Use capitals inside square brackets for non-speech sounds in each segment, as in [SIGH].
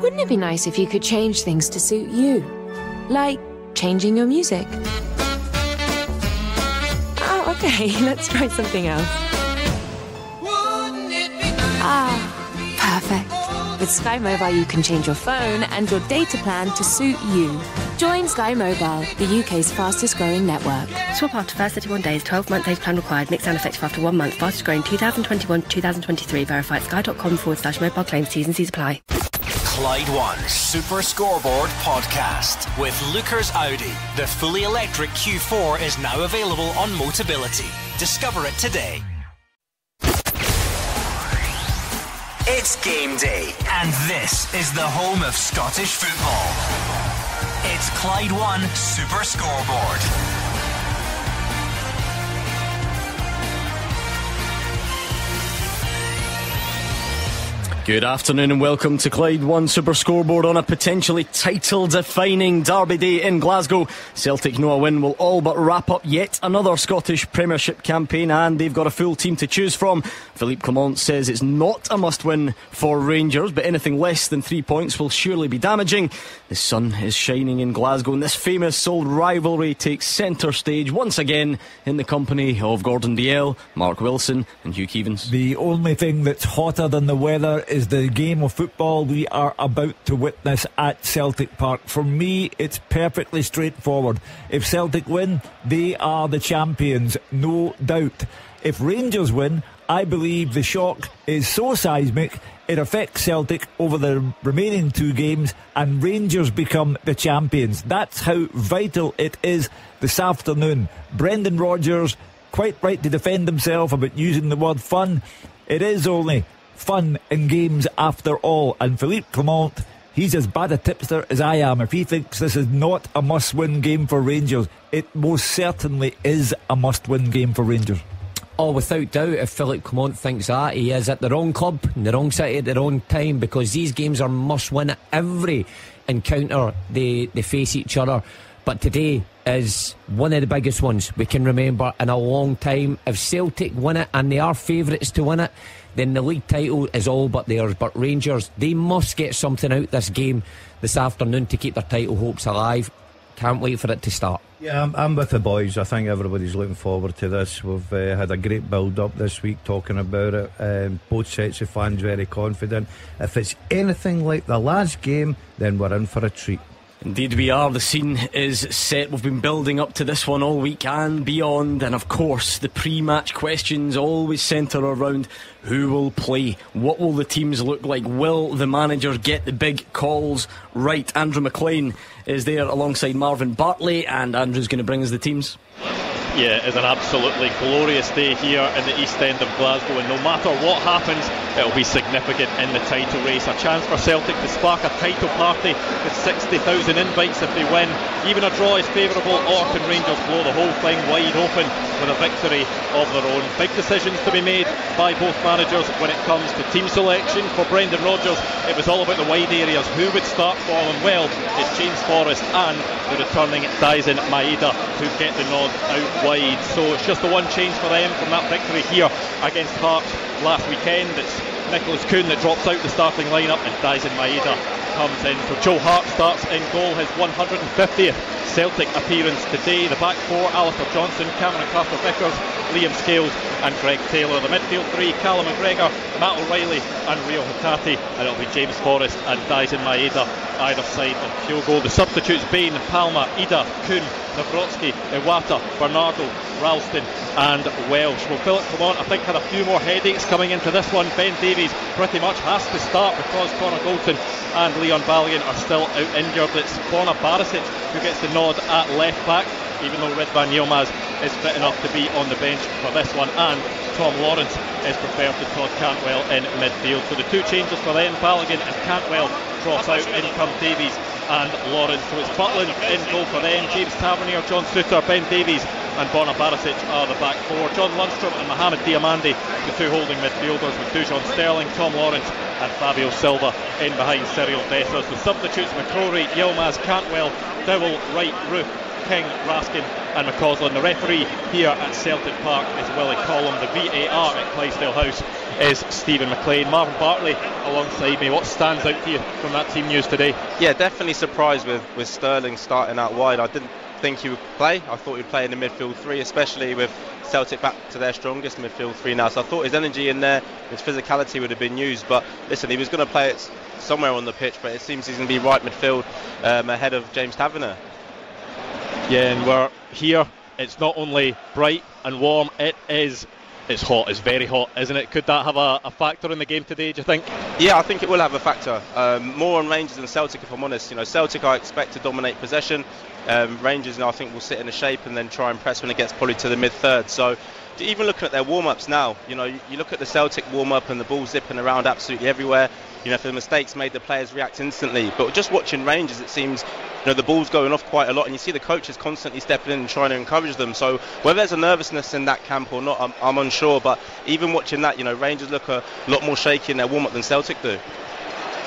Wouldn't it be nice if you could change things to suit you? Like changing your music. Oh, okay, [LAUGHS] let's try something else. Ah, perfect. With Sky Mobile, you can change your phone and your data plan to suit you. Join Sky Mobile, the UK's fastest growing network. Swap after first 31 days, 12 month age plan required. Mix and effective after one month. Fastest growing 2021 2023. Verify sky.com forward slash mobile claims. And apply. Clyde One Super Scoreboard Podcast with Lookers Audi. The fully electric Q4 is now available on Motability. Discover it today. It's game day, and this is the home of Scottish football. It's Clyde One Super Scoreboard. Good afternoon and welcome to Clyde One Super Scoreboard on a potentially title defining derby day in Glasgow. Celtic a win will all but wrap up yet another Scottish Premiership campaign and they've got a full team to choose from. Philippe Clement says it's not a must win for Rangers, but anything less than three points will surely be damaging. The sun is shining in Glasgow and this famous old rivalry takes centre stage once again in the company of Gordon Dalziel, Mark Wilson, and Hugh Keevins. The only thing that's hotter than the weather is the game of football we are about to witness at Celtic Park. For me, it's perfectly straightforward. If Celtic win, they are the champions, no doubt. If Rangers win, I believe the shock is so seismic it affects Celtic over the remaining two games and Rangers become the champions. That's how vital it is this afternoon. Brendan Rodgers, quite right to defend himself about using the word fun. It is only fun in games after all. And Philippe Clement, he's as bad a tipster as I am. If he thinks this is not a must win game for Rangers, it most certainly is a must win game for Rangers. Oh, without doubt, if Philippe Clement thinks that, he is at the wrong club, in the wrong city, at the wrong time, because these games are must win at every encounter they, they face each other. But today is one of the biggest ones we can remember in a long time. If Celtic win it, and they are favourites to win it, then the league title is all but theirs. But Rangers, they must get something out this game this afternoon to keep their title hopes alive. Can't wait for it to start. Yeah, I'm, I'm with the boys. I think everybody's looking forward to this. We've uh, had a great build up this week talking about it. Um, both sets of fans very confident. If it's anything like the last game, then we're in for a treat. Indeed, we are. The scene is set. We've been building up to this one all week and beyond. And of course, the pre match questions always centre around who will play, what will the teams look like, will the manager get the big calls right? Andrew McLean is there alongside Marvin Bartley, and Andrew's going to bring us the teams. Yeah, it's an absolutely glorious day here in the east end of Glasgow, and no matter what happens, it'll be significant in the title race. A chance for Celtic to spark a title party with 60,000 invites if they win. Even a draw is favourable, or can Rangers blow the whole thing wide open with a victory of their own? Big decisions to be made by both managers when it comes to team selection. For Brendan Rodgers, it was all about the wide areas. Who would start for them? Well, it's James Forrest and the returning Daizen Maeda who get the nod out wide. So it's just the one change for them from that victory here against Hearts last weekend. It's Nicholas Kuhn that drops out the starting lineup and Daizen Maeda comes in. So Joe Hart starts in goal, his 150th Celtic appearance today. The back four, Alistair Johnston, Cameron Carter Vickers, Liam Scales and Greg Taylor. The midfield three, Callum McGregor, Matt O'Reilly and Reo Hatate. And it'll be James Forrest and Daizen Maeda either side of Kyogo. The substitutes Bain, Palma, Idah, Kuhn, Nawrocki, Iwata, Bernardo, Ralston and Welsh. Well, Philippe Clement, I think, had a few more headaches coming into this one. Ben Davies pretty much has to start because Connor Goldson and Leon Valiant are still out injured. It's Borna Barisic who gets the nod at left back, even though Ridvan Yilmaz is fit enough to be on the bench for this one. And Tom Lawrence is preferred to Todd Cantwell in midfield. So the two changes for them, Balogun and Cantwell drop out. In come Davies and Lawrence. So it's Butland in goal for them. James Tavernier, John Souttar, Ben Davies, and Borna Barisic are the back four. John Lundstram and Mohamed Diomande, the two holding midfielders, with Dujon Sterling, Tom Lawrence, and Fabio Silva in behind Cyriel Dessers. The substitutes McCrorie, Yilmaz, Cantwell, Dowell, Wright, Roofe, King, Raskin, and McCausland. The referee here at Celtic Park is Willie Collum. The VAR at Clydesdale House is Stephen McLean. Marvin Bartley alongside me. What stands out to you from that team news today? Yeah, definitely surprised with, with Sterling starting out wide. I didn't think he would play. I thought he'd play in the midfield three, especially with Celtic back to their strongest midfield three now. So I thought his energy in there, his physicality would have been used. But listen, he was going to play it somewhere on the pitch, but it seems he's going to be right midfield um, ahead of James Tavernier. Yeah, and we're here. It's not only bright and warm, it is it's hot. It's very hot, isn't it? Could that have a, a, factor in the game today? Do you think? Yeah, I think it will have a factor. Um, more on Rangers than Celtic, if I'm honest. You know, Celtic I expect to dominate possession. Um, Rangers, you know, I think will sit in a shape and then try and press when it gets probably to the mid third. So even looking at their warm-ups now, you know, you, you look at the Celtic warm-up and the ball zipping around absolutely everywhere. You know, if the mistakes made the players react instantly. But just watching Rangers, it seems you know the ball's going off quite a lot, and you see the coaches constantly stepping in and trying to encourage them. So whether there's a nervousness in that camp or not, I'm, I'm unsure. But even watching that, you know, Rangers look a lot more shaky in their warm-up than Celtic do.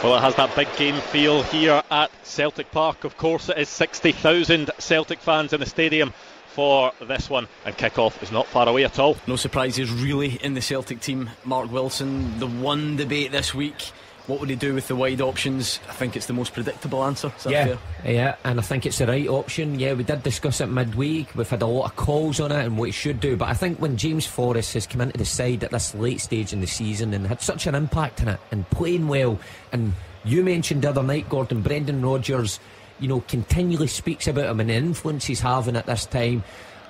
Well, it has that big game feel here at Celtic Park. Of course, it is 60,000 Celtic fans in the stadium for this one, and kick-off is not far away at all. No surprises really in the Celtic team. Mark Wilson, the one debate this week what would he do with the wide options? I think it's the most predictable answer. yeah, fair? yeah, and I think it's the right option. Yeah, we did discuss it midweek. We've had a lot of calls on it and what he should do. But I think when James Forrest has come into the side at this late stage in the season and had such an impact in it and playing well, and you mentioned the other night, Gordon, Brendan Rodgers, you know, continually speaks about him and the influence he's having at this time.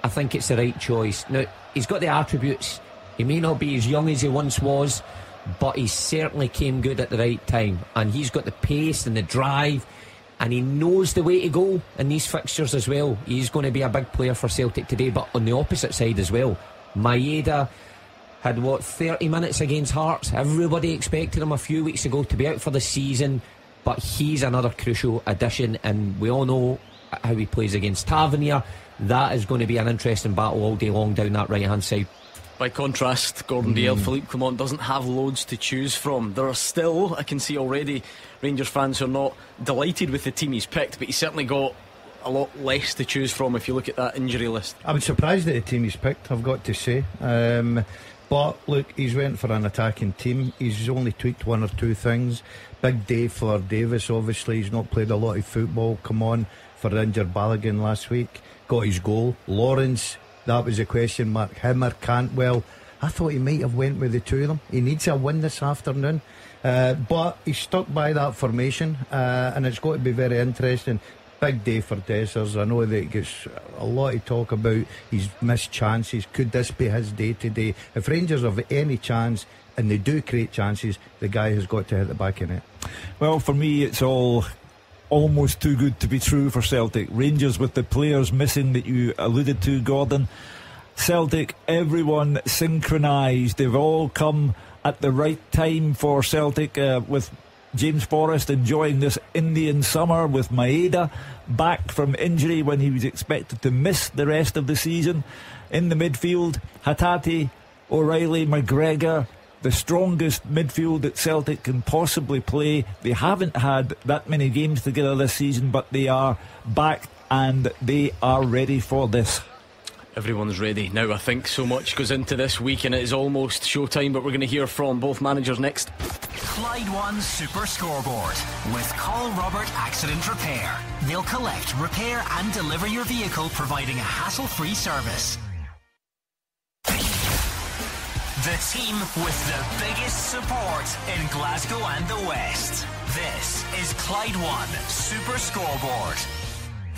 I think it's the right choice. Now, he's got the attributes. He may not be as young as he once was but he certainly came good at the right time. And he's got the pace and the drive, and he knows the way to go in these fixtures as well. He's going to be a big player for Celtic today, but on the opposite side as well. Maeda had what 30 minutes against Hearts. Everybody expected him a few weeks ago to be out for the season, but he's another crucial addition, and we all know how he plays against Tavernier. That is going to be an interesting battle all day long down that right hand side. By contrast, Gordon mm. Dalziel, Philippe Clement doesn't have loads to choose from. There are still, I can see already, Rangers fans who are not delighted with the team he's picked, but he's certainly got a lot less to choose from if you look at that injury list. I'm surprised at the team he's picked, I've got to say. Um, but look, he's went for an attacking team. He's only tweaked one or two things. Big day for Davies, obviously. He's not played a lot of football. Come on for injured Balogun last week. Got his goal. Lawrence that was a question mark. Him or Cantwell. I thought he might have went with the two of them. He needs a win this afternoon. Uh, but he's stuck by that formation, uh, and it's got to be very interesting. Big day for Dessers. I know that he gets a lot of talk about his missed chances. Could this be his day today? If Rangers have any chance, and they do create chances, the guy has got to hit the back of it. Well, for me, it's all almost too good to be true for Celtic. Rangers with the players missing that you alluded to, Gordon. Celtic, everyone synchronised. They've all come at the right time for Celtic uh, with James Forrest enjoying this Indian summer with Maeda back from injury when he was expected to miss the rest of the season. In the midfield, Hatate, O'Reilly, McGregor, the strongest midfield that Celtic can possibly play. They haven't had that many games together this season, but they are back and they are ready for this. Everyone's ready now. I think so much goes into this week, and it is almost showtime. But we're going to hear from both managers next. Clyde One Super Scoreboard with Call Robert Accident Repair. They'll collect, repair, and deliver your vehicle, providing a hassle-free service. The team with the biggest support in Glasgow and the West. This is Clyde One Super Scoreboard.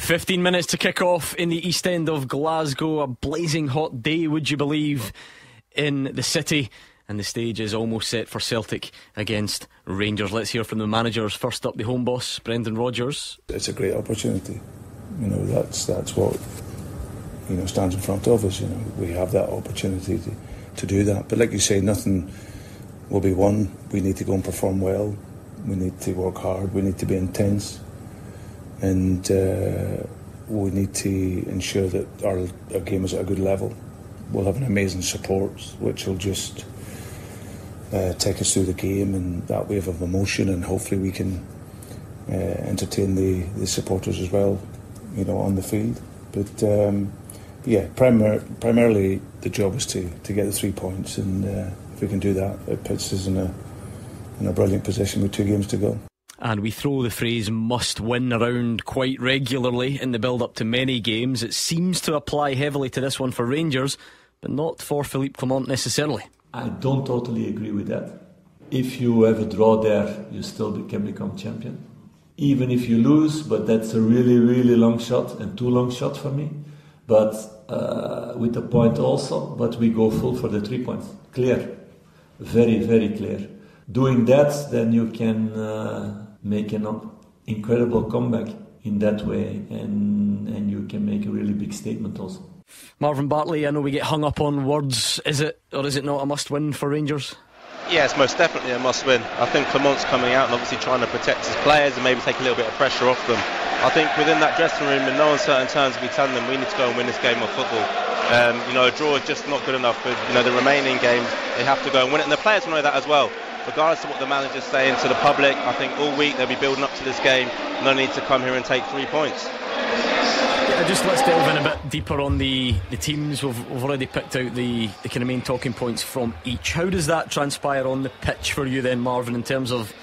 15 minutes to kick off in the east end of Glasgow. A blazing hot day, would you believe, in the city. And the stage is almost set for Celtic against Rangers. Let's hear from the managers. First up, the home boss, Brendan Rodgers. It's a great opportunity. You know, that's that's what you know stands in front of us. You know, we have that opportunity to to do that. But like you say, nothing will be won. We need to go and perform well. We need to work hard. We need to be intense. And uh, we need to ensure that our, our game is at a good level. We'll have an amazing support, which will just uh, take us through the game and that wave of emotion, and hopefully we can uh, entertain the, the supporters as well, you know, on the field. But um, yeah, primar- primarily the job is to, to get the three points, and uh, if we can do that, it puts us in a in a brilliant position with two games to go. And we throw the phrase must win around quite regularly in the build up to many games. It seems to apply heavily to this one for Rangers, but not for Philippe Clement necessarily. I don't totally agree with that. If you have a draw there, you still can become champion. Even if you lose, but that's a really, really long shot and too long shot for me. But uh, with a point also, but we go full for the three points. Clear. Very, very clear. Doing that, then you can uh, make an incredible comeback in that way and, and you can make a really big statement also. Marvin Bartley, I know we get hung up on words. Is it or is it not a must win for Rangers? Yeah, it's most definitely a must win. I think Clement's coming out and obviously trying to protect his players and maybe take a little bit of pressure off them. I think within that dressing room, in no uncertain terms, we telling them we need to go and win this game of football. Um, you know, a draw is just not good enough. But you know, the remaining games, they have to go and win it, and the players will know that as well. Regardless of what the manager's saying to the public, I think all week they'll be building up to this game. No need to come here and take three points. Yeah, just let's delve in a bit deeper on the, the teams. We've, we've already picked out the, the kind of main talking points from each. How does that transpire on the pitch for you then, Marvin, in terms of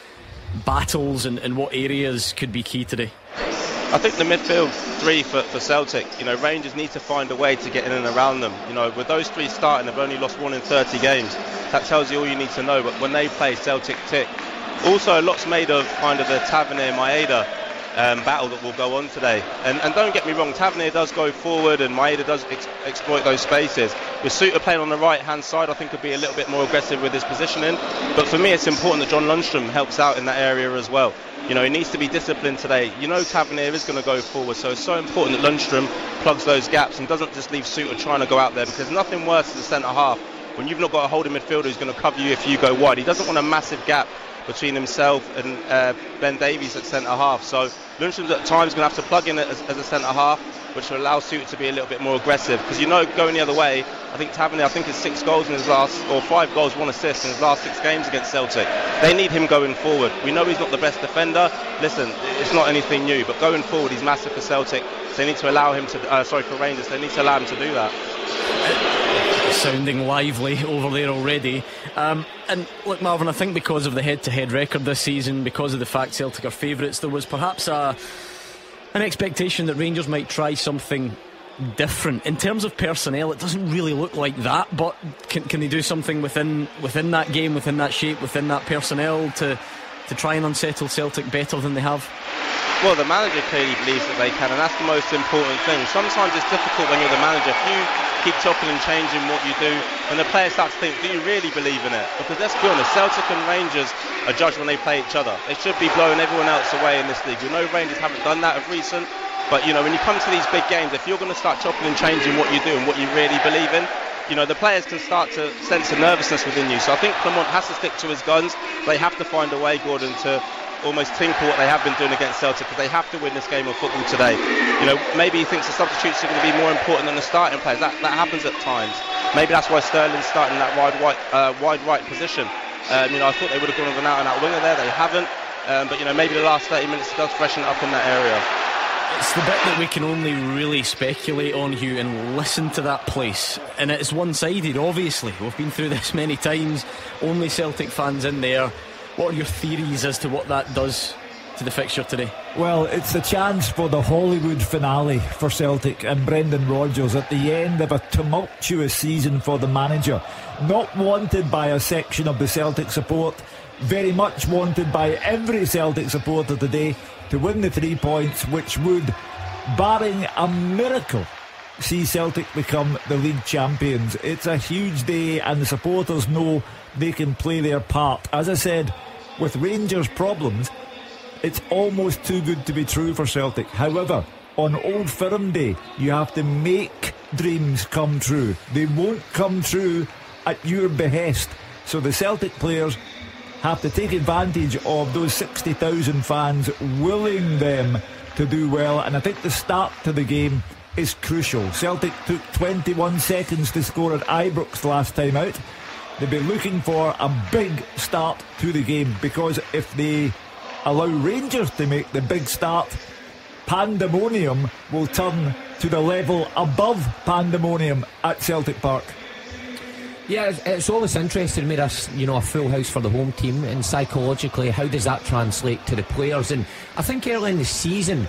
battles and, and what areas could be key today? I think the midfield three for, for Celtic, you know, Rangers need to find a way to get in and around them. You know, with those three starting, they've only lost one in 30 games. That tells you all you need to know. But when they play, Celtic tick. Also, lot's made of kind of the Tavernier Maeda um, battle that will go on today. And, and don't get me wrong, Tavernier does go forward and Maeda does ex- exploit those spaces. With Souttar playing on the right hand side, I think could be a little bit more aggressive with his positioning. But for me, it's important that John Lundstram helps out in that area as well. You know, he needs to be disciplined today. You know, Tavernier is going to go forward, so it's so important that Lundstrom plugs those gaps and doesn't just leave Souttar trying to go out there because nothing worse as a centre half when you've not got a holding midfielder who's going to cover you if you go wide. He doesn't want a massive gap between himself and uh, Ben Davies at centre half. So Lundstram's at times going to have to plug in as, as a centre half, which will allow Souttar to be a little bit more aggressive. Because you know, going the other way, I think Tavernier, I think it's six goals in his last, or five goals, one assist in his last six games against Celtic. They need him going forward. We know he's not the best defender. Listen, it's not anything new, but going forward, he's massive for Celtic. They need to allow him to, uh, sorry, for Rangers, they need to allow him to do that sounding lively over there already. Um, and look, Marvin, I think because of the head-to-head record this season, because of the fact Celtic are favourites, there was perhaps a an expectation that Rangers might try something different in terms of personnel. It doesn't really look like that, but can, can they do something within within that game, within that shape, within that personnel to to try and unsettle Celtic better than they have? Well, the manager clearly believes that they can, and that's the most important thing. Sometimes it's difficult when you're the manager. If you keep chopping and changing what you do, and the players start to think, do you really believe in it? Because let's be honest, Celtic and Rangers are judged when they play each other. They should be blowing everyone else away in this league. You know Rangers haven't done that of recent, but you know when you come to these big games, if you're going to start chopping and changing what you do and what you really believe in, you know the players can start to sense a nervousness within you. So I think Clement has to stick to his guns. They have to find a way, Gordon, to almost tinkle what they have been doing against Celtic because they have to win this game of football today. You know, maybe he thinks the substitutes are going to be more important than the starting players. That, that happens at times. Maybe that's why Sterling's starting that wide right, uh, wide right position. Um, you know, I thought they would have gone with an out and out winger there. They haven't. Um, but you know, maybe the last 30 minutes does freshen up in that area. It's the bit that we can only really speculate on, Hugh, and listen to that place. And it's one sided, obviously. We've been through this many times. Only Celtic fans in there. What are your theories as to what that does to the fixture today? Well, it's a chance for the Hollywood finale for Celtic and Brendan Rodgers at the end of a tumultuous season for the manager. Not wanted by a section of the Celtic support, very much wanted by every Celtic supporter today to win the three points, which would, barring a miracle, see Celtic become the league champions. It's a huge day, and the supporters know they can play their part. As I said, with Rangers' problems, it's almost too good to be true for Celtic. However, on Old Firm Day, you have to make dreams come true. They won't come true at your behest. So the Celtic players have to take advantage of those 60,000 fans willing them to do well. And I think the start to the game is crucial. Celtic took 21 seconds to score at Ibrox last time out. They'll be looking for a big start to the game because if they allow Rangers to make the big start, pandemonium will turn to the level above pandemonium at Celtic Park. Yeah, it's, it's always interesting to us, you know, a full house for the home team, and psychologically, how does that translate to the players? And I think early in the season,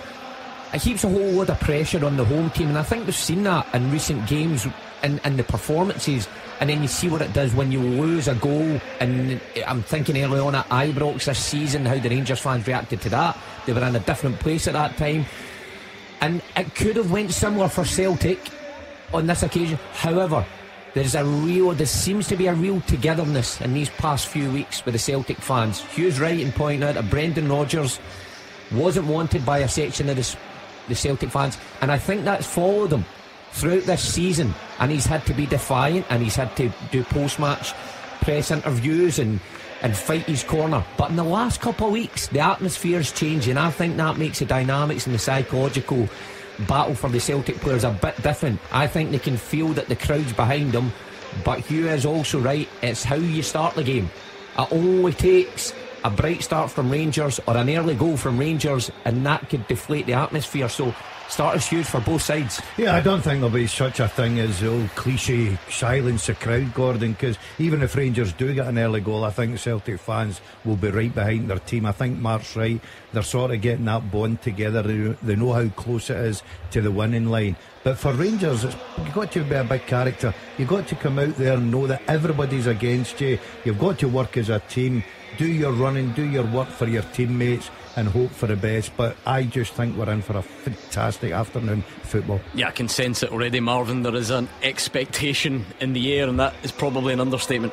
it keeps a whole lot of pressure on the home team, and I think we've seen that in recent games and, and the performances. And then you see what it does when you lose a goal. And I'm thinking early on at Ibrox this season, how the Rangers fans reacted to that. They were in a different place at that time, and it could have went similar for Celtic on this occasion. However, there's a real, there seems to be a real togetherness in these past few weeks with the Celtic fans. Hugh's right in pointing out that Brendan Rodgers wasn't wanted by a section of the, the Celtic fans, and I think that's followed him throughout this season. And he's had to be defiant, and he's had to do post-match press interviews and and fight his corner. But in the last couple of weeks, the atmosphere is changing. I think that makes the dynamics and the psychological battle for the Celtic players a bit different. I think they can feel that the crowd's behind them, but Hugh is also right. It's how you start the game. It only takes a bright start from Rangers or an early goal from Rangers, and that could deflate the atmosphere. So start is huge for both sides. Yeah, I don't think there'll be such a thing as the old cliche silence the crowd, Gordon, because even if Rangers do get an early goal, I think Celtic fans will be right behind their team. I think Mark's right. They're sort of getting that bond together. They know how close it is to the winning line. But for Rangers, you've got to be a big character. You've got to come out there and know that everybody's against you. You've got to work as a team, do your running, do your work for your teammates and hope for the best. But I just think we're in for a fantastic afternoon football. Yeah, I can sense it already, Marvin. There is an expectation in the air, and that is probably an understatement.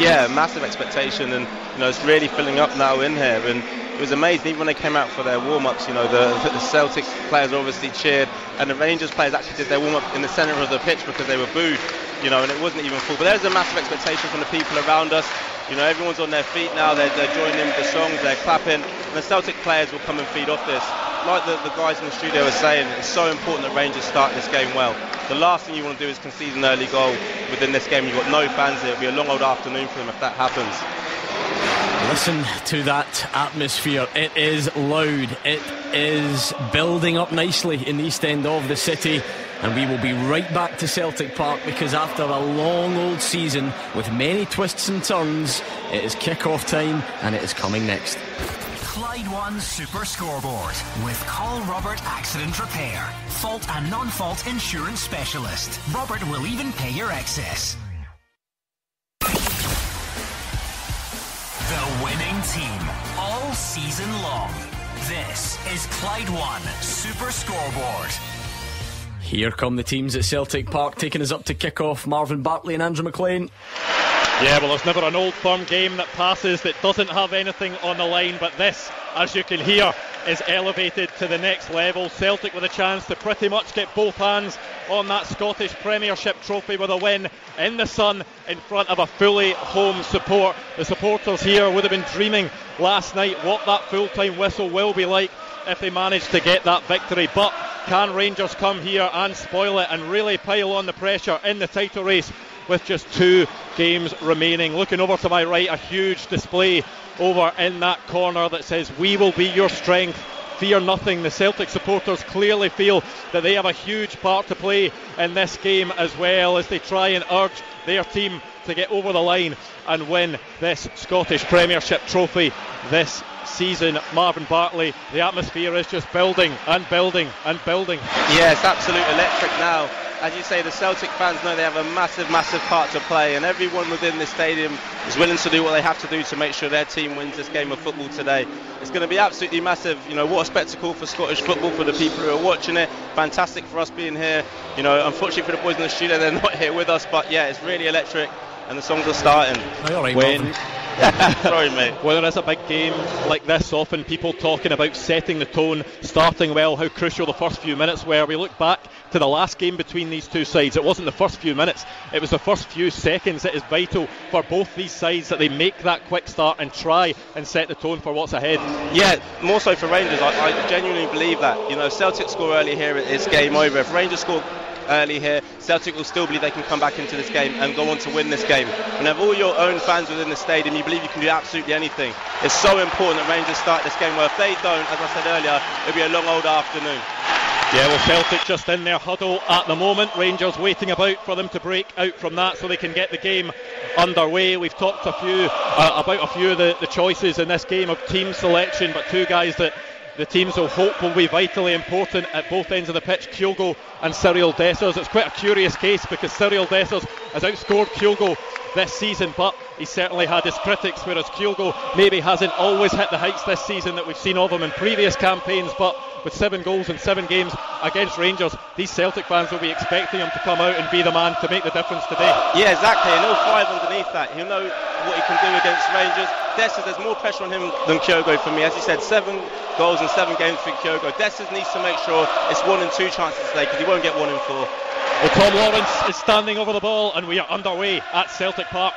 Yeah, massive expectation, and you know it's really filling up now in here. And it was amazing, even when they came out for their warm-ups. You know, the, the Celtic players obviously cheered, and the Rangers players actually did their warm-up in the centre of the pitch because they were booed. You know, and it wasn't even full. But there's a massive expectation from the people around us. You know, everyone's on their feet now. They're, they're joining the songs. They're clapping, and the Celtic players will come and feed off this. Like the, the guys in the studio are saying, it's so important that Rangers start this game well. The last thing you want to do is concede an early goal within this game. You've got no fans. It'll be a long old afternoon for them if that happens. Listen to that atmosphere. It is loud. It is building up nicely in the east end of the city. And we will be right back to Celtic Park because after a long old season with many twists and turns, it is kick-off time and it is coming next. Clyde One Super Scoreboard with Call Robert Accident Repair. Fault and non-fault insurance specialist. Robert will even pay your excess. The winning team all season long. This is Clyde One Super Scoreboard. Here come the teams at Celtic Park taking us up to kick off. Marvin Bartley and Andrew McLean. Yeah, well, there's never an old firm game that passes that doesn't have anything on the line, but this, as you can hear, is elevated to the next level. Celtic with a chance to pretty much get both hands on that Scottish Premiership trophy with a win in the sun in front of a fully home support. The supporters here would have been dreaming last night what that full time whistle will be like if they manage to get that victory. But can Rangers come here and spoil it and really pile on the pressure in the title race with just two games remaining? Looking over to my right, a huge display over in that corner that says, We will be your strength. Fear nothing. The Celtic supporters clearly feel that they have a huge part to play in this game as well as they try and urge their team to get over the line and win this Scottish Premiership trophy this season. Marvin Bartley, the atmosphere is just building and building and building. Yeah, it's absolute electric now. As you say, the Celtic fans know they have a massive, massive part to play, and everyone within the stadium is willing to do what they have to do to make sure their team wins this game of football today. It's going to be absolutely massive. You know, what a spectacle for Scottish football for the people who are watching it. Fantastic for us being here. You know, unfortunately for the boys in the studio, they're not here with us, but yeah, it's really electric and the songs are starting. Oh, all right, when, Marvin. [LAUGHS] Sorry, mate. Well, there is a big game like this, often people talking about setting the tone, starting well, how crucial the first few minutes were. We look back to the last game between these two sides. It wasn't the first few minutes, it was the first few seconds that is vital for both these sides that they make that quick start and try and set the tone for what's ahead. Yeah, more so for Rangers. I, I genuinely believe that. You know, Celtic score early here, it's game over. If Rangers score early here, Celtic will still believe they can come back into this game and go on to win this game. And have all your own fans within the stadium, you believe you can do absolutely anything. It's so important that Rangers start this game well. If they don't, as I said earlier, it'll be a long old afternoon. Yeah, well, Celtic just in their huddle at the moment. Rangers waiting about for them to break out from that so they can get the game underway. We've talked a few uh, about a few of the, the choices in this game of team selection, but two guys that the teams will hope will be vitally important at both ends of the pitch, Kyogo and Cyriel Dessers. It's quite a curious case because Cyriel Dessers has outscored Kyogo this season, but he certainly had his critics, whereas Kyogo maybe hasn't always hit the heights this season that we've seen of him in previous campaigns, but with seven goals in seven games against Rangers, these Celtic fans will be expecting him to come out and be the man to make the difference today. Yeah, exactly, and all five underneath that. He'll know what he can do against Rangers. Dessers, there's more pressure on him than Kyogo for me. As you said, seven goals in seven games for Kyogo. Dessers needs to make sure it's one and two chances today because he won't get one in four. Well, Tom Lawrence is standing over the ball, and we are underway at Celtic Park.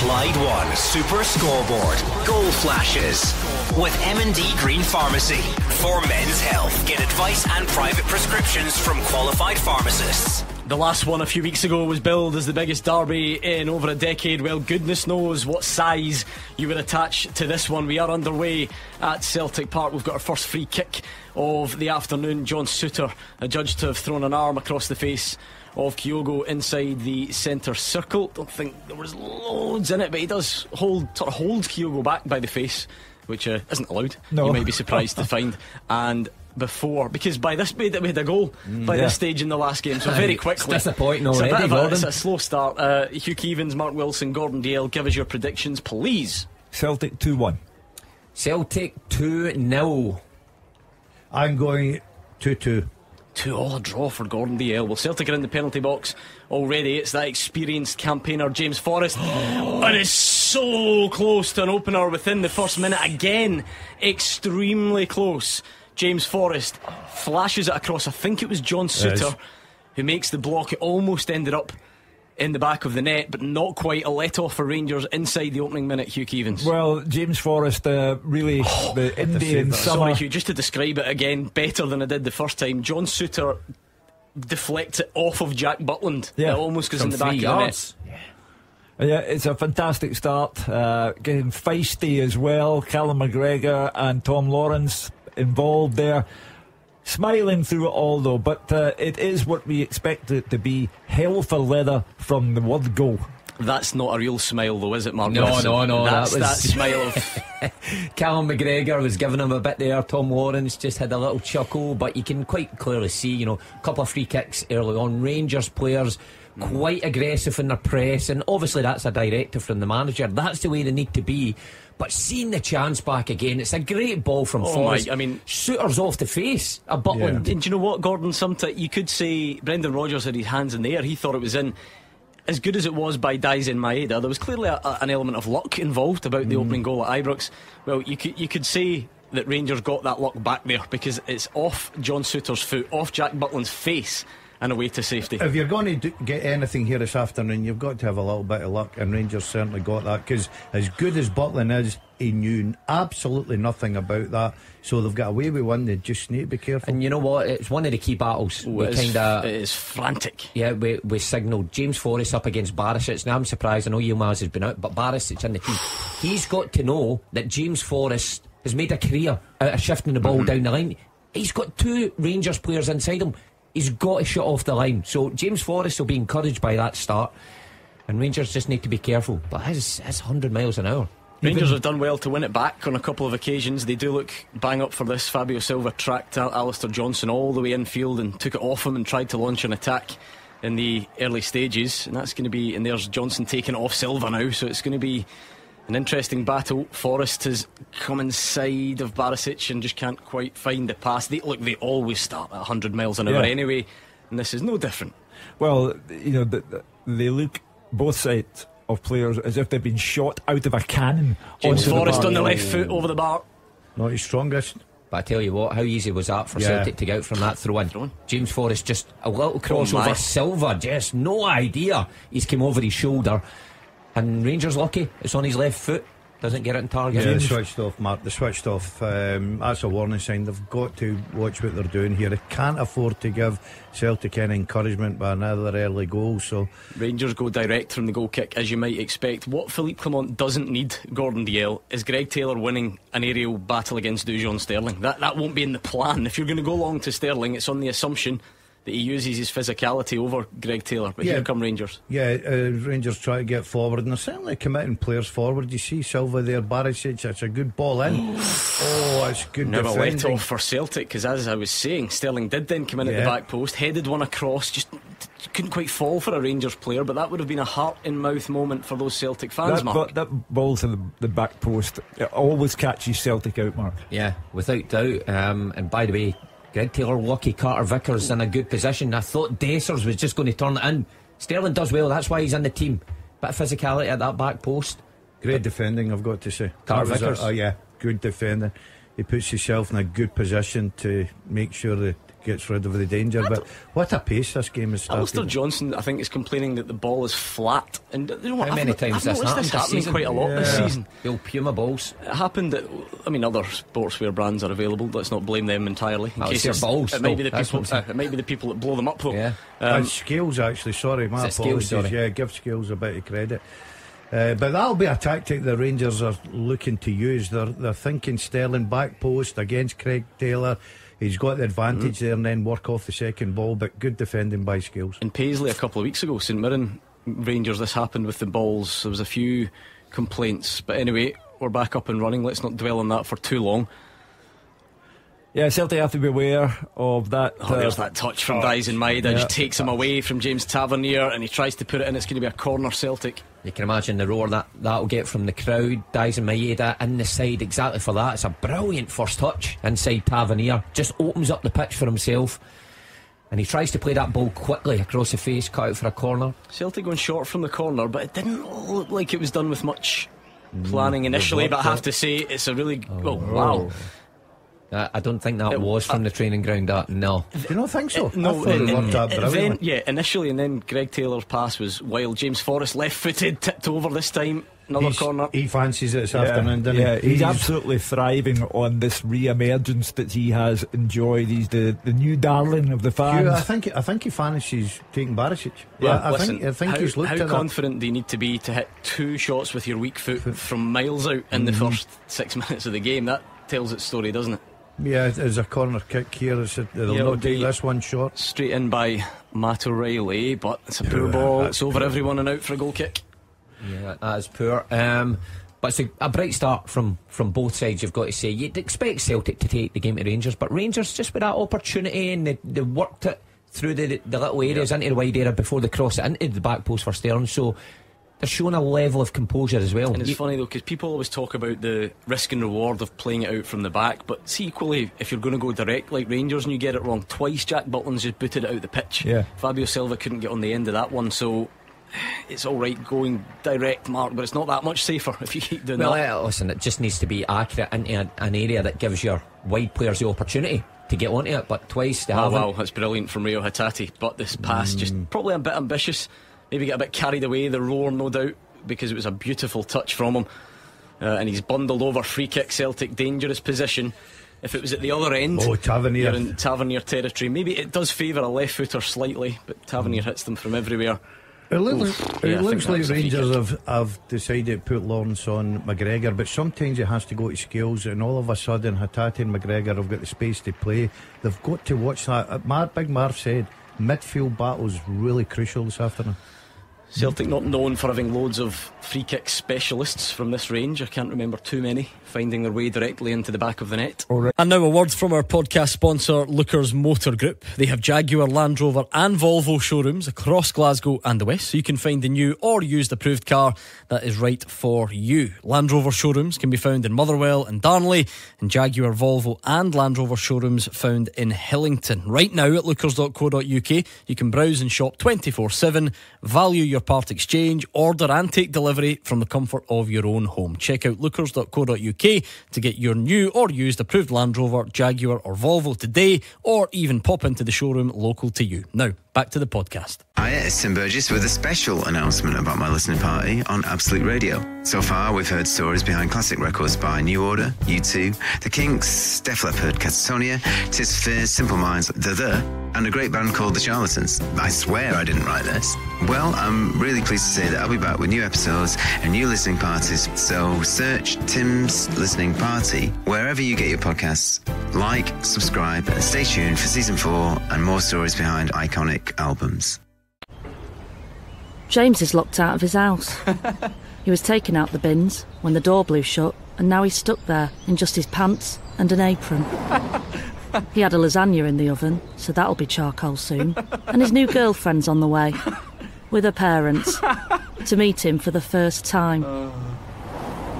Clyde One Super Scoreboard. Goal flashes. With M&D Green Pharmacy. For men's health. Get advice and private prescriptions from qualified pharmacists. The last one a few weeks ago was billed as the biggest derby in over a decade. Well, goodness knows what size you would attach to this one. We are underway at Celtic Park. We've got our first free kick of the afternoon. John Souttar, adjudged to have thrown an arm across the face of Kyogo inside the centre circle. Don't think there was loads in it, but he does hold sort of hold Kyogo back by the face, which uh, isn't allowed. No. You might be surprised to find. [LAUGHS] And before, because by this point we had a goal by yeah. this stage in the last game, so very It's quickly. disappointing It's a bit already, of a- Gordon. It's a slow start. Uh, Hugh Keevins, Mark Wilson, Gordon Dalziel, give us your predictions, please. Celtic 2 1. Celtic 2 0. I'm going 2 2. All a draw for Gordon Dalziel. Well, Celtic are in the penalty box already. It's that experienced campaigner James Forrest, [GASPS] and it's so close to an opener within the first minute again. Extremely close. James Forrest flashes it across. I think it was John Souttar who makes the block. It almost ended up in the back of the net, but not quite. A let off for Rangers inside the opening minute. Hugh Keevins. Well, James Forrest, uh, really, the Indian Sorry, summer. Hugh, just to describe it again better than I did the first time. John Souttar deflects it off of Jack Butland. Yeah. It almost goes in the back three of the net. yards. Yeah, it's a fantastic start. Uh, getting feisty as well. Callum McGregor and Tom Lawrence involved there. Smiling through it all though, but uh, it is what we expect it to be. Hell for leather from the word go. That's not a real smile, though, is it, Mark? No, Wilson? no, no, That's that that, was- [LAUGHS] smile of. [LAUGHS] Callum McGregor was giving him a bit there. Tom Lawrence just had a little chuckle, but you can quite clearly see, you know, a couple of free kicks early on. Rangers players quite aggressive in their press, and obviously that's a directive from the manager. That's the way they need to be. But seeing the chance back again, it's a great ball from Oh Forrest. my- I mean- shooters off the face. A Butland. And do you know what, Gordon? Sometimes you could say Brendan Rodgers had his hands in the air. He thought it was in. As good as it was by Daizen Maeda, there was clearly a, a- an element of luck involved about the hmm. opening goal at Ibrox. Well, you could you could say that Rangers got that luck back there because it's off John Souttar's foot, off Jack Butland's face, and away to safety. If you're going to do, get anything here this afternoon, you've got to have a little bit of luck, and Rangers certainly got that because as good as Butland is, he knew absolutely nothing about that. So they've got away with one. They just need to be careful. And you know what? It's one of the key battles. Oh, we it is- kind of it is frantic. Yeah, we, we signalled James Forrest up against Barisic. Now I'm surprised. I know Yilmaz has been out, but Barisic in the team. He's got to know that James Forrest has made a career out of shifting the ball Mm-hmm. down the line. He's got two Rangers players inside him. He's got to shut off the line. So James Forrest will be encouraged by that start. And Rangers just need to be careful. But his, his 100 miles an hour. Rangers have done well to win it back on a couple of occasions. They do look bang up for this. Fabio Silva tracked Al- Alistair Johnston all the way infield and took it off him and tried to launch an attack in the early stages. And that's going to be, and there's Johnston taking off Silva now. So it's going to be an interesting battle. Forrest has come inside of Barisic and just can't quite find the pass. They look, they always start at 100 miles an hour Yeah. anyway. And this is no different. Well, you know, the, the, they look both sides of players as if they've been shot out of a cannon. James onto the Forrest on the left foot over the bar. Not his strongest. But I tell you what, how easy was that for Yeah. Celtic to get out from that throw in? James Forrest just a little cross Oh, my. over Silva, just no idea. He's came over his shoulder. And Rangers lucky, it's on his left foot, doesn't get it in target. Yeah, they switched off, Mark. They switched off. Um, that's a warning sign. They've got to watch what they're doing here. They can't afford to give Celtic any encouragement by another early goal. So Rangers go direct from the goal kick, as you might expect. What Philippe Clement doesn't need, Gordon Dalziel, is Greg Taylor winning an aerial battle against Dujon Sterling. That that won't be in the plan. If you're going to go long to Sterling, it's on the assumption that he uses his physicality over Greg Taylor. But Yeah. here come Rangers. yeah, uh, Rangers try to get forward, and they're certainly committing players forward. You see Silva there, Barisic. That's a good ball in. [GASPS] oh, it's good Never let off for Celtic because, as I was saying, Sterling did then come in at the back post, headed one across, just couldn't quite fall for a Rangers player. But that would have been a heart in mouth moment for those Celtic fans, That, Mark. that, that ball to the, the back post it always catches Celtic out, Mark. Yeah, without doubt. Um, and by the way, Greg Taylor, lucky Carter Vickers in a good position. I thought Dessers was just going to turn it in. Sterling does well, that's why he's in the team. Bit of physicality at that back post. Great defending, I've got to say. Carter was a- Vickers. Oh, yeah, good defending. He puts himself in a good position to make sure that he gets rid of the danger. But what a pace this game has started. Alistair Johnston, I think, is complaining that the ball is flat. And you know what? How I've many no- times I've this noticed happened this this happening quite a lot this season. The old Puma balls. It happened that I mean, other sportswear brands are available. Let's not blame them entirely. In Well, it's case their balls, it might be the people. Uh, it might be the people that blow them up though. Yeah. Um, and Scales actually, sorry, my Is it Scales, apologies. sorry? Yeah, give Scales a bit of credit. Uh, but that'll be a tactic the Rangers are looking to use. They're they're thinking Sterling back post against Craig Taylor. He's got the advantage Mm-hmm. there and then work off the second ball. But good defending by Scales. in Paisley a couple of weeks ago, St Mirren Rangers. This happened with the balls. There was a few complaints, but anyway, we're back up and running. Let's not dwell on that for too long. Yeah, Celtic have to be aware of that. Oh, there's uh, that touch from Daizen Maeda. Yeah. Just takes him away from James Tavernier, and he tries to put it in. It's going to be a corner Celtic. You can imagine the roar that that'll get from the crowd. Daizen Maeda in the side exactly for that. It's a brilliant first touch inside Tavernier. Just opens up the pitch for himself. And he tries to play that ball quickly across the face, cut out for a corner. Celtic going short from the corner, but it didn't look like it was done with much planning initially. But I have to say, it's a really oh, wow. Uh, I don't think that It- was from the training ground. That no. you Do you not think so? Uh, No, I thought it in- worked out in- brilliantly. then, yeah, initially, and then Greg Taylor's pass was wild. James Forrest left-footed, tipped over this time. Another He's- corner. He fancies it this yeah, afternoon, doesn't yeah, he? he's, absolutely thriving on this re-emergence that he has enjoyed. He's the, the new darling of the fans. Yeah, I think I think he fancies taking Barisic. Yeah, I, I listen, think I think how, he's looked how at that. confident do you need to be to hit two shots with your weak foot from miles out in Mm-hmm. the first six [LAUGHS] minutes of the game? That tells its story, doesn't it? Yeah, there's a corner kick here. It's a, they'll Yeah, not take this one short. Straight in by Matt O'Reilly, but it's a poor Yeah, ball. that's It's over poor. everyone and out for a goal kick. Yeah, that is poor. Um, but it's a, a bright start from, from both sides, you've got to say. You'd expect Celtic to take the game to Rangers, but Rangers just with that opportunity and they, they worked it through the, the little areas into the wide area before they cross it into the back post for Sterling. So they're showing a level of composure as well. And it's You- funny though, because people always talk about the risk and reward of playing it out from the back, but see, equally, if you're going to go direct like Rangers and you get it wrong twice, Jack Butland's just booted it out the pitch. Yeah. Fabio Silva couldn't get on the end of that one, so [SIGHS] it's all right going direct, Mark, but it's not that much safer [LAUGHS] if you keep doing Well, that. uh, listen, it just needs to be accurate into an, an area that gives your wide players the opportunity to get onto it. But twice they Oh haven't. wow, that's brilliant from Reo Hatate. But this pass just Mm. probably a bit ambitious. Maybe get a bit carried away. The roar, no doubt, because it was a beautiful touch from him. Uh, and he's bundled over free kick Celtic, dangerous position. If it was at the other end, Oh, Tavernier. in Tavernier territory. Maybe it does favour a left footer slightly, but Tavernier hits them from everywhere. It looks, Oof. it Yeah, looks like that's a free Rangers have, have decided to put Lawrence on McGregor, but sometimes it has to go to skills, and all of a sudden, Hatate and McGregor have got the space to play. They've got to watch that. Uh, Mar- Big Marv said midfield battle is really crucial this afternoon. Celtic not known for having loads of free kick specialists from this range. I can't remember too many finding their way directly into the back of the net. And now a word from our podcast sponsor, Lookers Motor Group. They have Jaguar, Land Rover, and Volvo showrooms across Glasgow and the West, so you can find the new or used approved car that is right for you. Land Rover showrooms can be found in Motherwell and Darnley, and Jaguar, Volvo, and Land Rover showrooms found in Hillington. Right now at lookers.co.uk, you can browse and shop 24 7, value your your part exchange, order and take delivery from the comfort of your own home. Check out lookers.co.uk to get your new or used approved Land Rover, Jaguar, or Volvo today, or even pop into the showroom local to you. Now, back to the podcast. Hi, it's Tim Burgess with a special announcement about my listening party on Absolute Radio. So far, we've heard stories behind classic records by New Order, U2, The Kinks, Def Leppard, Catatonia, Tis Fears, Simple Minds, The The, and a great band called The Charlatans. I swear I didn't write this. Well, I'm really pleased to say that I'll be back with new episodes and new listening parties. So search Tim's Listening Party wherever you get your podcasts. Like, subscribe, and stay tuned for season four and more stories behind iconic albums. James is locked out of his house. [LAUGHS] he was taking out the bins when the door blew shut, and now he's stuck there in just his pants and an apron. [LAUGHS] he had a lasagna in the oven, so that'll be charcoal soon. And his new girlfriend's on the way, with her parents, [LAUGHS] to meet him for the first time. Uh.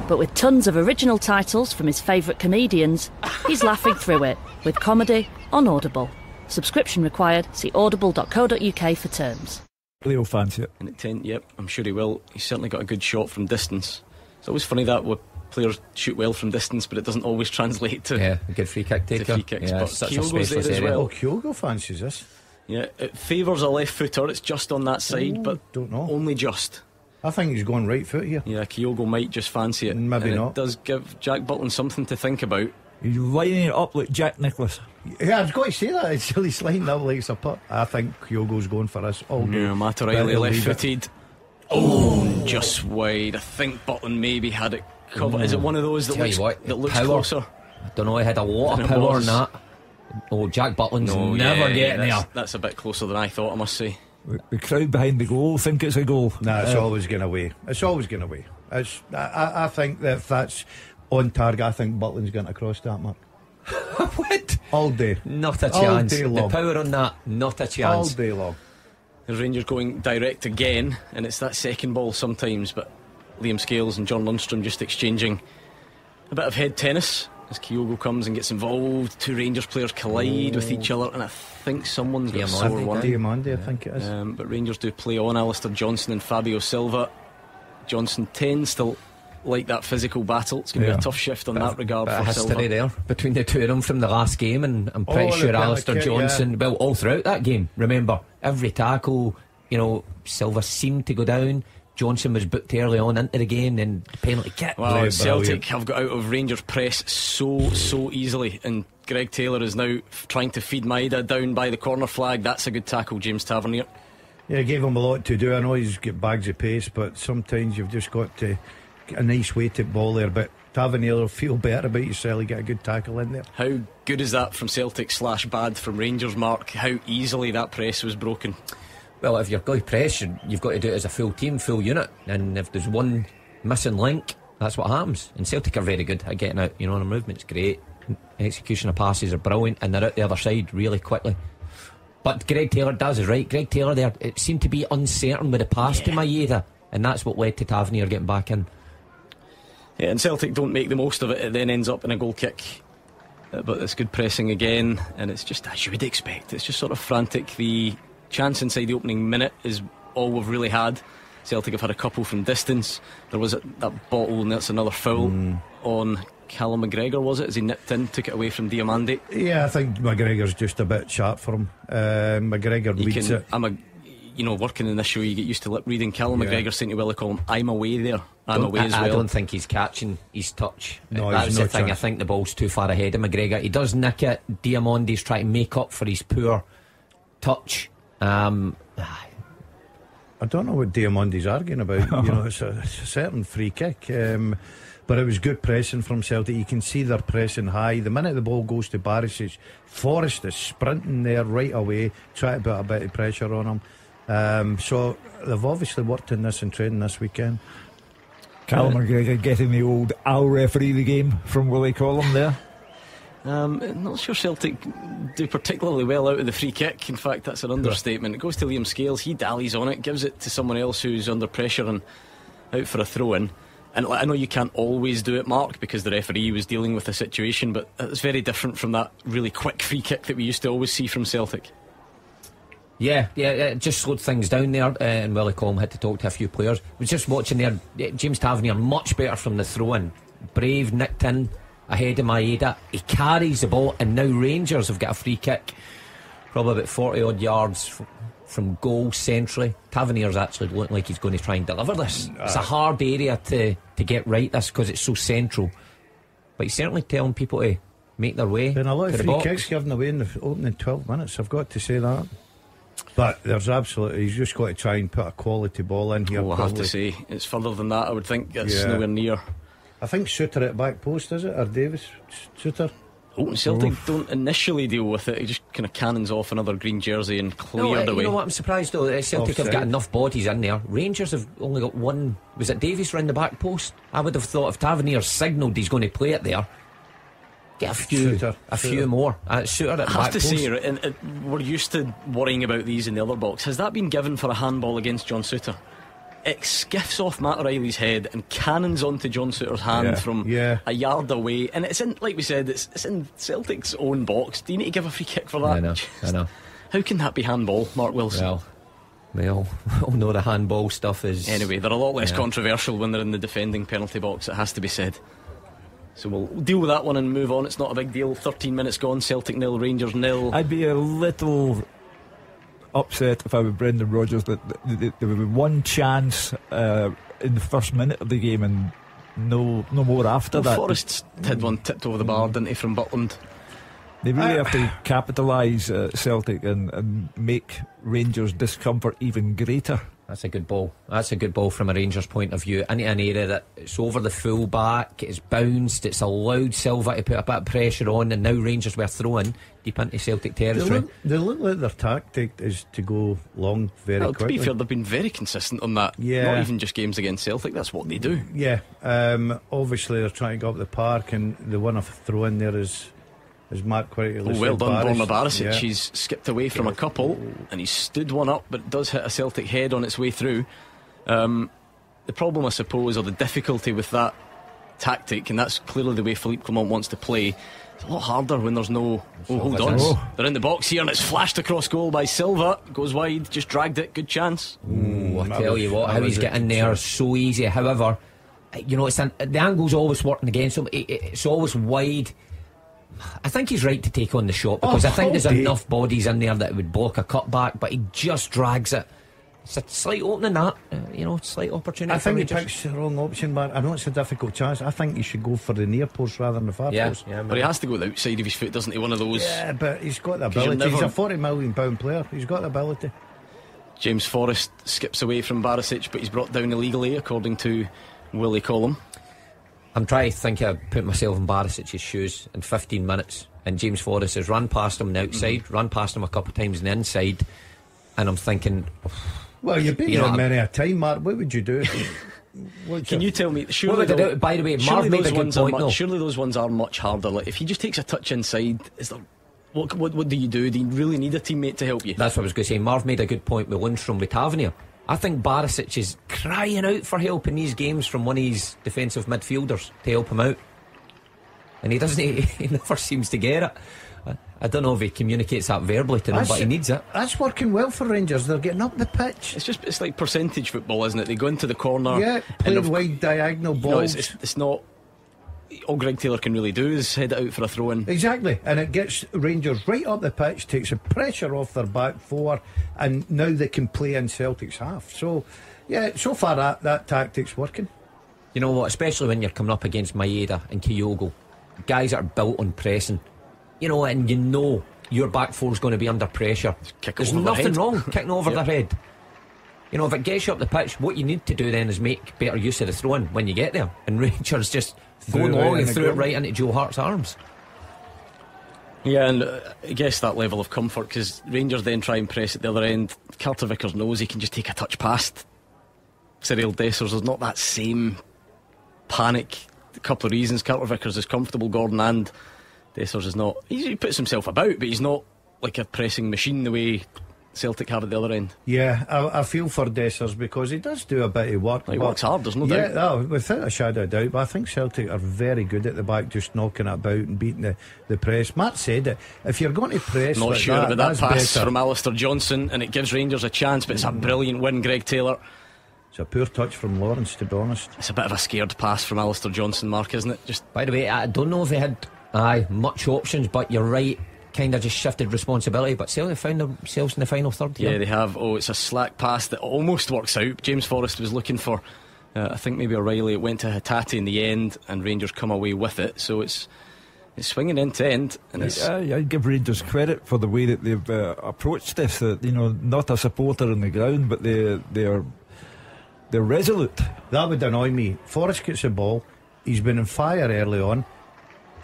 But with tons of original titles from his favourite comedians, he's laughing through it with comedy on Audible. Subscription required. See audible.co.uk for terms. Leo fancy it. And at 10, yep, I'm sure he will. He's certainly got a good shot from distance. It's always funny that with players shoot well from distance, but it doesn't always [LAUGHS] translate to Yeah, a good free kick to taker. free kicks. Yeah, but such a Kyogo's there specialist as well. Oh, Kyogo fancies this. Yeah, it favours a left footer. It's just on that side, Oh, but don't know. only just. I think he's going right foot here. Yeah, Kyogo might just fancy it. Maybe and not. It does give Jack Butland something to think about. He's lining it up like Jack Nicklaus. Yeah, I was going to say that. It's really lined up like it's a putt. I think Kyogo's going for us all day. Yeah, Matt Better O'Riley leave left footed. Oh, just wide. I think Butland maybe had it covered. Is it one of those that Tell looks, what, that looks power. closer? I don't know, he had a lot of power was. in that. Oh, Jack Butland's No, never yeah, getting that's, there. That's a bit closer than I thought, I must say. The- The crowd behind the goal think it's a goal. Nah, it's Uh, always going away. It's always going away. It's, I, I, I think that if that's on target, I think Butland's going to cross that mark. [LAUGHS] what? All day. Not a All chance. day The power on that, not a chance. All day long. The Rangers going direct again, and it's that second ball sometimes, but Liam Scales and John Lundstram just exchanging a bit of head tennis as Kyogo comes and gets involved. Two Rangers players collide with each other, and I think someone's got a sore one. Diomande, I think it is. Um, but Rangers do play on Alistair Johnston and Fabio Silva. Johnston tends to like that physical battle. It's going to Yeah. be a tough shift on that regard Bit of for history Silva. there between the two of them from the last game, and I'm oh, pretty Oh, sure penalty Alistair kick, Johnston, well, all throughout that game, remember, every tackle, you know, Silva seemed to go down. Johnston was booked early on into the game, then the penalty kick. Wow, Brilliant, Celtic have got out of Rangers press so so easily, and Greg Taylor is now f- trying to feed Maeda down by the corner flag. That's a good tackle, James Tavernier. Yeah, gave him a lot to do. I know he's got bags of pace, but sometimes you've just got to get a nice weighted ball there. But Tavernier will feel better about yourself. You get a good tackle in there. How good is that from Celtic slash bad from Rangers, Mark? How easily that press was broken. Well, if you're going to press, you- you've got to do it as a full team, full unit. And if there's one missing link, that's what happens. And Celtic are very good at getting out. You know, the movement's great. Execution of passes are brilliant, and they're out the other side really quickly. But Greg Taylor does is right. Greg Taylor there it seemed to be uncertain with the pass to Maeda, and that's what led to Tavernier getting back in. Yeah, and Celtic don't make the most of it. It then ends up in a goal kick. Uh, But it's good pressing again, and it's just as you would expect. It's just sort of frantic. The chance inside the opening minute is all we've really had. Celtic have had a couple from distance. There was a, that bottle, and that's another foul on Callum McGregor, was it? As he nipped in, took it away from Diomande. Yeah, I think McGregor's just a bit sharp for him. Uh, McGregor You reads can, it. I'm a, you know, working in this show, you get used to lip reading. Callum Yeah. McGregor saying to Willie Collum, "I'm away there. I'm Don't- away I, as well. I don't think he's catching his touch. No, That's he's the no thing. chance. I think the ball's too far ahead of McGregor. He does nick it. Diomande's trying to make up for his poor touch. Um, I don't know what Diomande's arguing about. you know, it's a, it's a certain free kick. Um, but it was good pressing from Celtic. You can see they're pressing high. The minute the ball goes to Barisic, Forrest is sprinting there right away, trying to put a bit of pressure on him. Um, so they've obviously worked in this and training this weekend. Callum McGregor getting the old I'll referee the game from Willie Collum there. [LAUGHS] Um, not sure Celtic do particularly well out of the free kick. In fact, that's an understatement. It goes to Liam Scales. He dallies on it, gives it to someone else who's under pressure and out for a throw in. And I know you can't always do it, Mark, because the referee was dealing with the situation, but it's very different from that really quick free kick that we used to always see from Celtic. Yeah, yeah, it just slowed things down there, uh, and Willie Collum had to talk to a few players. was just watching there, James Tavernier much better from the throw in. Brave nicked in ahead of Maeda. He carries the ball, and now Rangers have got a free kick, probably about 40 odd yards f- from goal centrally. Tavernier's actually looking like he's going to try and deliver this. It's a hard area to, to get right, this, because it's so central. But he's certainly telling people to make their way. Been a lot to of free box. kicks given away in the opening 12 minutes, I've got to say that. But there's absolutely, he's just got to try and put a quality ball in here. Oh, I have to say, it's further than that. I would think it's Yeah. nowhere near. I think Souttar at back post, is it? Or Davies? Souttar? Oh, Celtic don't initially deal with it. He just kind of cannons off another green jersey and cleared No, uh, away. you know what? I'm surprised though. uh, Celtic have got enough bodies in there. Rangers have only got one. Was it Davies round the back post? I would have thought if Tavernier signalled he's going to play it there, get a few, Souttar, a few shooter. more. Uh, Souttar at I have to post. say, and, and we're used to worrying about these in the other box. Has that been given for a handball against John Souttar? It skiffs off Matt O'Riley's head and cannons onto John Souttar's hand Yeah, from yeah. a yard away. And it's in, like we said, it's, it's in Celtic's own box. Do you need to give a free kick for that? I know, I know. How can that be handball, Mark Wilson? Well, we all, [LAUGHS] all know the handball stuff is. Anyway, they're a lot less Yeah. controversial when they're in the defending penalty box, it has to be said. So we'll deal with that one and move on. It's not a big deal. 13 minutes gone, Celtic nil, Rangers nil. I'd be a little upset if I were Brendan Rodgers that th- th- there would be one chance uh, in the first minute of the game and no no more after Well, that. Forrest had one tipped over the bar, didn't he, from Butland? They really have to capitalise uh, Celtic and, and make Rangers' discomfort even greater. That's a good ball. That's a good ball from a Rangers point of view. Into an area that it's over the full back, it's bounced, it's allowed Silva to put a bit of pressure on, and now Rangers were throwing deep into Celtic They territory. look, they look like their tactic is to go long very Well, to be fair, they've been very consistent on that. Yeah. Not even just games against Celtic, that's what they do. Yeah, um, obviously they're trying to go up the park, and the one I've throw in there is is Mark quite Oh, well done, Borna Barisic. He's skipped away from a couple and he's stood one up, but does hit a Celtic head on its way through. Um, the problem, I suppose, or the difficulty with that tactic, and that's clearly the way Philippe Clement wants to play. It's a lot harder when there's no. Oh, hold on. Oh. They're in the box here, and it's flashed across goal by Silva. Goes wide, just dragged it. Good chance. Ooh, I that tell was- you what, how he's it. getting there is so easy. However, you know, it's an, the angle's always working against him. It- it- it's always wide. I think he's right to take on the shot because Oh, I think there's hold it. enough bodies in there that it would block a cutback, but he just drags it. It's a slight opening that, uh, you know, slight opportunity. I think he Rangers. picks the wrong option, but I know it's a difficult chance. I think he should go for the near post rather than the far Yeah, post. yeah, But he has to go the outside of his foot, doesn't he? One of those. Yeah, but he's got the you're ability. He's a forty million pound player. He's got the ability. James Forrest skips away from Barisic, but he's brought down illegally, according to Willie Collum. I'm trying to think of putting myself in Barisic's shoes in 15 minutes, and James Forrest has run past him on the outside, Mm-hmm. run past him a couple of times on the inside, and I'm thinking, Well, you've been You know, there many a time, Mark. What would you do? [LAUGHS] What's Can your- you tell me? Surely would I? By the way, Marv surely made those a good ones are point, much, though. Surely those ones are much harder. Like if he just takes a touch inside, is there? What, what what do you do? Do you really need a teammate to help you? That's what I was going to say. Marv made a good point with Lundstram with Tavernier. I think Barisic is crying out for help in these games from one of his defensive midfielders to help him out. And he doesn't, he, [LAUGHS] he never seems to get it. I, I don't know if he communicates that verbally to them, That's- but he needs it. That's working well for Rangers. They're getting up the pitch. It's just it's like percentage football, isn't it? They go into the corner. Yeah, and playing of- wide diagonal you know, balls. it's, it's, it's not. All Greg Taylor can really do is head it out for a throw in. Exactly, and it gets Rangers right up the pitch, takes the pressure off their back four, and now they can play in Celtic's half. So, yeah, so far that, that tactic's working. You know what? Especially when you're coming up against Maeda and Kyogo, guys that are built on pressing. You know, and you know your back four's going to be under pressure. kick There's over nothing head. wrong kicking over [LAUGHS] Yep. their head. You know, if it gets you up the pitch, what you need to do then is make better use of the throw in when you get there. And [LAUGHS] Rangers just Threw going long and the threw it right into Joe Hart's arms. Yeah, and uh, I guess that level of comfort because Rangers then try and press at the other end. Carter Vickers knows he can just take a touch past Cyril Dessers. There's not that same panic. A couple of reasons. Carter Vickers is comfortable, Gordon and Dessers is not. He he puts himself about, but he's not like a pressing machine the way Celtic have at the other end. Yeah, I, I feel for Dessers because he does do a bit of work. He but- works hard, there's no yeah, doubt. oh, without a shadow of doubt. But I think Celtic are very good at the back, just knocking about and beating the, the press. Matt said it. If you're going to press, Not like sure that, about that that's pass better. from Alistair Johnston, and it gives Rangers a chance, but it's a brilliant win, Greg Taylor. It's a poor touch from Lawrence, to be honest. It's a bit of a scared pass from Alistair Johnston, Mark, isn't it? Just By the way, I don't know if they had aye much options, but you're right. Kind of just shifted responsibility, but Celtic found themselves in the final third. Yeah, they have. Oh, it's a slack pass that almost works out. James Forrest was looking for, uh, I think maybe O'Riley. It went to Hatate in the end, and Rangers come away with it. So it's it's swinging end to end, and it's I, I give Rangers credit for the way that they've uh, approached this. That you know, not a supporter on the ground, but they they're they're resolute. That would annoy me. Forrest gets the ball. He's been on fire early on.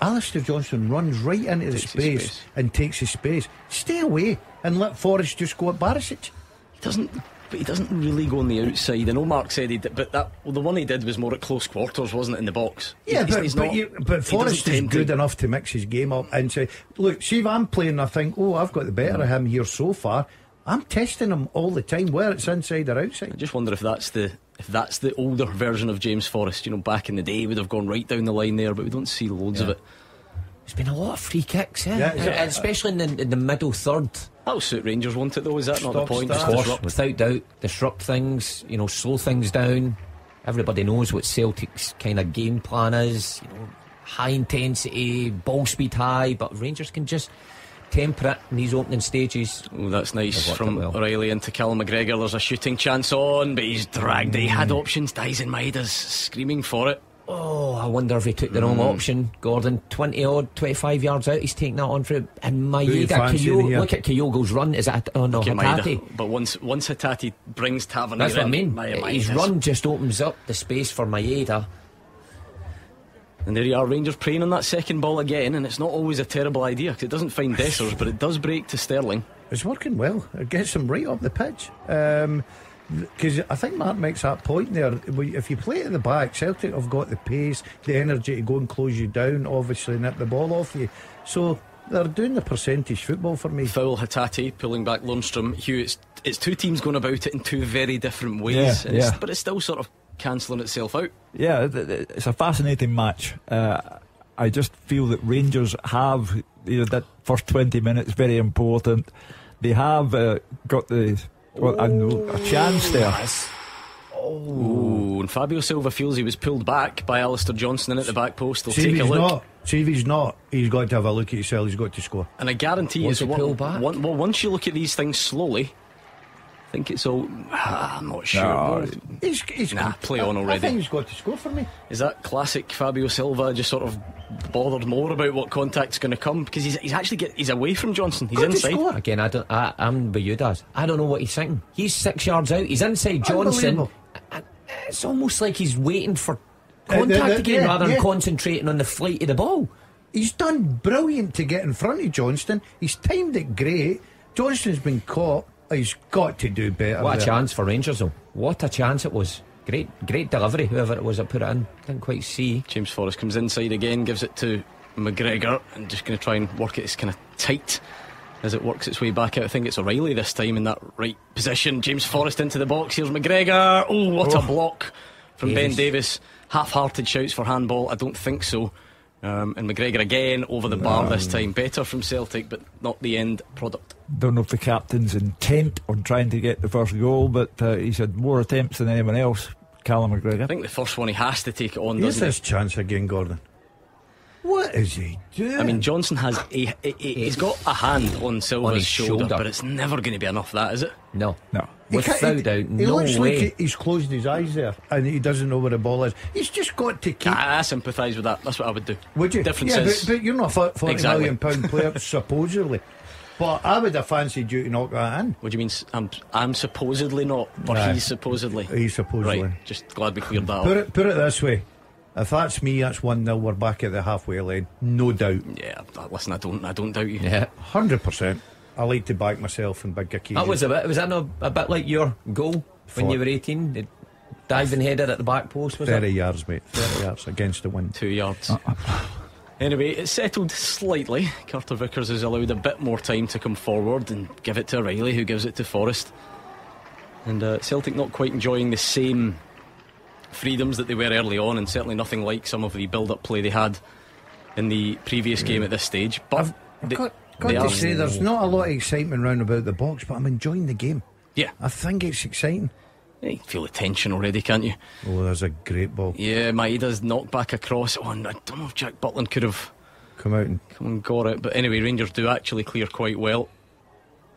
Alistair Johnston runs right into the space, space. and takes his space. Stay away and let Forrest just go at Barisic. he doesn't. But he doesn't really go on the outside. I know Mark said he did, but that well, the one he did was more at close quarters, wasn't it, in the box? Yeah, He's- but, he's but, not- you, but Forrest is tend to- good enough to mix his game up and say, look, see if I'm playing, I think, oh, I've got the better of him here so far. I'm testing him all the time, whether it's inside or outside. I just wonder if that's the if that's the older version of James Forrest. You know, back in the day, he would have gone right down the line there, but we don't see loads of it. There's been a lot of free kicks, yeah, Yeah, And- yeah. especially in the, in the middle third. That'll suit Rangers, won't it? Though, is that not the point? start. Just Of course, disrupt. without doubt, disrupt things, you know, slow things down. Everybody knows what Celtic's kind of game plan is. You know, high intensity, ball speed high, but Rangers can just temper it in these opening stages. Oh, that's nice from it well. O'Riley into Callum McGregor. There's a shooting chance on, but he's dragged it. He had mm. options. Daizen Maeda's screaming for it. Oh, I wonder if he took the wrong mm. option. Gordon, 20 odd, 25 yards out, he's taking that on for it. And Who Maeda, Kyogo, look at Kyogo's run. Is that, oh no, Okay, Hatate. Maeda. But once once Hatate brings Tavernier That's what I in, mean. Maeda- His Maeda's- run just opens up the space for Maeda. And there you are, Rangers preying on that second ball again, and it's not always a terrible idea because it doesn't find Dessers, but it does break to Sterling. It's working well. It gets him right up the pitch. Um, because I think Mark makes that point there. If you play at the back, Celtic have got the pace, the energy to go and close you down, obviously, and nip the ball off you. So they're doing the percentage football for me. Foul Hatate pulling back Lundstram. Hugh, it's, it's two teams going about it in two very different ways, Yeah, and it's- but it's still sort of cancelling itself out. Yeah, th- th- it's a fascinating match. Uh, I just feel that Rangers have you know, that first 20 minutes very important. They have uh, got the well, a, a chance there. Oh, and Fabio Silva feels he was pulled back by Alistair Johnston in at the back post. They'll See take a he's look. not. See if he's not. He's got to have a look at himself. He's got to score. And I guarantee Was you, he so pulled back? one- well, once you look at these things slowly, I think it's all. Ah, [SIGHS] I'm not sure. No. He's, he's Nah, play on I- I already. think he's got to score for me. Is that classic Fabio Silva just sort of bothered more about what contact's going to come because he's, he's actually get, he's away from Johnston. He's Got to inside. score. Again, I don't. I, I'm with you, Dad. I don't know what he's thinking. He's six yards out. He's inside Johnston. And It's almost like he's waiting for Uh, the- contact the- again yeah, rather than concentrating on the flight of the ball. He's done brilliant to get in front of Johnston. He's timed it great. Johnston's been caught. He's got to do better. What a chance for Rangers, though. What a chance it was. Great, great delivery. Whoever it was that put it in, didn't quite see. James Forrest comes inside again, gives it to McGregor, and just going to try and work it. It's kind of tight as it works its way back out. I think it's O'Riley this time in that right position. James Forrest into the box. Here's McGregor. Oh, what a oh. block from Ben Davies. Davies. Half-hearted shouts for handball. I don't think so. Um, and McGregor again over the bar this time. Better from Celtic, but not the end product. Don't know if the captain's intent on trying to get the first goal, but uh, he's had more attempts than anyone else. Callum McGregor. I think the first one he has to take it on, Here's doesn't this chance again, Gordon. What is he doing? I mean, Johnston has a, a, a he's got a hand on Silva's his shoulder, shoulder. but it's never going to be enough. That is it? No, No. Without he, doubt, he no looks way. like he's closed his eyes there, and he doesn't know where the ball is. He's just got to keep. I, I sympathise with that. That's what I would do. Would you? Difference yeah, but, but you're not a fo- forty Exactly. million pound [LAUGHS] player supposedly. But I would have fancied you to knock that in. what do you mean? s- I'm, I'm supposedly not, or Aye. he's supposedly. He's supposedly. Right. Just glad we cleared that Put up. it put it this way: if that's me, that's one 0 We're back at the halfway line, no doubt, Yeah. Listen, I don't. I don't doubt you. Yeah, hundred percent. I like to back myself in big occasions. that was a bit. Was that not a bit like your goal when you were 18? The diving header at the back post was thirty it? yards, mate. Thirty yards against the wind. Two yards. Anyway, it's settled slightly. Carter Vickers has allowed a bit more time to come forward and give it to Riley, who gives it to Forrest. And uh, Celtic not quite enjoying the same freedoms that they were early on, and certainly nothing like some of the build up play they had in the previous game at this stage. But I've they, got, got they to are- say, there's not a lot of excitement round about the box, but I'm enjoying the game. Yeah. I think it's exciting. Yeah, you feel the tension already, can't you? Oh, there's a great ball. Yeah, Maeda's knocked back across. Oh, and I don't know if Jack Butland could have Come out and come and got it. But anyway, Rangers do actually clear quite well.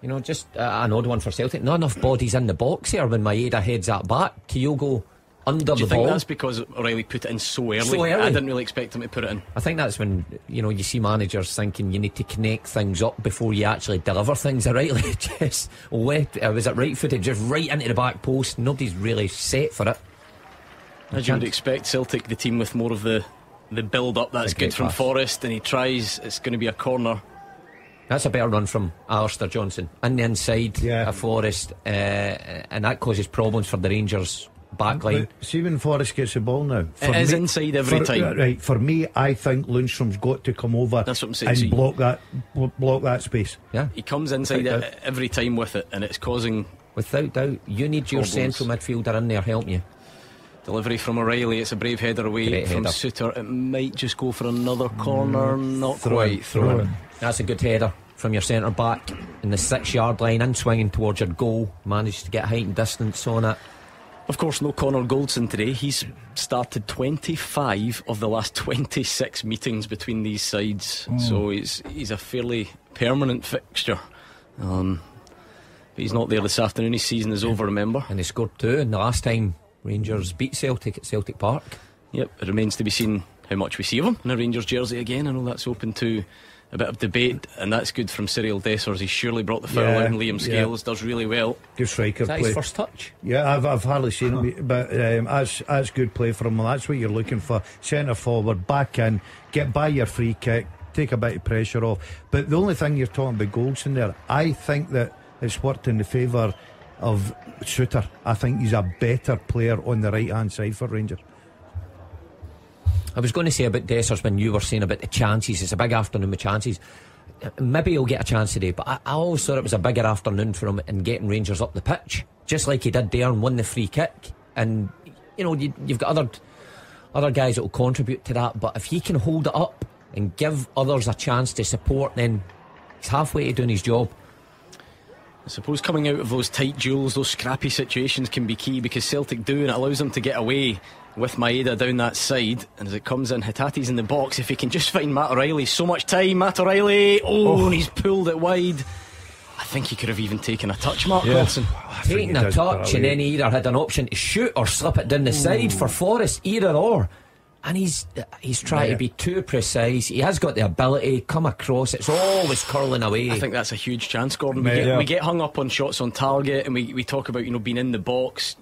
You know, just uh, an odd one for Celtic. Not enough bodies in the box here when Maeda heads that back. Kyogo under Do you the think ball. that's because O'Riley put it in so early? So early. I didn't really expect him to put it in. I think that's when you know you see managers thinking you need to connect things up before you actually deliver things. [LAUGHS] Rightly, just let uh, was it right footed, just right into the back post. Nobody's really set for it. As you would expect, Celtic, the team with more of the the build up. That's good from pass. Forrest, and he tries. It's going to be a corner. That's a better run from Alistair Johnston in the inside of Forrest, uh, and that causes problems for the Rangers back line. But see when Forrest gets the ball now. It is inside every for- time. Right, for me, I think Lundstram's got to come over That's what I'm saying, and so you- block that blo- block that space. Yeah, He comes inside Without it every time with it, and it's causing Without doubt, you need your Problems. central midfielder in there helping you. delivery from O'Riley. It's a brave header away Great from header. Souttar. It might just go for another corner. Mm, not Throw quite. in, Throw throw in. in. That's a good header from your centre back in the six yard line and swinging towards your goal. Managed to get height and distance on it. Of course, no Connor Goldson today. He's started 25 of the last 26 meetings between these sides, Mm. so he's he's a fairly permanent fixture. Um, but he's not there this afternoon. His season is over. Remember, and he scored two. And the last time Rangers beat Celtic at Celtic Park. Yep, it remains to be seen how much we see of him in a Rangers jersey again. I know that's open to a bit of debate, and that's good from Cyril Dessers. He's surely brought the foul Yeah, out, and Liam yeah. Scales does really well. Good striker Is that play. his first touch? Yeah, I've, I've hardly seen him, [LAUGHS] but um, that's that's good play from him. That's what you're looking for. Centre forward, back in, get by your free kick, take a bit of pressure off. But the only thing you're talking about Goldson there, I think that it's worked in the favour of Souttar. I think he's a better player on the right hand side for Rangers. I was going to say about Dessers when you were saying about the chances. It's a big afternoon with chances. Maybe he'll get a chance today, but I, I always thought it was a bigger afternoon for him in getting Rangers up the pitch, just like he did there and won the free kick. And you know, you, you've got other other guys that will contribute to that. But if he can hold it up and give others a chance to support, then he's halfway to doing his job. I suppose coming out of those tight duels, those scrappy situations can be key because Celtic do, and it allows them to get away with Maeda down that side. And as it comes in, Hatate's in the box. If he can just find Matt O'Riley, so much time. Matt O'Riley, oh, and he's pulled it wide. I think he could have even taken a touch, Mark Yeah. Wilson. Taking a touch, and then he either had an option to shoot or slip it down the side for Forrest, either or. And he's he's trying Yeah. to be too precise. He has got the ability, come across. It's always curling away. I think that's a huge chance, Gordon. We Mate, get, yeah. we get hung up on shots on target, and we, we talk about you know being in the box.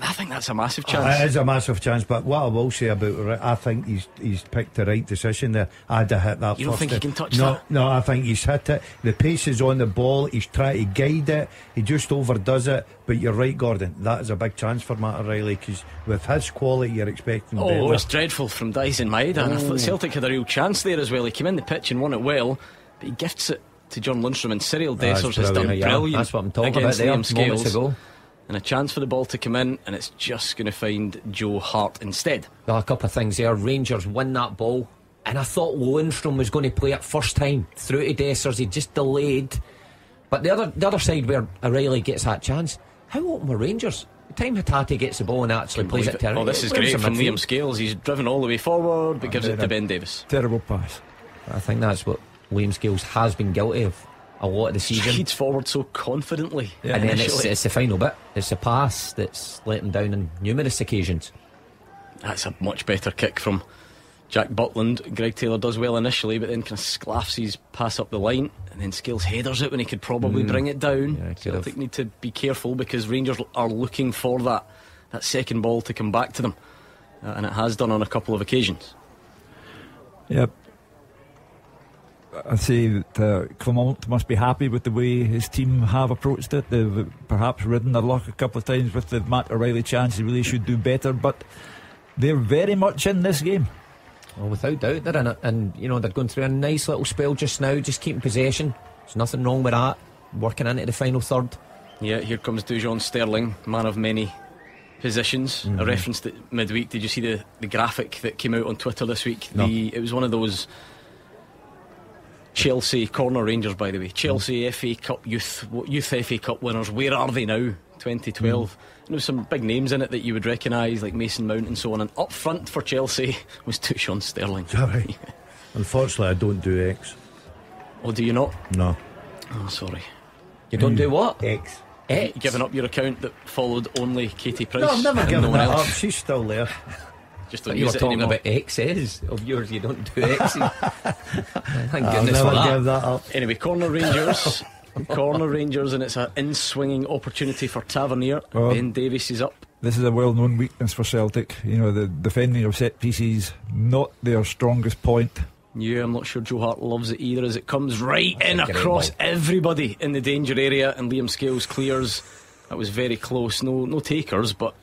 I think that's a massive oh, chance. It is a massive chance, but what I will say about it, I think he's he's picked the right decision there. I'd have hit that. You don't think he can touch no, that? No, I think he's hit it. The pace is on the ball. He's trying to guide it. He just overdoes it. But you're right, Gordon. That is a big chance for Matt O'Riley because with his quality, you're expecting Oh, better. it's dreadful from Daizen Maeda. And I Oh. thought mm. Celtic had a real chance there as well. He came in the pitch and won it well, but he gifts it to John Lundstram and Cyril Dessers has done brilliant. Yeah, brilliant. that's what I'm talking about there, moments ago. And a chance for the ball to come in, and it's just going to find Joe Hart instead. Well, a couple of things there. Rangers win that ball, and I thought Lundstram was going to play it first time through to Dessers. He just delayed. But the other the other side where O'Riley gets that chance, how open were Rangers? The time Hatate gets the ball and actually plays it to Oh, this is Williams great from midfield. Liam Scales. He's driven all the way forward, but gives it to Ben Davies. Terrible pass. I think that's what William Scales has been guilty of a lot of the season. Strides forward so confidently. and then it's, it's the final bit. It's the pass that's let him down on numerous occasions. That's a much better kick from Jack Butland. Greg Taylor does well initially, but then kind of sclaffs his pass up the line, and then Scales headers it when he could probably Mm. bring it down. Yeah, could Celtic need to be careful because Rangers are looking for that that second ball to come back to them, uh, and it has done on a couple of occasions. Yep. I say that uh, Clement must be happy with the way his team have approached it. They've perhaps ridden their luck a couple of times with the Matt O'Riley chance. They really should do better, but they're very much in this game. Well, without doubt, they're in it, and you know they're going through a nice little spell just now, just keeping possession. There's nothing wrong with that. Working into the final third. Yeah, here comes Dujon Sterling, man of many positions. Mhm. I referenced it midweek. Did you see the, the graphic that came out on Twitter this week? No. The it was one of those Chelsea corner Rangers, by the way. Mm. Chelsea FA Cup youth youth FA Cup winners. Where are they now? 2012. Mm. And there was some big names in it that you would recognise, like Mason Mount and so on. And up front for Chelsea [LAUGHS] was Dujon Sterling. Right? [LAUGHS] Unfortunately, I don't do X. Oh, do you not? No. Oh, sorry. You don't do what? X. X. Giving up your account that followed only Katie Price. No, I've never given no that else. up. She's still there. [LAUGHS] Just don't you were use it talking anymore. about X's of yours. You don't do X's. [LAUGHS] Thank I'll goodness never for that. give that up. Anyway, corner Rangers. [LAUGHS] corner Rangers, and it's an in swinging opportunity for Tavernier. Oh. Ben Davies is up. This is a well known weakness for Celtic. You know, the defending of set pieces, not their strongest point. Yeah, I'm not sure Joe Hart loves it either as it comes right That's in across ball. everybody in the danger area, and Liam Scales clears. That was very close. No, no takers, but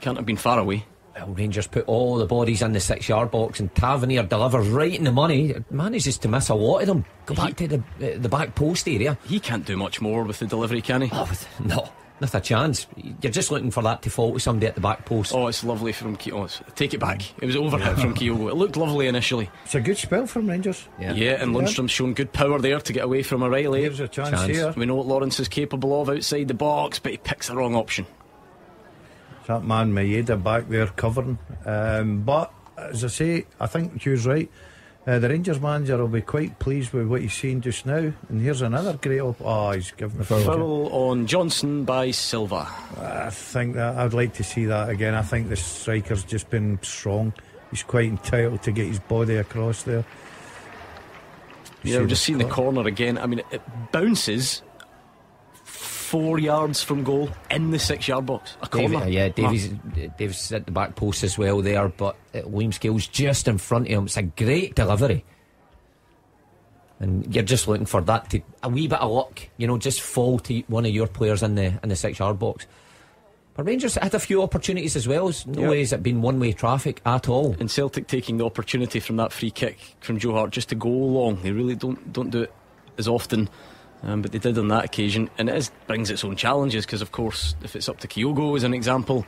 can't have been far away. Well, Rangers put all the bodies in the six yard box and Tavernier delivers right in the money. Manages to miss a lot of them. Go back to the uh, the back post area. He can't do much more with the delivery, can he? Oh, no, not a chance. You're just looking for that to fall to somebody at the back post. Oh, it's lovely from Kyogo. Oh, take it back. It was overhit from Kyogo. It looked lovely initially. It's a good spell from Rangers. Yeah. Yeah, and Lundstram's shown good power there to get away from O'Riley. There's a chance, Chance. here. We know what Lawrence is capable of outside the box, but he picks the wrong option. That man Maeda back there covering. Um, but as I say, I think Hugh's right. Uh, the Rangers manager will be quite pleased with what he's seen just now. And here's another great op. Oh, he's given a foul. Foul on Johnston by Silva. I think that I'd like to see that again. I think the striker's just been strong. He's quite entitled to get his body across there. Yeah, we've just seen the corner again. I mean, it bounces four yards from goal in the six yard box. A corner. uh, yeah, Davies, Davies at the back post as well there, but uh, Liam Scales just in front of him. It's a great delivery. And you're just looking for that to a wee bit of luck, you know, just fall to one of your players in the in the six yard box. But Rangers had a few opportunities as well. No Yep. way has it been one way traffic at all. And Celtic taking the opportunity from that free kick from Joe Hart just to go long. They really don't don't do it as often, um, but they did on that occasion. And it is, brings its own challenges because, of course, if it's up to Kyogo as an example,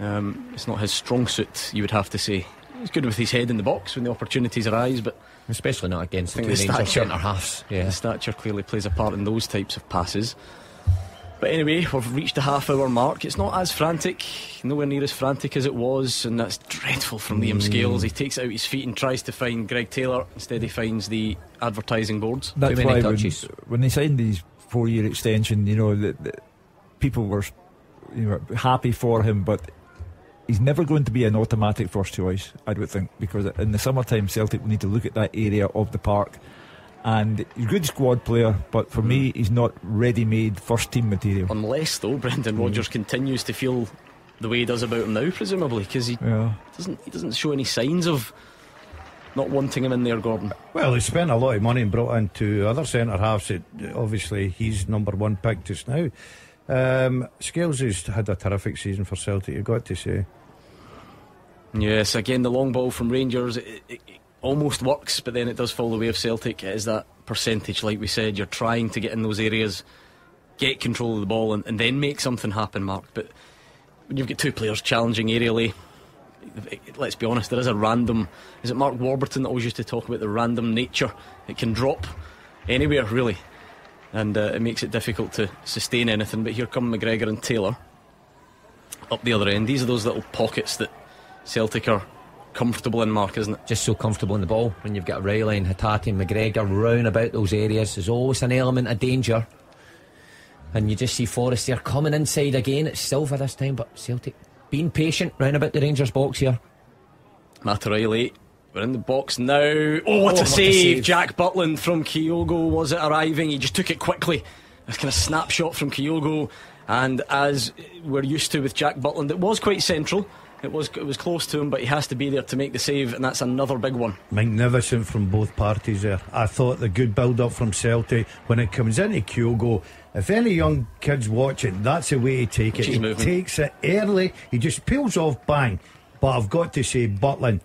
um, it's not his strong suit. You would have to say he's good with his head in the box when the opportunities arise, but Especially not against the the stature- centre halves. Yeah. the stature clearly plays a part in those types of passes. But anyway, we've reached the half hour mark. It's not as frantic, nowhere near as frantic as it was, and that's dreadful from Liam mm. Scales. He takes out his feet and tries to find Greg Taylor. Instead, he finds the advertising boards. That's many why when, when they signed these four year extension, you know, the, the people were you know, happy for him, but he's never going to be an automatic first choice, I would think, because in the summertime, Celtic will need to look at that area of the park. And he's a good squad player, but for me, he's not ready made first team material. Unless, though, Brendan Rodgers continues to feel the way he does about him now, presumably, because he Yeah. doesn't he doesn't show any signs of not wanting him in there, Gordon. Well, he spent a lot of money and brought in two other centre halves. Obviously he's number one pick just now. Um, Scales has had a terrific season for Celtic. You've got to say. Yes, again, the long ball from Rangers it, it, it almost works, but then it does fall the way of Celtic. It is that percentage, like we said, you're trying to get in those areas, get control of the ball, and, and then make something happen, Mark. But when you've got two players challenging aerially, let's be honest, there is a random. Is it Mark Warburton that always used to talk about the random nature? It can drop anywhere, really, and uh, it makes it difficult to sustain anything. But here come McGregor and Taylor up the other end. These are those little pockets that Celtic are comfortable in, Mark, isn't it? just so comfortable in the ball when you've got Riley and Hatate and McGregor round about those areas. There's always an element of danger. And you just see Forrest there coming inside again. It's Silva this time, but Celtic being patient round about the Rangers box here. Matt O'Riley, we're in the box now. Oh, what Oh, a what a save! save. Jack Butland from Kyogo was it arriving? He just took it quickly. It's kind of snapshot from Kyogo, and as we're used to with Jack Butland, it was quite central. It was it was close to him, but he has to be there to make the save, and that's another big one. Magnificent from both parties there. I thought the good build up from Celtic when it comes into Kyogo. If any young kids watch it, that's the way to take it. She's he moving. takes it early, he just peels off, bang. But I've got to say, Butland,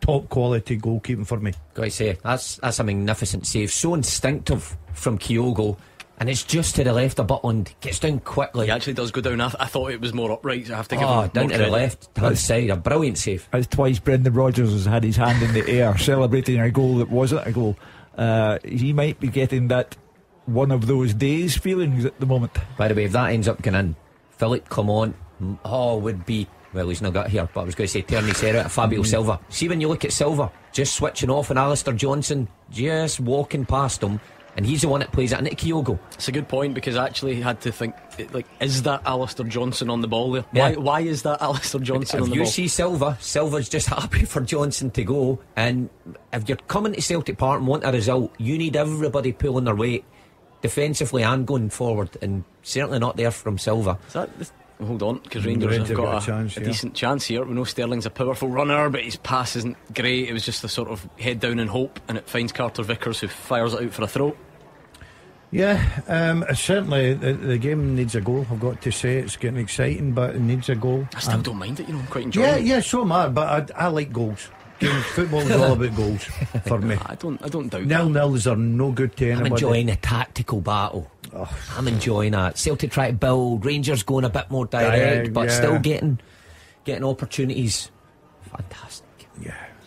top quality goalkeeping for me. Got to say, that's that's a magnificent save. So instinctive from Kyogo. And it's just to the left of Butland. Gets down quickly. He actually does go down. I, th- I thought it was more upright. So I have to give Oh, him down to the credit. left hand side. A brilliant save. As twice Brendan Rodgers has had his hand in the air [LAUGHS] celebrating a goal that wasn't a goal. Uh, he might be getting that one of those days feelings at the moment. By the way, if that ends up going in, Philip, come on. Mm, Oh, would be. Well, he's not got here, but I was going to say Tierney said it. Fabio Silva. See, when you look at Silva, just switching off and Alistair Johnston just walking past him, and he's the one that plays it into Kyogo. It's a good point because I actually had to think, like, is that Alistair Johnston on the ball there? Yeah. Why, why is that Alistair Johnston on If the you ball? see Silva, Silva's just [LAUGHS] happy for Johnston to go. And if you're coming to Celtic Park and want a result, you need everybody pulling their weight defensively and going forward. And certainly not there from Silva. Is that the- hold on, because Rangers Rangers have got, got a a, chance, a yeah. decent chance here. We know Sterling's a powerful runner, but his pass isn't great. It was just a sort of head down and hope, and it finds Carter Vickers who fires it out for a throw. Yeah, um, certainly the, the game needs a goal. I've got to say it's getting exciting, but it needs a goal. I still And- don't mind it, you know, I'm quite enjoying Yeah, it. yeah, so am I. But I, I like goals. Game, football is all about goals for me. [LAUGHS] I don't, I don't doubt that. Nil nils are no good to I'm enjoying the tactical battle. I'm enjoying that. Celtic try to build, Rangers going a bit more direct, Direct, but yeah. still getting getting opportunities. Fantastic.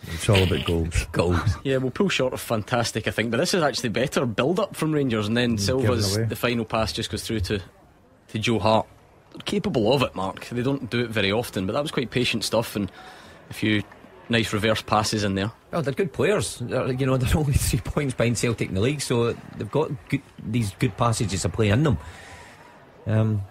Yeah, it's all about goals. [LAUGHS] Goals. Yeah, we'll pull short of fantastic, I think. But this is actually better build up from Rangers, and then Silva's the final pass just goes through to to Joe Hart. They're capable of it, Mark. They don't do it very often, but that was quite patient stuff, and a few nice reverse passes in there. Well, they're good players. They're, you know, they're [LAUGHS] only three points behind Celtic in the league, so they've got good, these good passages of play in them. Um,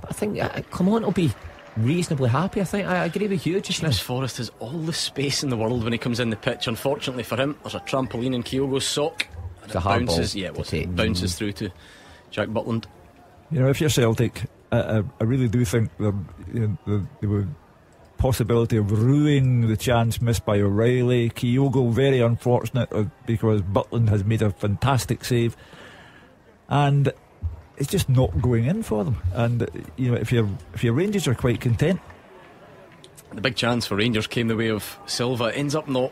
but I think uh, Clement will be reasonably happy. I think I agree with you just now. James Forrest has all the space in the world when he comes in the pitch. Unfortunately for him, there's a trampoline in Kyogo's sock. And It's it a hard bounces, ball yeah, to well, it bounces through to Jack Butland. You know, if you're Celtic, I, I, I really do think there, you know, there, there were possibility of ruining the chance missed by O'Riley. Kyogo very unfortunate uh, because Butland has made a fantastic save, and it's just not going in for them. And you know, if your if your Rangers are quite content, The big chance for Rangers came the way of Silva. Ends up not,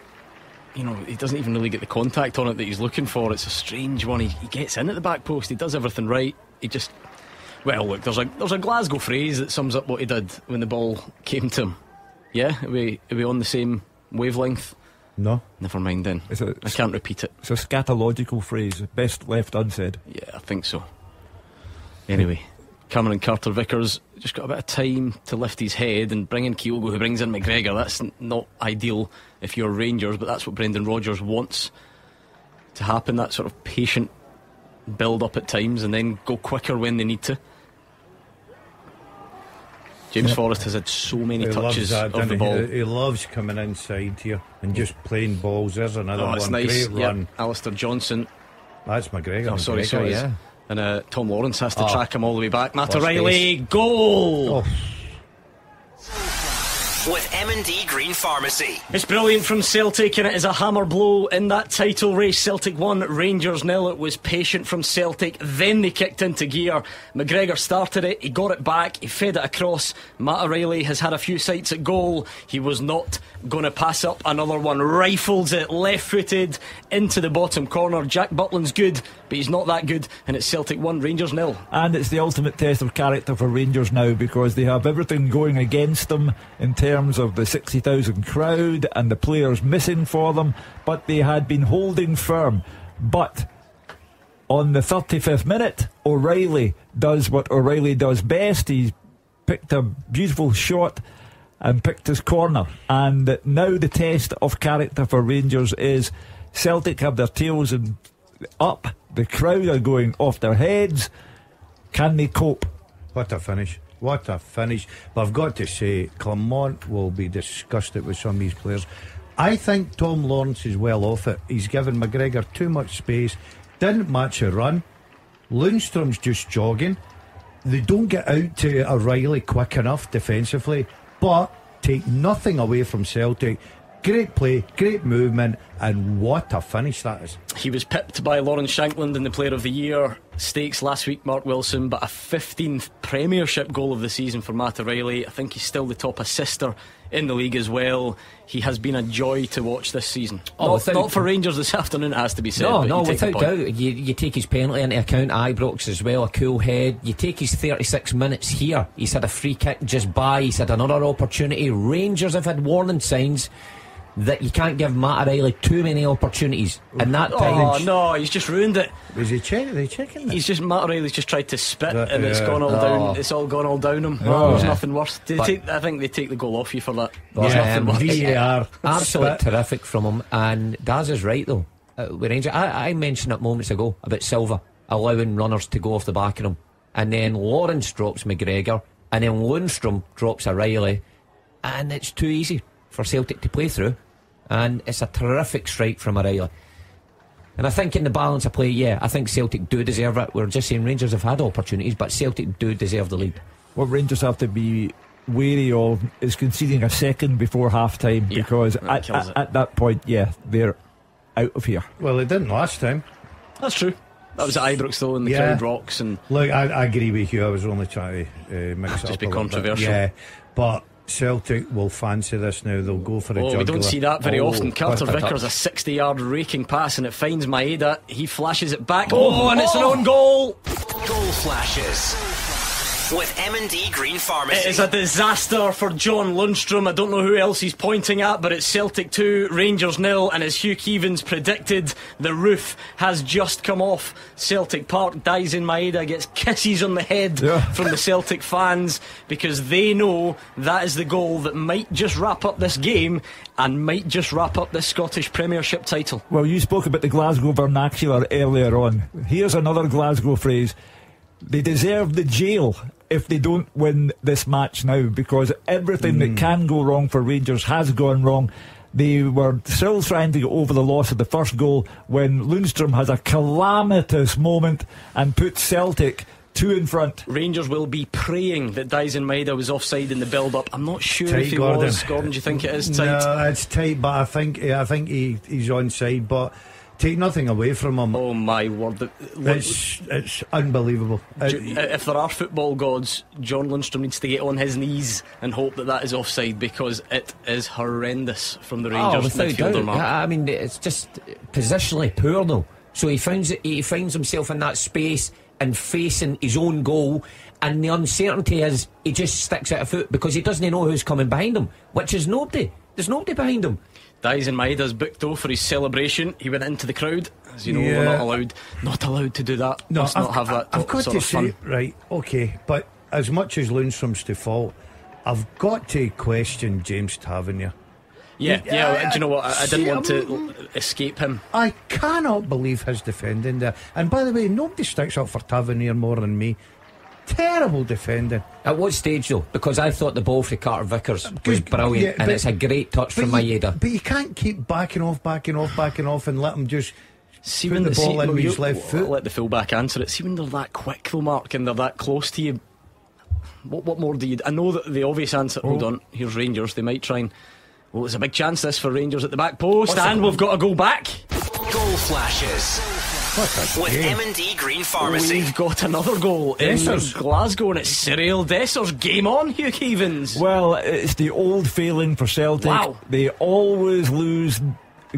you know, he doesn't even really get the contact on it that he's looking for. It's a strange one. He, he gets in at the back post. He does everything right. He just, well, look, there's a there's a Glasgow phrase that sums up what he did when the ball [LAUGHS] came to him. Yeah, are we are we on the same wavelength? No. Never mind then. I can't repeat it. it's a scatological phrase, best left unsaid. Yeah, I think so. Anyway, Cameron Carter Vickers just got a bit of time to lift his head and bring in Kyogo, who brings in McGregor. That's not ideal if you're Rangers, but that's what Brendan Rodgers wants to happen. That sort of patient build up at times and then go quicker when they need to. James Yeah. Forrest has had so many He touches that, of the he? ball. He, he loves coming inside here and just playing balls. There's another Oh, one. it's nice. Great Yeah, run. Alistair Johnston. That's McGregor. Oh, sorry, McGregor sorry. is- yeah. And uh, Tom Lawrence has to Oh. track him all the way back. Matt Lost O'Riley, goal! Oh, With M&D Green Pharmacy. It's brilliant from Celtic, and it is a hammer blow in that title race. Celtic won, Rangers nil. It was patient from Celtic. Then they kicked into gear. McGregor started it. He got it back. He fed it across. Matt O'Riley has had a few sights at goal. He was not going to pass up another one. Rifles it left-footed into the bottom corner. Jack Butland's good, but he's not that good, and it's Celtic one, Rangers nil. And it's the ultimate test of character for Rangers now because they have everything going against them in terms of the 60,000 crowd and the players missing for them, but they had been holding firm. But on the 35th minute, O'Riley does what O'Riley does best. He's picked a beautiful shot and picked his corner. And now the test of character for Rangers is Celtic have their tails in, up, the crowd are going off their heads. Can they cope? what a finish. What a finish. But I've got to say, Clement will be disgusted with some of these players. I think Tom Lawrence is well off it. He's given McGregor too much space, didn't match a run. Lundstram's just jogging. They don't get out to O'Riley quick enough defensively, but take nothing away from Celtic. Great play, great movement, and what a finish that is. He was pipped by Lawrence Shankland in the Player of the Year stakes last week, Mark Wilson, but a 15th Premiership goal of the season for Matt O'Riley. I think he's still the top assister in the league as well. He has been a joy to watch this season. Oh, not, without- not for Rangers this [LAUGHS] afternoon, it has to be said. No, no, you without doubt. You, you take his penalty into account, Ibrox as well, a cool head. You take his 36 minutes here. He's had a free kick just by. He's had another opportunity. Rangers have had warning signs that you can't give Matt O'Riley too many opportunities. in that Oh time. no, he's just ruined it. Was he check? Are they checking? He's just Matt O'Riley's just tried to spit, That- and it's yeah. gone all Oh. down. It's all gone all down him. Oh. There's Yeah. nothing worse. They take, I think they take the goal off you for that. There's Yeah, nothing worse. VAR. Absolute terrific from him. And Daz is right, though. Uh, with Rangers, I, I mentioned it moments ago about Silva allowing runners to go off the back of him. And then Lawrence drops McGregor. And then Lundstram drops O'Riley. And it's too easy for Celtic to play through. And it's a terrific strike from O'Riley. And I think in the balance of play, yeah, I think Celtic do deserve it. We're just saying Rangers have had opportunities, but Celtic do deserve the lead. What Rangers have to be wary of is conceding a second before half time Yeah, because at, at, at that point, yeah, they're out of here. Well, it didn't last time. That's true. That was at Ibrox though, and the Yeah. crowd rocks and. Look, I, I agree with you. I was only trying to uh, mix it Just up be a little bit. controversial. Yeah, but Celtic will fancy this now. They'll go for a Oh, jugular. we don't see that very Oh, often. Carter Vickers, a 60 yard raking pass, and it finds Maeda. He flashes it back. Oh, oh and it's an own goal. Goal flashes with M&D Green Pharmacy. It is a disaster for John Lundstram. I don't know who else he's pointing at, but it's Celtic 2, Rangers nil. And as Hugh Keevins predicted, the roof has just come off Celtic Park. Daizen Maeda gets kisses on the head Yeah. [LAUGHS] from the Celtic fans because they know that is the goal that might just wrap up this game and might just wrap up this Scottish Premiership title. Well, you spoke about the Glasgow vernacular earlier on. Here's another Glasgow phrase. They deserve the jail if they don't win this match now because everything that hmm. can go wrong for Rangers has gone wrong. They were still trying to get over the loss of the first goal when Lundstram has a calamitous moment and puts Celtic two in front. Rangers will be praying that Daizen Maeda was offside in the build up. I'm not sure Tight, if he Gordon. was. Gordon, do you think it is tight? No, it's tight, but I think I think he, he's onside. But take nothing away from him. Oh my word. The- It's it's unbelievable. Ju- Uh, if there are football gods, John Lundstram needs to get on his knees and hope that that is offside because it is horrendous from the Oh, Rangers without midfielder doubt. mark. I mean, it's just positionally poor though. So he finds he finds himself in that space and facing his own goal, and the uncertainty is he just sticks out a foot because he doesn't know who's coming behind him, which is nobody. There's nobody behind him. Daizen Maeda's booked though for his celebration. He went into the crowd. As you know, we're not allowed, not allowed to do that. no, Must I've, not have that I've got sort to of say, fun. right, okay, but as much as Lundstram's to fault, I've got to question James Tavernier. Yeah, yeah. Yeah, do you know what? I, I didn't want to escape him. I cannot believe his defending there. And by the way, nobody sticks up for Tavernier more than me. Terrible defending. At what stage though? Because I thought the ball for Carter Vickers was brilliant, yeah, and it's a great touch from But you, Maeda. but you can't keep backing off, backing off, backing off, and let him just See put when the the ball see, in with his left foot. let the fullback answer it. See when they're that quick though, Mark, and they're that close to you. What, what more do you? I know that the obvious answer. Hold Oh. on, here's Rangers. They might try and. Well, there's a big chance this for Rangers at the back post, What's and we've got to go back. Goal flashes with. M&D Green Pharmacy. We've got another goal Dessers. in Glasgow, and it's Cyril Dessers. Game on, Hugh Keevins. Well, it's the old failing for Celtic. Wow. They always lose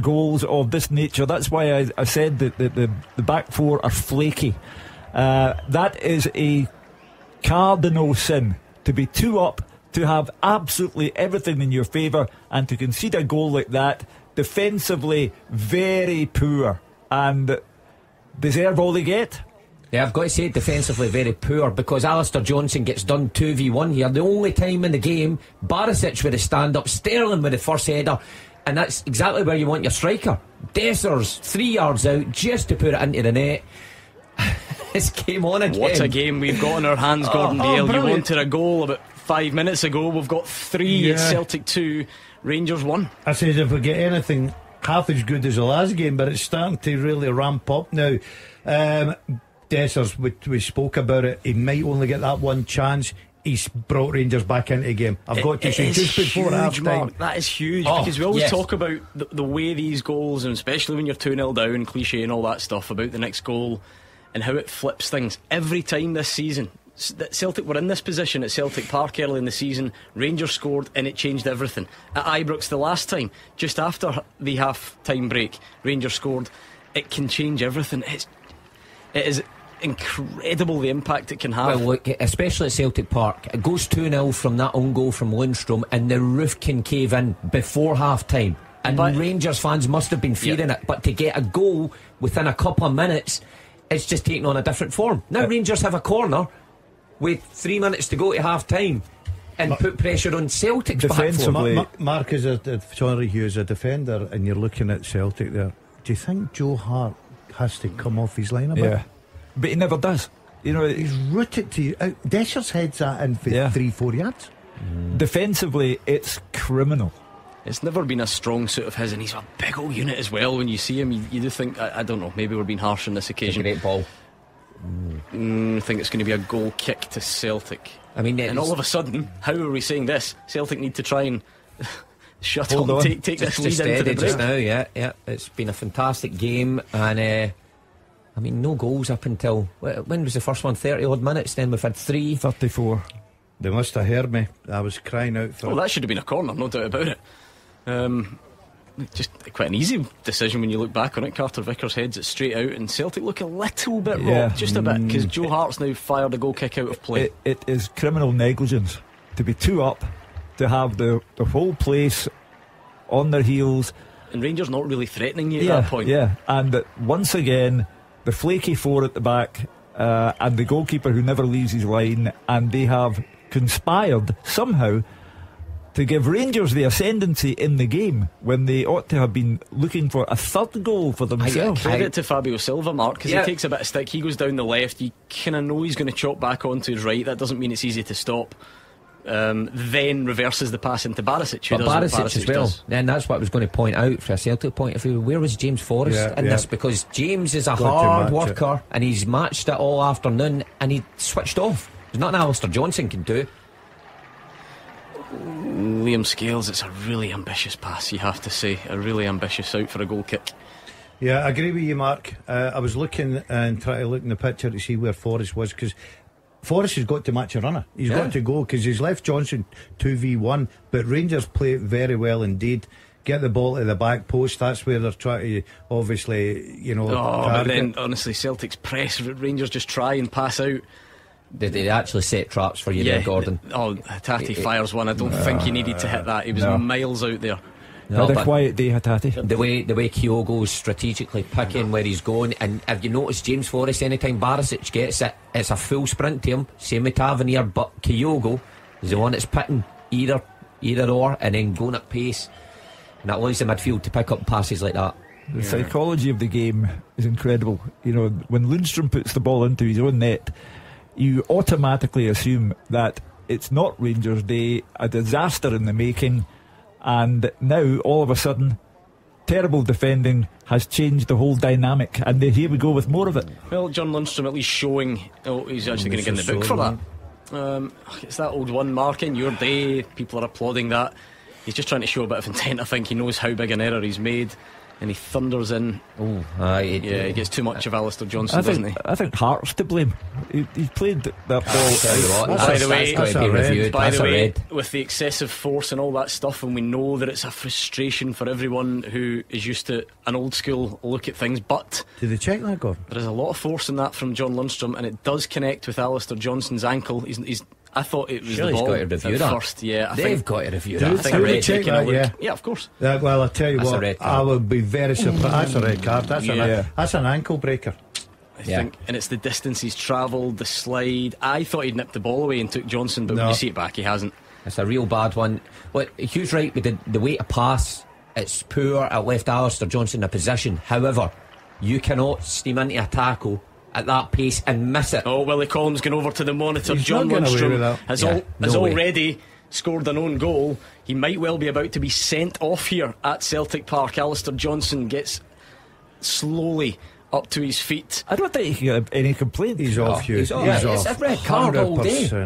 goals of this nature. That's why I, I said that the, the, the back four are flaky. Uh, that is a cardinal sin. To be two up, to have absolutely everything in your favour, and to concede a goal like that, defensively very poor, and deserve all they get. Yeah, I've got to say defensively very poor because Alistair Johnston gets done 2v1 here. The only time in the game, Barisic with a stand up, Sterling with the first header, and that's exactly where you want your striker. Dessers, three yards out, just to put it into the net. [LAUGHS] it's game on again. What a game we've got in our hands, Gordon [LAUGHS] oh, Dale. you wanted a goal about five minutes ago. We've got three. It's Yeah. Celtic two, Rangers one. I said if we get anything half as good as the last game, but it's starting to really ramp up now. Um, Dessers, we, we spoke about it. He might only get that one chance. He's brought Rangers back into the game. I've got to say, just before half time. That is huge Oh, because we always yes. talk about the, the way these goals, and especially when you're 2 0 down, cliche and all that stuff about the next goal and how it flips things. Every time this season, that Celtic were in this position at Celtic Park early in the season. Rangers scored and it changed everything. At Ibrox the last time, just after the half time break, Rangers scored. It can change everything. It's, it is incredible the impact it can have. Well, look, especially at Celtic Park, it goes 2 0 from that own goal from Lundstram, and the roof can cave in before half time. And But- Rangers fans must have been fearing it, but to get a goal within a couple of minutes, it's just taken on a different form. Now, uh, Rangers have a corner with three minutes to go to half time and put pressure on Celtic's back four. Defensively- Ma- Ma- Mark is a, a sorry, Hugh is a defender, and you're looking at Celtic there. Do you think Joe Hart has to come off his line a bit? Yeah. But he never does. You know, He's rooted to you. Uh, Out. Dessers heads that in for Yeah. three, four yards. Mm. defensively, it's criminal. It's never been a strong suit of his, and he's a big old unit as well. When you see him, you, you do think, I, I don't know, maybe we're being harsh on this occasion. Great ball. Mm, I think it's going to be a goal kick to Celtic. I mean, And all of a sudden, [LAUGHS] how are we saying this? Celtic need to try and [LAUGHS] shut Hold up, on. take, take just, this just lead into steady the just now, yeah, yeah. It's been a fantastic game, and uh, I mean, no goals up until when was the first one? Thirty odd minutes. Then we've had three. 34. They must have heard me. I was crying out for Oh, that should have been a corner, no doubt about it. Um, just quite an easy decision when you look back on it. Carter Vickers heads it straight out, and Celtic look a little bit Yeah. robbed, just a bit, because Joe Hart's now fired a goal kick out of play. It, it is criminal negligence to be two up, to have the, the whole place on their heels. and Rangers not really threatening you at yeah, that point. Yeah, and that once again, the flaky four at the back uh, and the goalkeeper who never leaves his line, and they have conspired somehow to give Rangers the ascendancy in the game when they ought to have been looking for a third goal for themselves. I, Credit to Fabio Silva, Mark, because Yeah. he takes a bit of stick. He goes down the left. You kind of know he's going to chop back onto his right. That doesn't mean it's easy to stop. Um, then reverses the pass into Barisic, who But does what Barisic as well. does. And that's what I was going to point out for a Celtic point of view. Where was James Forrest Yeah, in yeah. this? Because James is a Got hard match it. worker and he's matched it all afternoon and he switched off. There's nothing Alistair Johnston can do. Liam Scales, it's a really ambitious pass, you have to say. A really ambitious out for a goal kick. Yeah, I agree with you, Mark. Uh, I was looking and trying to look in the picture to see where Forrest was because Forrest has got to match a runner. He's Yeah. got to go because he's left Johnston 2v1, but Rangers play it very well indeed. Get the ball to the back post, that's where they're trying to obviously, you know. Oh, but then, honestly, Celtic's press, Rangers just try and pass out. They, they actually set traps for you there, Gordon. Oh, Tati eh, eh. fires one. I don't think he needed to hit that. He was No. miles out there. No, Had a quiet day, Hatate. the way the way Kyogo's strategically picking where he's going, and have you noticed James Forrest? Anytime Barisic gets it, it's a full sprint to him. Same with Tavernier, but Kyogo is the one that's picking either either or, and then going at pace, and that allows the midfield to pick up passes like that. The psychology of the game is incredible. You know, when Lundstram puts the ball into his own net, you automatically assume that it's not Rangers Day, a disaster in the making, and now all of a sudden, terrible defending has changed the whole dynamic, and here we go with more of it. Well, John Lundstram at least showing oh, he's actually going to get in the book for that. Um, it's that old one, Mark, in your day. People are applauding that. He's just trying to show a bit of intent. I think he knows how big an error he's made, and he thunders in. Oh, uh, Yeah, he gets too much of Alistair Johnston, I doesn't he? I think Hart's to blame. He, he played that ball. tell you what, By that's, the way- that's got to be that's reviewed. By the way, with the excessive force and all that stuff, and we know that it's a frustration for everyone who is used to an old school look at things, but Did they check that, Gordon? there is a lot of force in that from John Lundstram, and it does connect with Alistair Johnston's ankle. He's, he's I thought it was Surely the he's ball got to review at that. first. Yeah, I They've think got to review Do that. I think do a they red. check taking a that, look. yeah. yeah, of course. Uh, well, I'll tell you That's what, I card. would be very surprised. That's a red card. That's, Yeah. an, that's an ankle breaker. I Yeah. think, and it's the distance he's travelled, the slide. I thought he'd nipped the ball away and took Johnston, but when you see it back, he hasn't. It's a real bad one. Well, Hugh's right with the, the way to pass. It's poor. It left Alistair Johnston in a position. However, you cannot steam into a tackle at that pace and miss it. Oh, Willie Collum going over to the monitor. He's John not getting away with Lundstram has, Yeah, al- no has already scored an own goal. He might well be about to be sent off here at Celtic Park. Alistair Johnston gets slowly up to his feet. I don't think he can have any complaint. He's off, Hugh. he's off. Yeah, it's a red card all day. If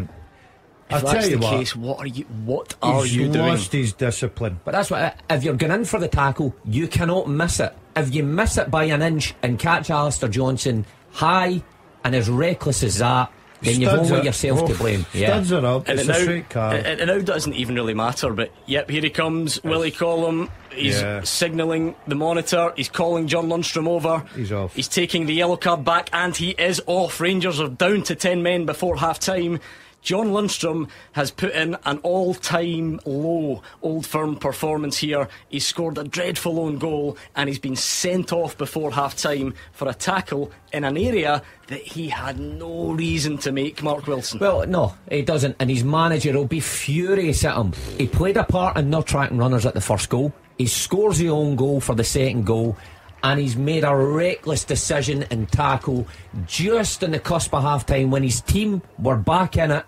I'll that's tell you the what, case, what are you? What are he's you doing? He's lost his discipline. But that's what. If you're going in for the tackle, you cannot miss it. If you miss it by an inch and catch Alistair Johnston high and as reckless as that, then you've only are- yourself to oh, blame. Yeah. Studs are up. And It's it a now, straight card. It, it now doesn't even really matter, but yep, here he comes. Willie Collum. He's Yeah. signalling the monitor. He's calling John Lundstram over. He's off. He's taking the yellow card back, and he is off. Rangers are down to 10 men before half time. John Lundstram has put in an all time low Old Firm performance here. He's scored a dreadful own goal and he's been sent off before half time for a tackle in an area that he had no reason to make, Mark Wilson. Well, no, he doesn't, and his manager will be furious at him. He played a part in not tracking runners at the first goal. He scores the own goal for the second goal, and he's made a reckless decision and tackle just on the cusp of half time when his team were back in it.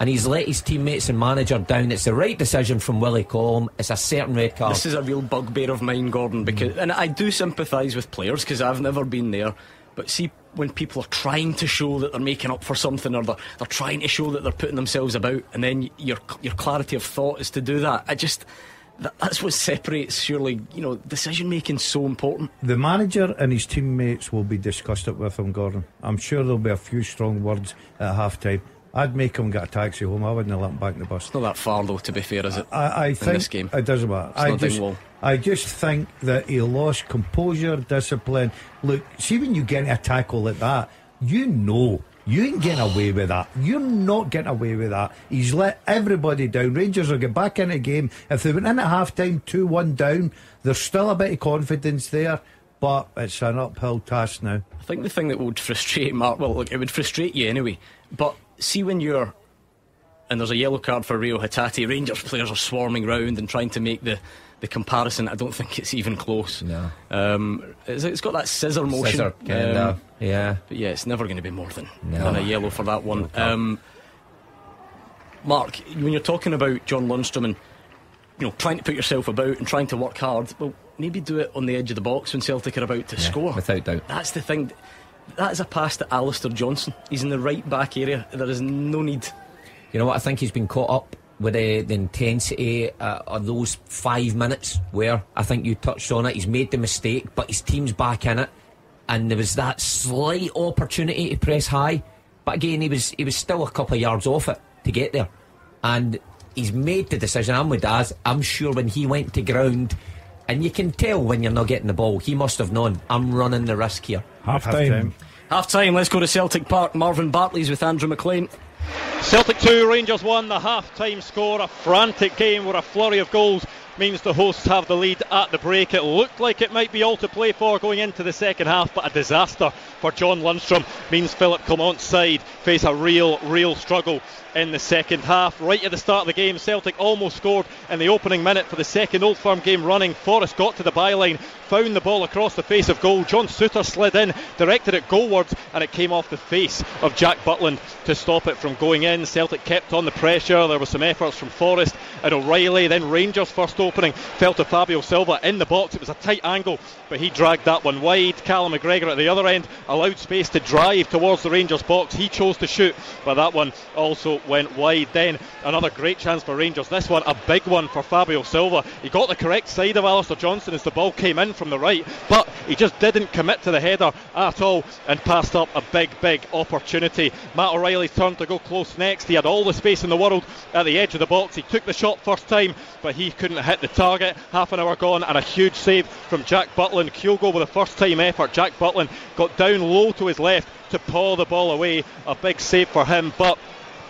And he's let his teammates and manager down. It's the right decision from Willie Collum. It's a certain red card. This is a real bugbear of mine, Gordon, because and I do sympathise with players because I've never been there. But see, when people are trying to show that they're making up for something, or they're, they're trying to show that they're putting themselves about, and then your your clarity of thought is to do that. I just that's what separates. Surely, you know, decision making so important. The manager and his teammates will be disgusted with him, Gordon. I'm sure there'll be a few strong words at half time. I'd make him get a taxi home. I wouldn't have let him back in the bus. It's not that far, though. To be fair, is it? I, I in think this game, it doesn't matter. It's I just. I just think that he lost composure, discipline. Look, see when you get a tackle like that, you know you ain't getting away with that. You're not getting away with that. He's let everybody down. Rangers will get back in the game. If they went in at half time, 2 1 down, there's still a bit of confidence there, but it's an uphill task now. I think the thing that would frustrate Mark, well, look, it would frustrate you anyway. But see when you're and there's a yellow card for Reo Hatate, Rangers players are swarming round and trying to make the, the comparison. I don't think it's even close. No. Um, it's, it's got that scissor motion. Scissor, kinda, um, yeah. But yeah, it's never going to be more than, No. than a yellow for that one. Um, Mark, when you're talking about John Lundstram and you know trying to put yourself about and trying to work hard, well, maybe do it on the edge of the box when Celtic are about to Yeah, score. without doubt. That's the thing. That is a pass to Alistair Johnston. He's in the right back area. There is no need. You know what? I think he's been caught up with the, the intensity uh, of those five minutes where I think you touched on it. He's made the mistake, but his team's back in it, and there was that slight opportunity to press high. But again, he was he was still a couple of yards off it to get there, and he's made the decision. I'm with Daz. I'm sure when he went to ground. And you can tell when you're not getting the ball. He must have known. I'm running the risk here. Half time. Half time, let's go to Celtic Park. Marvin Bartley's with Andrew McLean. Celtic 2, Rangers 1, the half time score. A frantic game where a flurry of goals means the hosts have the lead at the break. It looked like it might be all to play for going into the second half, but a disaster for John Lundstram means Philippe Clement's side face a real, real struggle in the second half. Right at the start of the game, Celtic almost scored in the opening minute for the second Old Firm game running. Forrest got to the byline, found the ball across the face of goal. John Souttar slid in, directed it goalwards, and it came off the face of Jack Butland to stop it from going in. Celtic kept on the pressure. There were some efforts from Forrest and O'Riley. Then Rangers' first opening fell to Fabio Silva in the box. It was a tight angle, but he dragged that one wide. Callum McGregor at the other end allowed space to drive towards the Rangers box. He chose to shoot, but that one also went wide. Then another great chance for Rangers. This one a big one for Fabio Silva. He got the correct side of Alistair Johnston as the ball came in from the right, but he just didn't commit to the header at all and passed up a big, big opportunity. Matt O'Riley's turn to go close next. He had all the space in the world at the edge of the box. He took the shot first time, but he couldn't hit the target. Half an hour gone, and a huge save from Jack Butland. Kyogo with a first time effort. Jack Butland got down low to his left to paw the ball away. A big save for him, but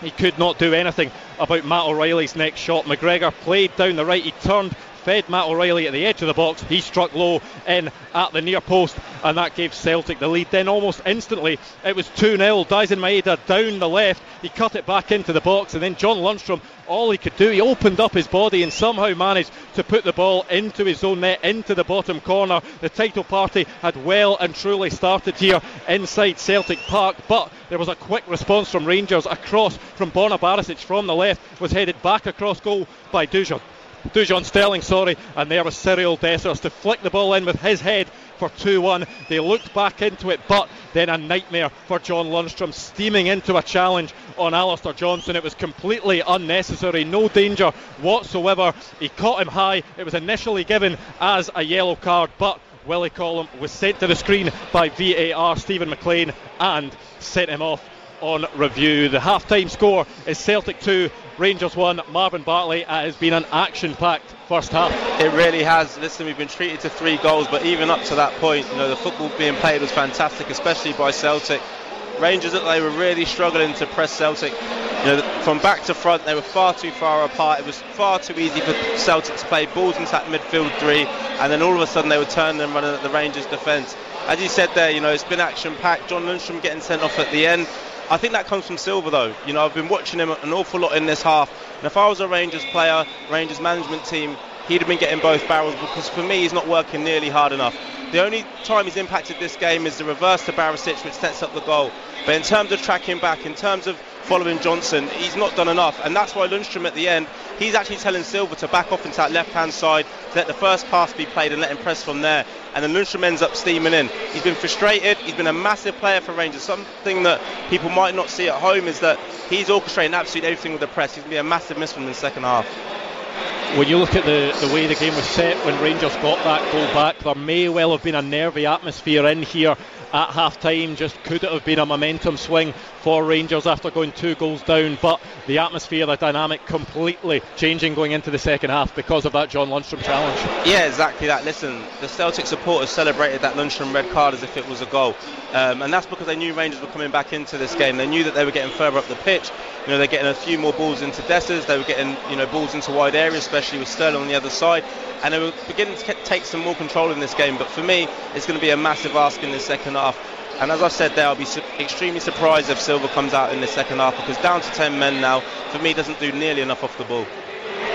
he could not do anything about Matt O'Riley's next shot. McGregor played down the right, he turned, fed Matt O'Riley at the edge of the box. He struck low in at the near post, and that gave Celtic the lead. Then almost instantly, it was 2 0. Daizen Maeda down the left, he cut it back into the box, and then John Lundstram, all he could do, he opened up his body and somehow managed to put the ball into his own net, into the bottom corner. The title party had well and truly started here inside Celtic Park, but there was a quick response from Rangers. A cross from Borna Barisic from the left was headed back across goal by Dujon. Dujon Sterling, sorry, and there was Cyril Dessers to flick the ball in with his head for 2 1. They looked back into it, but then a nightmare for John Lundstram, steaming into a challenge on Alistair Johnston. It was completely unnecessary, no danger whatsoever. He caught him high. It was initially given as a yellow card, but Willie Collum was sent to the screen by VAR Stephen McLean and sent him off on review. The half time score is Celtic 2, Rangers 1. Marvin Bartley, it has been an action packed first half. It really has. Listen, we've been treated to three goals, but even up to that point, you know, the football being played was fantastic, especially by Celtic. Rangers that they were really struggling to press Celtic. You know, from back to front, they were far too far apart. It was far too easy for Celtic to play balls into that midfield three, and then all of a sudden they were turning and running at the Rangers' defence. As you said there, you know, it's been action packed. John Lundstram getting sent off at the end. I think that comes from Silva, though. You know, I've been watching him an awful lot in this half, and if I was a Rangers player, Rangers management team, he'd have been getting both barrels because for me, he's not working nearly hard enough. The only time he's impacted this game is the reverse to Barisic, which sets up the goal. But in terms of tracking back, in terms of following Johnston, he's not done enough. And that's why Lundstram at the end, he's actually telling Silva to back off into that left hand side, let the first pass be played and let him press from there. And then Lundstram ends up steaming in. He's been frustrated, he's been a massive player for Rangers. Something that people might not see at home is that he's orchestrating absolutely everything with the press. He's going to be a massive miss from the second half when you look at the, the way the game was set when Rangers got that goal back, there may well have been a nervy atmosphere in here at half time. Just could it have been a momentum swing for Rangers after going two goals down? But the atmosphere, the dynamic completely changing going into the second half because of that John Lundstram challenge. Yeah, exactly that. Listen, the Celtic supporters celebrated that Lundstram red card as if it was a goal. Um, and that's because they knew Rangers were coming back into this game. They knew that they were getting further up the pitch. You know, they're getting a few more balls into Dessers. They were getting, you know, balls into wide areas, especially with Sterling on the other side. And they were beginning to take some more control in this game. But for me, it's going to be a massive ask in the second half. And as I've said there, I'll be su- extremely surprised if Silva comes out in the second half because down to 10 men now, for me, doesn't do nearly enough off the ball.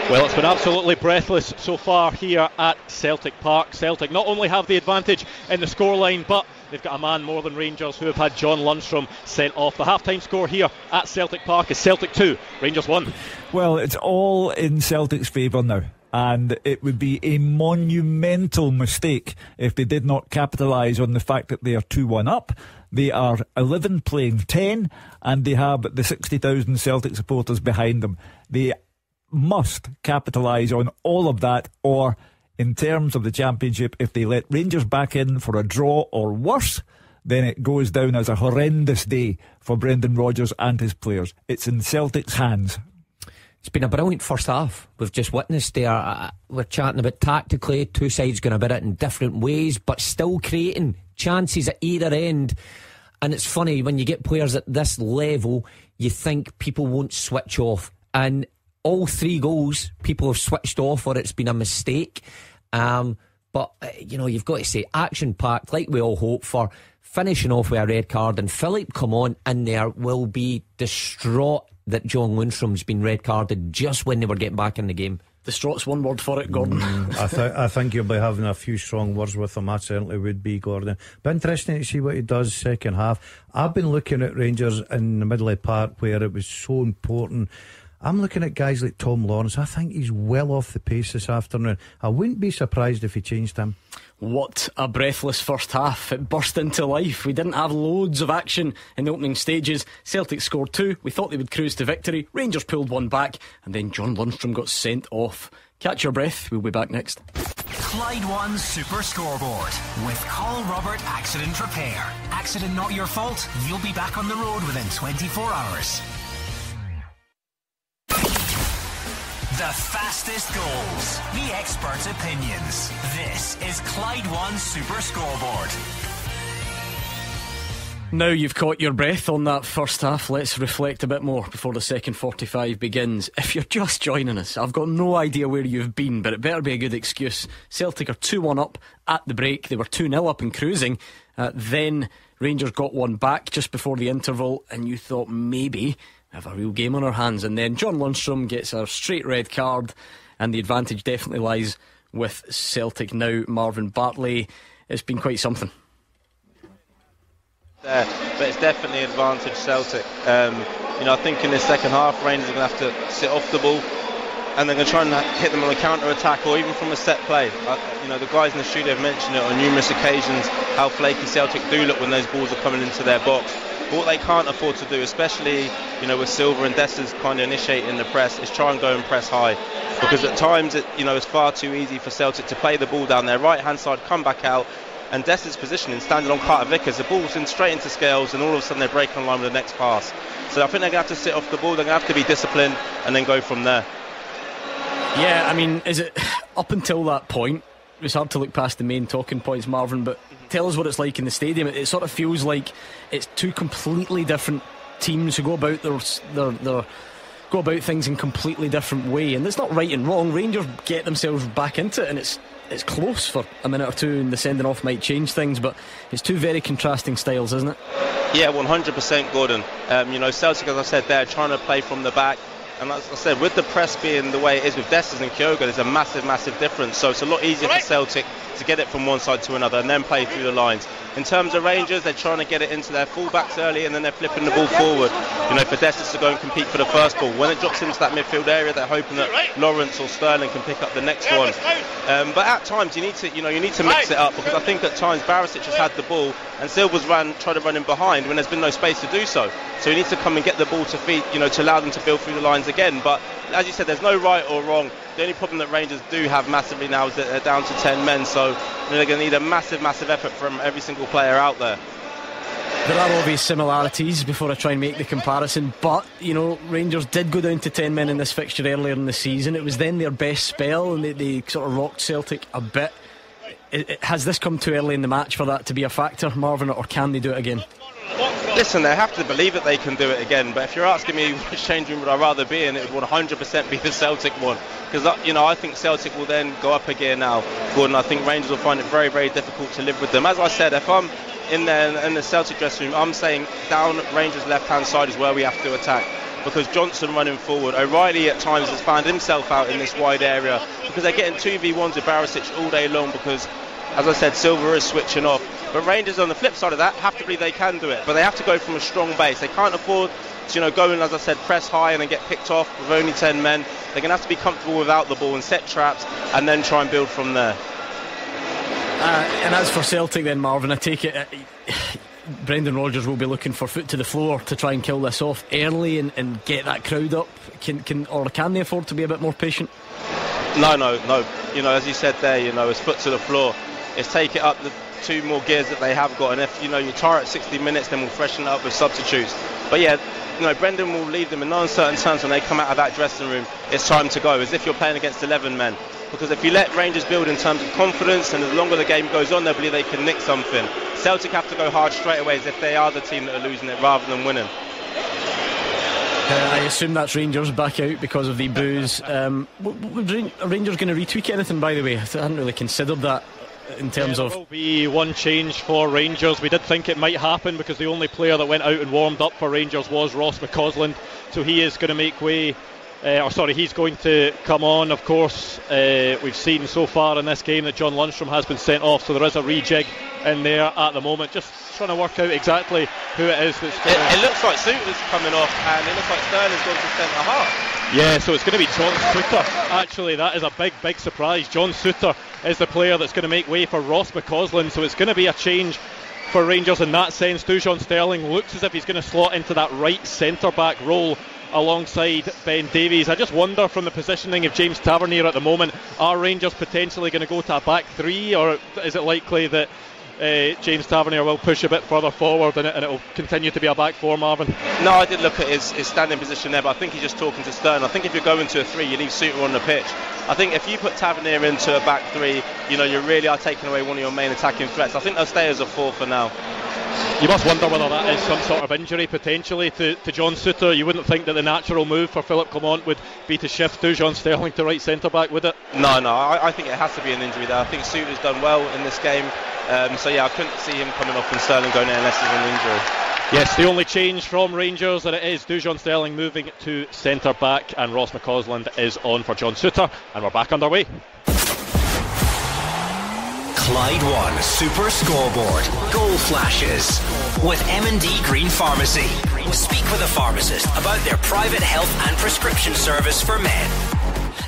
Well, it's been absolutely breathless so far here at Celtic Park. Celtic not only have the advantage in the scoreline, but they've got a man more than Rangers who have had John Lundstram sent off. The half-time score here at Celtic Park is Celtic 2, Rangers 1. Well, it's all in Celtic's favour now and it would be a monumental mistake if they did not capitalise on the fact that they are 2 1 up. They are 11 playing 10, and they have the 60,000 Celtic supporters behind them. They must capitalise on all of that, or in terms of the Championship, if they let Rangers back in for a draw or worse, then it goes down as a horrendous day for Brendan Rodgers and his players. It's in Celtic's hands. It's been a brilliant first half. We've just witnessed there. Uh, we're chatting about tactically, two sides going about it in different ways, but still creating chances at either end. And it's funny when you get players at this level, you think people won't switch off. And all three goals, people have switched off or it's been a mistake. Um, but, uh, you know, you've got to say action packed, like we all hope for, finishing off with a red card. And Philippe Clement in there, will be distraught that John Lundstram's been red carded just when they were getting back in the game. Distraught's one word for it, Gordon. Mm, I, th- I think you'll be having a few strong words with him. I certainly would be, Gordon. But interesting to see what he does second half. I've been looking at Rangers in the middle of the park where it was so important. I'm looking at guys like Tom Lawrence. I think he's well off the pace this afternoon. I wouldn't be surprised if he changed him. What a breathless first half. It burst into life. We didn't have loads of action in the opening stages. Celtic scored two. We thought they would cruise to victory. Rangers pulled one back, and then John Lundstram got sent off. Catch your breath. We'll be back next. Clyde One Super Scoreboard with Call Robert Accident Repair. Accident not your fault? You'll be back on the road within 24 hours. The fastest goals, the experts' opinions. This is Clyde One Super Scoreboard. Now you've caught your breath on that first half, let's reflect a bit more before the second 45 begins. If you're just joining us, I've got no idea where you've been, but it better be a good excuse. Celtic are 2 1 up at the break, they were 2 0 up and cruising. Uh, then Rangers got one back just before the interval, and you thought maybe have a real game on our hands. And then John Lundstram gets a straight red card, and the advantage definitely lies with Celtic now. Marvin Bartley, it's been quite something. There, but it's definitely advantage Celtic. Um, you know, I think in the second half, Rangers are going to have to sit off the ball, and they're going to try and hit them on a counter attack or even from a set play. Uh, you know, the guys in the studio have mentioned it on numerous occasions how flaky Celtic do look when those balls are coming into their box. What they can't afford to do, especially you know with Silva and Dessers kind of initiating the press, is try and go and press high, because at times it you know it's far too easy for Celtic to play the ball down their right hand side, come back out, and Dest's positioning, standing on Carter Vickers, the ball's in straight into scales, and all of a sudden they're breaking line with the next pass. So I think they're going to have to sit off the ball, they're going to have to be disciplined, and then go from there. Yeah, I mean, is it [SIGHS] up until that point? It's hard to look past the main talking points, Marvin, but tell us what it's like in the stadium. It, it sort of feels like it's two completely different teams who go about their, their, their go about things in completely different way, and it's not right and wrong. Rangers get themselves back into it, and it's it's close for a minute or two, and the sending off might change things, but it's two very contrasting styles, isn't it? Yeah, 100% Gordon. Um, you know, Celtic, as I said, they're trying to play from the back. And as I said, with the press being the way it is with Dessers and Kyogo, there's a massive, massive difference. So it's a lot easier for Celtic to get it from one side to another and then play through the lines. In terms of Rangers, they're trying to get it into their fullbacks early and then they're flipping the ball forward. You know, for Dessers to go and compete for the first ball. When it drops into that midfield area, they're hoping that Lawrence or Sterling can pick up the next one. Um, but at times, you need to, you know, you need to mix it up because I think at times Barisic has had the ball and Silva's ran, tried to run in behind when there's been no space to do so. So he needs to come and get the ball to feet, you know, to allow them to build through the lines again. But as you said, there's no right or wrong. The only problem that Rangers do have massively now is that they're down to 10 men, so they're going to need a massive, massive effort from every single player out there. There are obvious similarities before I try and make the comparison, but you know, Rangers did go down to 10 men in this fixture earlier in the season. It was then their best spell, and they, they sort of rocked Celtic a bit. It, it, has this come too early in the match for that to be a factor, Marvin, or can they do it again? Listen, they have to believe that they can do it again. But if you're asking me [LAUGHS] which change room would I rather be in, it would 100% be the Celtic one. Because uh, you know, I think Celtic will then go up a gear now. Gordon, I think Rangers will find it very, very difficult to live with them. As I said, if I'm in there in the Celtic dressing room, I'm saying down Rangers' left-hand side is where we have to attack. Because Johnston running forward, O'Riley at times has found himself out in this wide area because they're getting 2v1s with Barisic all day long because as I said, Silva is switching off. But Rangers, on the flip side of that, have to believe they can do it. But they have to go from a strong base. They can't afford to, you know, go in, as I said, press high and then get picked off with only 10 men. They're going to have to be comfortable without the ball and set traps and then try and build from there. Uh, and as for Celtic, then, Marvin, I take it. Uh, Brendan Rodgers will be looking for foot to the floor to try and kill this off early and, and get that crowd up. Can, can or can they afford to be a bit more patient? No, no, no. You know, as you said there, you know, it's foot to the floor It's take it up the two more gears that they have got. And if you know you tire at 60 minutes, then we'll freshen it up with substitutes. But yeah, you know Brendan will leave them in uncertain terms when they come out of that dressing room. It's time to go, as if you're playing against 11 men. Because if you let Rangers build in terms of confidence, and the longer the game goes on, they believe they can nick something. Celtic have to go hard straight away, as if they are the team that are losing it rather than winning. Uh, I assume that's Rangers back out because of the booze. Um, Rangers going to retweak anything, by the way? I hadn't really considered that in terms yeah, of. There will be one change for Rangers. We did think it might happen because the only player that went out and warmed up for Rangers was Ross McCausland, so he is going to make way. Uh, or sorry, he's going to come on. Of course, uh, we've seen so far in this game that John Lundstram has been sent off, so there is a rejig in there at the moment. Just trying to work out exactly who it is that's. It, it, looks like Souttar's coming off, and it looks like Sterling's going to centre half. Yeah, so it's going to be John Souttar. Actually, that is a big, big surprise. John Souttar is the player that's going to make way for Ross McCausland, so it's going to be a change for Rangers in that sense. Dujon Sterling looks as if he's going to slot into that right centre back role alongside Ben Davies. I just wonder from the positioning of James Tavernier at the moment, are Rangers potentially going to go to a back three, or is it likely that uh, James Tavernier will push a bit further forward and, it, will continue to be a back four, Marvin? No, I did look at his, his standing position there, but I think he's just talking to Stern. I think if you're going to a three, you leave Souttar on the pitch. I think if you put Tavernier into a back three, you know, you really are taking away one of your main attacking threats. I think they'll stay as a four for now. You must wonder whether that is some sort of injury potentially to, to John Souttar. You wouldn't think that the natural move for Philippe Clement would be to shift Dujon Sterling to right centre back, would it? No, no. I, I, think it has to be an injury there. I think Souttar's done well in this game. Um, so yeah, I couldn't see him coming off and Sterling going in unless there's an injury. Yes, the only change from Rangers that it is Dujon Sterling moving to centre back and Ross McCausland is on for John Souttar and we're back underway. Clyde One Super Scoreboard Goal Flashes with M&D Green Pharmacy. Speak with a pharmacist about their private health and prescription service for men.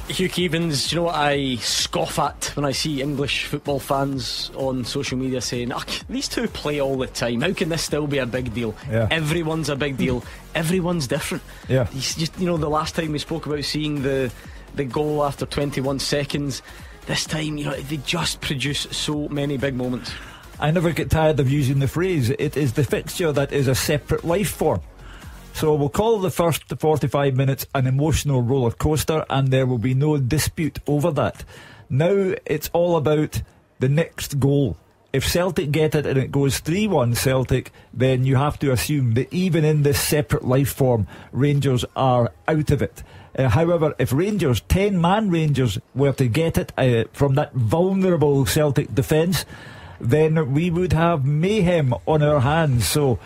Hugh do you know what I scoff at when I see English football fans on social media saying, ah, these two play all the time. How can this still be a big deal? Yeah. Everyone's a big deal. Everyone's different. Yeah. just, you know, the last time we spoke about seeing the, the goal after 21 seconds, this time, you know, they just produce so many big moments. I never get tired of using the phrase. It is the fixture that is a separate life form. So we'll call the first 45 minutes an emotional roller coaster, and there will be no dispute over that. Now it's all about the next goal. If Celtic get it and it goes 3 1 Celtic, then you have to assume that even in this separate life form, Rangers are out of it. Uh, however, if Rangers, 10 man Rangers, were to get it uh, from that vulnerable Celtic defence, then we would have mayhem on our hands. So,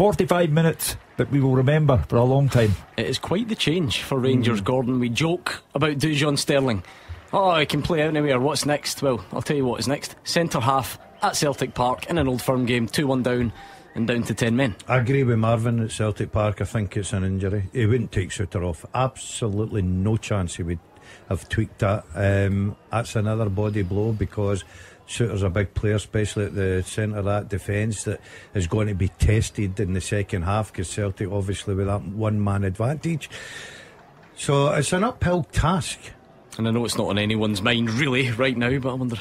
45 minutes that we will remember for a long time. It is quite the change for Rangers, mm. Gordon. We joke about Dujon Sterling. Oh, he can play anywhere. What's next? Well, I'll tell you what is next. Centre half at Celtic Park in an old firm game, 2 1 down and down to 10 men. I agree with Marvin at Celtic Park. I think it's an injury. He wouldn't take Souttar off. Absolutely no chance he would have tweaked that. Um, that's another body blow because Souttar's a big player, especially at the centre of that defence, that is going to be tested in the second half because Celtic, obviously, with that one man advantage. So it's an uphill task. And I know it's not on anyone's mind really right now, but I wonder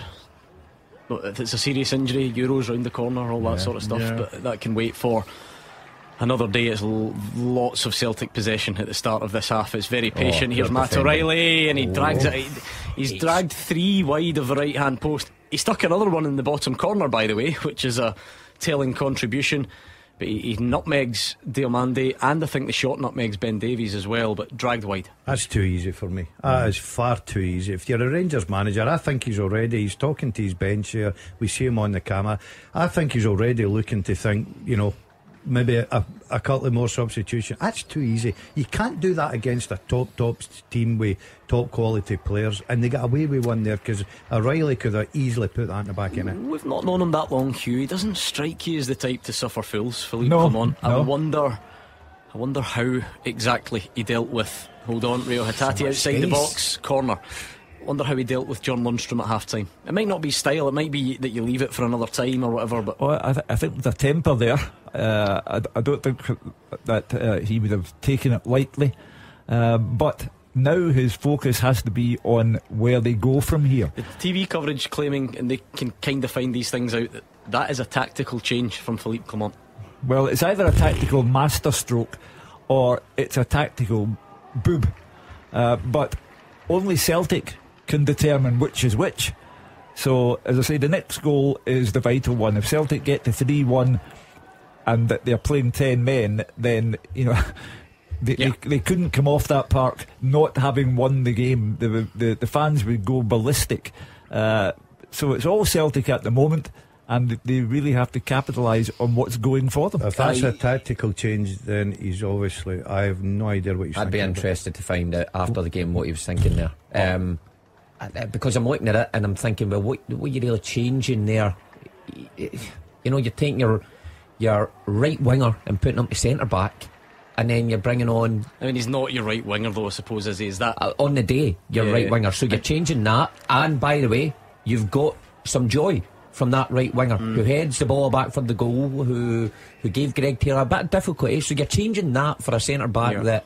But if it's a serious injury, Euros round the corner, all that yeah, sort of stuff. Yeah. But that can wait for another day. It's l- lots of Celtic possession at the start of this half. It's very oh, patient. Oh, Here's Matt O'Riley, and he oh. drags it. He's dragged three wide of the right hand post. He stuck another one in the bottom corner, by the way, which is a telling contribution. But he, he nutmegs Diomande, and I think the shot nutmegs Ben Davies as well, but dragged wide. That's too easy for me. That is far too easy. If you're a Rangers manager, I think he's already, he's talking to his bench here. We see him on the camera. I think he's already looking to think, you know, maybe a, a couple of more substitutions. That's too easy. You can't do that against a top, top team with top quality players. And they got away with one there because O'Riley could have easily put that in the back of it. We've not known him that long, Hugh. He doesn't strike you as the type to suffer fools, Philippe no, Clement. No. I wonder. I wonder how exactly he dealt with. Hold on, Reo Hatate so outside space. the box, corner wonder how he dealt with John Lundstram at half time. It might not be style, it might be that you leave it for another time or whatever. But well, I, th- I think the temper there, uh, I, I, don't think that uh, he would have taken it lightly. Uh, but now his focus has to be on where they go from here. The TV coverage claiming, and they can kind of find these things out, that that is a tactical change from Philippe Clement. Well, it's either a tactical masterstroke or it's a tactical boob. Uh, but only Celtic can determine which is which. So, as I say, the next goal is the vital one. If Celtic get to 3 1 and that they're playing 10 men, then, you know. [LAUGHS] They, yeah. they, they, couldn't come off that park not having won the game. The, the, the fans would go ballistic. Uh, so it's all Celtic at the moment and they really have to capitalise on what's going for them. If that's I, a tactical change, then he's obviously. I have no idea what he's. I'd be interested about. to find out after the game what he was thinking there. Um, uh, because I'm looking at it and I'm thinking, well, what what are you really changing there? You know, you're taking your your right winger and putting him to centre back, and then you're bringing on. I mean, he's not your right winger though. I suppose is he? Is that uh, on the day your yeah. right winger? So you're changing that, and by the way, you've got some joy from that right winger mm. who heads the ball back from the goal, who who gave Greg Taylor a bit of difficulty. So you're changing that for a centre back yeah. that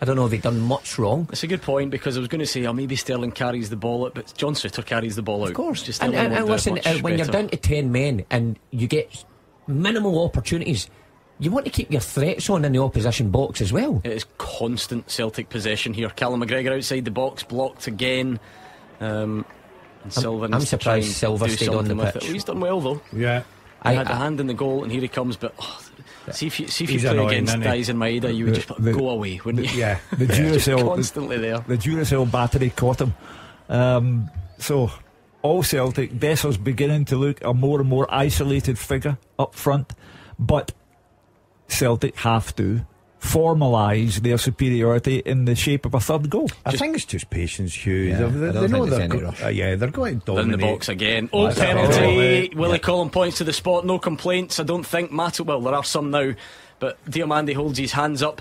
I don't know if they've done much wrong. It's a good point because I was going to say, oh, maybe Sterling carries the ball out, but John Souttar carries the ball out. Of course. Just and, and, and listen, uh, when better. you're down to 10 men and you get minimal opportunities, you want to keep your threats on in the opposition box as well. It is constant Celtic possession here. Callum McGregor outside the box, blocked again. Um, and I'm, I'm surprised Silva stayed on the pitch. Well, he's done well though. Yeah. He I, had I, a hand in the goal, and here he comes. But oh, See if you, see if you play annoying, against guys in Maeda, you would the, just the, go away, wouldn't you? Yeah, the [LAUGHS] Duracell constantly the, there. The Duracell battery caught him. Um, so all Celtic, Dessers beginning to look a more and more isolated figure up front, but Celtic have to formalise their superiority in the shape of a third goal. I think it's just patience, Hugh. Yeah, they, they know they're go- uh, yeah, they're going to dominate. in the box again. Oh, penalty. Willie yeah. Collum points to the spot. No complaints. I don't think Matt. Well, there are some now, but Diomande holds his hands up.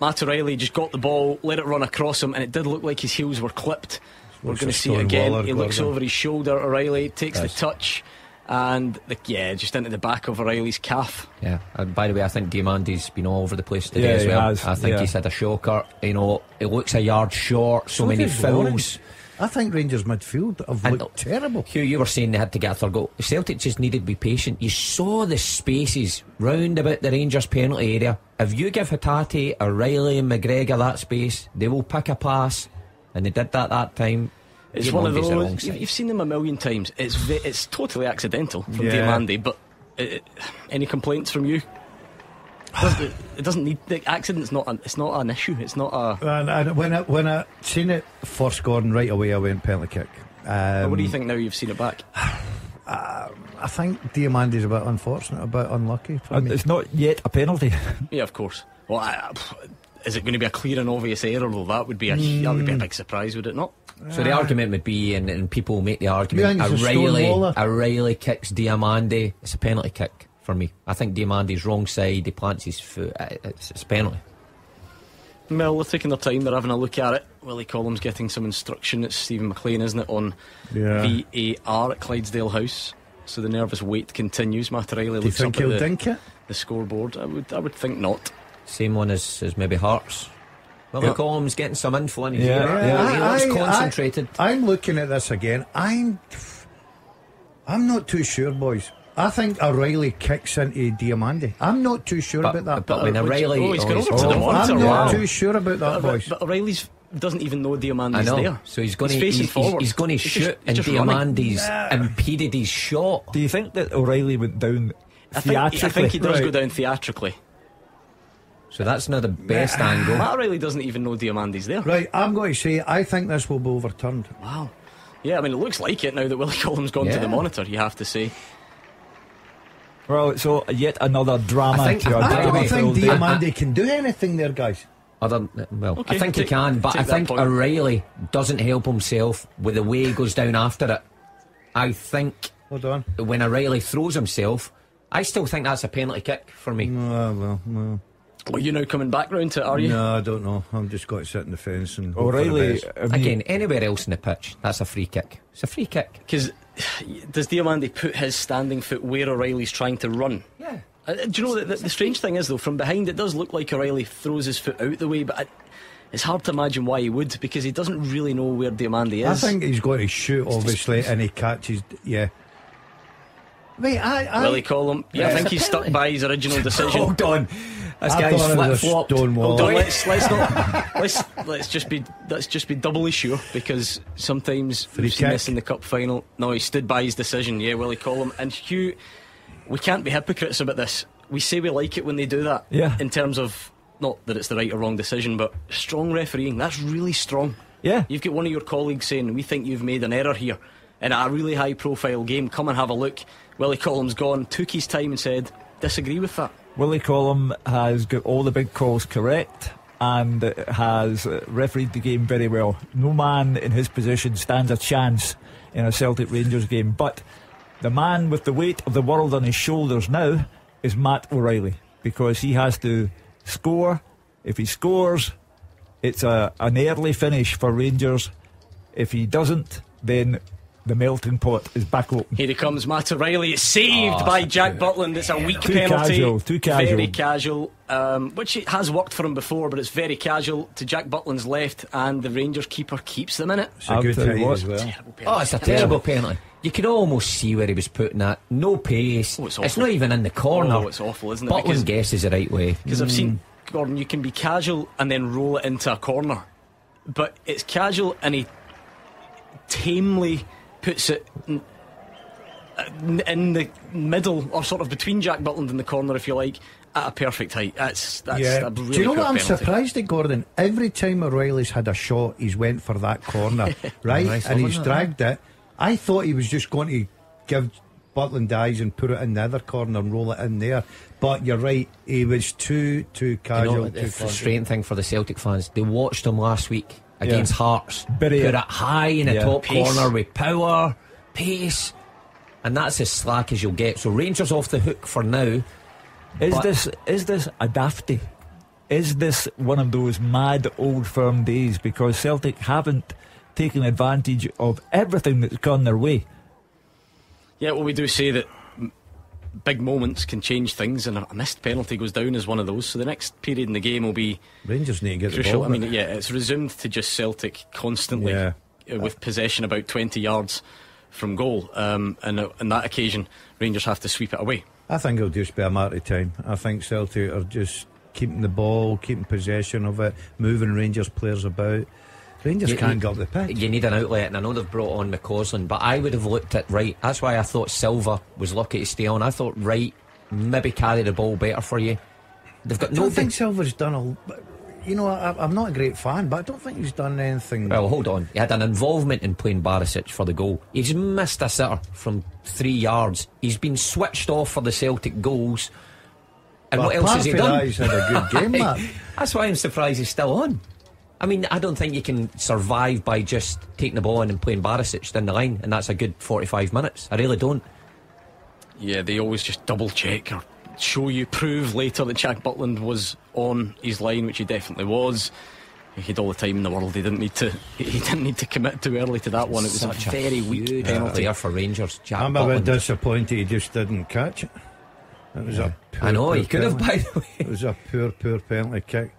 Matt O'Riley just got the ball, let it run across him, and it did look like his heels were clipped. We're going to see it again. He looks over his shoulder. O'Riley takes yes. the touch and the, yeah, just into the back of O'Riley's calf. Yeah, and by the way, I think Diomande's been all over the place today yeah, as well. Has, I think yeah. he's had a shocker. You know, it looks a yard short, so, so many fouls. I think Rangers midfield have And- looked terrible. Hugh, you were saying they had to get a third goal. Celtic just needed to be patient. You saw the spaces round about the Rangers penalty area. If you give Hatate, O'Riley, and McGregor that space, they will pick a pass, and they did that that time. It's one of Diomande's the wrong those. You've, you've seen them a million times. It's it's totally accidental from Yeah. Diomande. But uh, any complaints from you? It doesn't need the accident's not. An, it's not an issue. It's not a. And, and when I when I seen it first scoring right away, I went penalty kick. Um, what do you think now you've seen it back? I think Diomande's a bit unfortunate, a bit unlucky. For me. it's not yet a penalty. [LAUGHS] Yeah, of course. Well, I, I- is it going to be a clear and obvious error? Well, that would be a that would be a big surprise, would it not? So the argument would be, and, and people make the argument, Yeah, it's a O'Riley, O'Riley kicks Diomande. It's a penalty kick for me. I think Diomande's wrong side. He plants his foot. uh, It's, it's a penalty. Well, they're taking their time. They're having a look at it. Willie Collum getting some instruction. It's Stephen McLean, isn't it, on Yeah. VAR at Clydesdale House. So the nervous wait continues. Matt Riley do you looks think up he'll the, dink it? the scoreboard. I would, I would think not. Same one as, as maybe Hearts. Well, Yeah. McCollum's getting some info in his Yeah, ear. yeah. He looks I- I- concentrated. I'm looking at this again. I'm I'm not too sure, boys. I think O'Riley kicks into Diomande. I'm not too sure But- about that. but when Uh, O'Riley- oh, he's gone oh, over he's- to the oh, monitor. I'm wow. not too sure about that, boys. but O'Riley's doesn't even know Diomande's I know. there. So he's going to facing he's, forward. he's going to He's shoot, just- he's and just running. Diomande's impeded his shot. Do you think that O'Riley went down I think, theatrically? I think he does Right. go down theatrically. So that's not the best angle. Matt O'Riley doesn't even know Diomande's there. Right, I'm going to say I think this will be overturned. Wow. Yeah, I mean, it looks like it now that Willie [LAUGHS] Collum's gone to the monitor, you have to say. Well, so yet another drama. I think- to I I don't think drama-filled. Diomande can do anything there, guys. Other, well, Okay, I think he can, but I think point. O'Riley doesn't help himself with the way he goes down after it. I think Hold on. when O'Riley throws himself, I still think that's a penalty kick for me. No, well, no. Well, you now coming back round to it, are you? No, I don't know. I'm just going to sit in the fence and hope for the O'Riley, best. Again, anywhere else in the pitch, that's a free kick. It's a free kick. Because does Diomande put his standing foot where O'Riley's trying to run? Yeah. Uh, do you know that the, the strange thing is though, from behind it does look like O'Riley throws his foot out the way, but I, it's hard to imagine why he would because he doesn't really know where Diomande is. I think he's going to shoot, obviously, and he catches. Yeah. Wait, I. I Willie Collum, yeah, Yeah, I think it's a he's stuck by his original [LAUGHS] decision. Hold on. This I guy's flip flopped. stone wall. Let's let's not [LAUGHS] let's let's just be let's just be doubly sure because sometimes Free we've seen kick. this in the cup final. No, he stood by his decision. Yeah, Willie Collum and Hugh. We can't be hypocrites about this. We say we like it when they do that. Yeah. In terms of not that it's the right or wrong decision, but strong refereeing. That's really strong. Yeah. You've got one of your colleagues saying we think you've made an error here in a really high-profile game. Come and have a look. Willie Collum's gone, took his time and said, disagree with that. Willie Collum has got all the big calls correct and has refereed the game very well. No man in his position stands a chance in a Celtic Rangers game. But the man with the weight of the world on his shoulders now is Matt O'Riley because he has to score. If he scores, it's a, an early finish for Rangers. If he doesn't, then the melting pot is back open. Here he comes, Matt O'Riley. It's saved Oh, by Jack good. Butland. It's a weak Too penalty. casual, too casual. Very casual, um, which it has worked for him before, but it's very casual to Jack Butland's left, and the Rangers keeper keeps them in it. It's a I'll good tell you as well. Terrible penalty. Oh, it's a terrible penalty. You could almost see where he was putting that. No pace. Oh, it's it's, not even in the corner. Oh, it's awful, isn't it? Butland Because- guesses the right way. Because I've seen Gordon, you can be casual and then roll it into a corner, but it's casual and he tamely puts it in, uh, in the middle or sort of between Jack Butland and the corner, if you like, at a perfect height. That's that's yeah. a really Do you know poor what I'm penalty. surprised at, Gordon? Every time O'Riley's had a shot, he's went for that corner, [LAUGHS] right? Nice and he's isn't it? dragged it. I thought he was just going to give Butland eyes and put it in the other corner and roll it in there. But you're right, he was too too You casual. know, too the frustrating thing for the Celtic fans, they watched him last week against Yeah. Hearts. Bury put it. it high in the Yeah. top Pace. corner with power, pace, and that's as slack as you'll get. So Rangers off the hook for now. Is this is this a dafty? Is this one of those mad old firm days because Celtic haven't taken advantage of everything that's gone their way? Yeah, well, we do say that m- big moments can change things, and a missed penalty goes down as one of those. So the next period in the game will be Rangers need to get the crucial. ball. I mean, yeah, it's resumed to just Celtic constantly Yeah. uh, with possession about 20 yards from goal. Um, and uh, on that occasion, Rangers have to sweep it away. I think it'll just be a matter of time. I think Celtic are just keeping the ball, keeping possession of it, moving Rangers players about. Rangers You- can't go the pitch. You need an outlet, and I know they've brought on McCausland, but I would have looked at Wright. That's why I thought Silva was lucky to stay on. I thought Wright maybe carry the ball better for you. They've got I don't no think Silva's done a. You know, I, I'm not a great fan, but I don't think he's done anything. Well, hold on. He had an involvement in playing Barisic for the goal. He's missed a sitter from three yards. He's been switched off for the Celtic goals. And what else has he done? that, he's had a good game. [LAUGHS] That's why I'm surprised he's still on. I mean, I don't think you can survive by just taking the ball in and playing Barisic down the line, and that's a good 45 minutes. I really don't. Yeah, they always just double check or show you, prove later that Jack Butland was on his line, which he definitely was. He had all the time in the world. He didn't need to. [LAUGHS] He didn't need to commit too early to that one. It was Such a very weak penalty. player for Rangers. Jack I'm a bit disappointed he just didn't catch it. It was a poor, I know, poor he could have, [LAUGHS] by the way. It was a poor, poor penalty kick.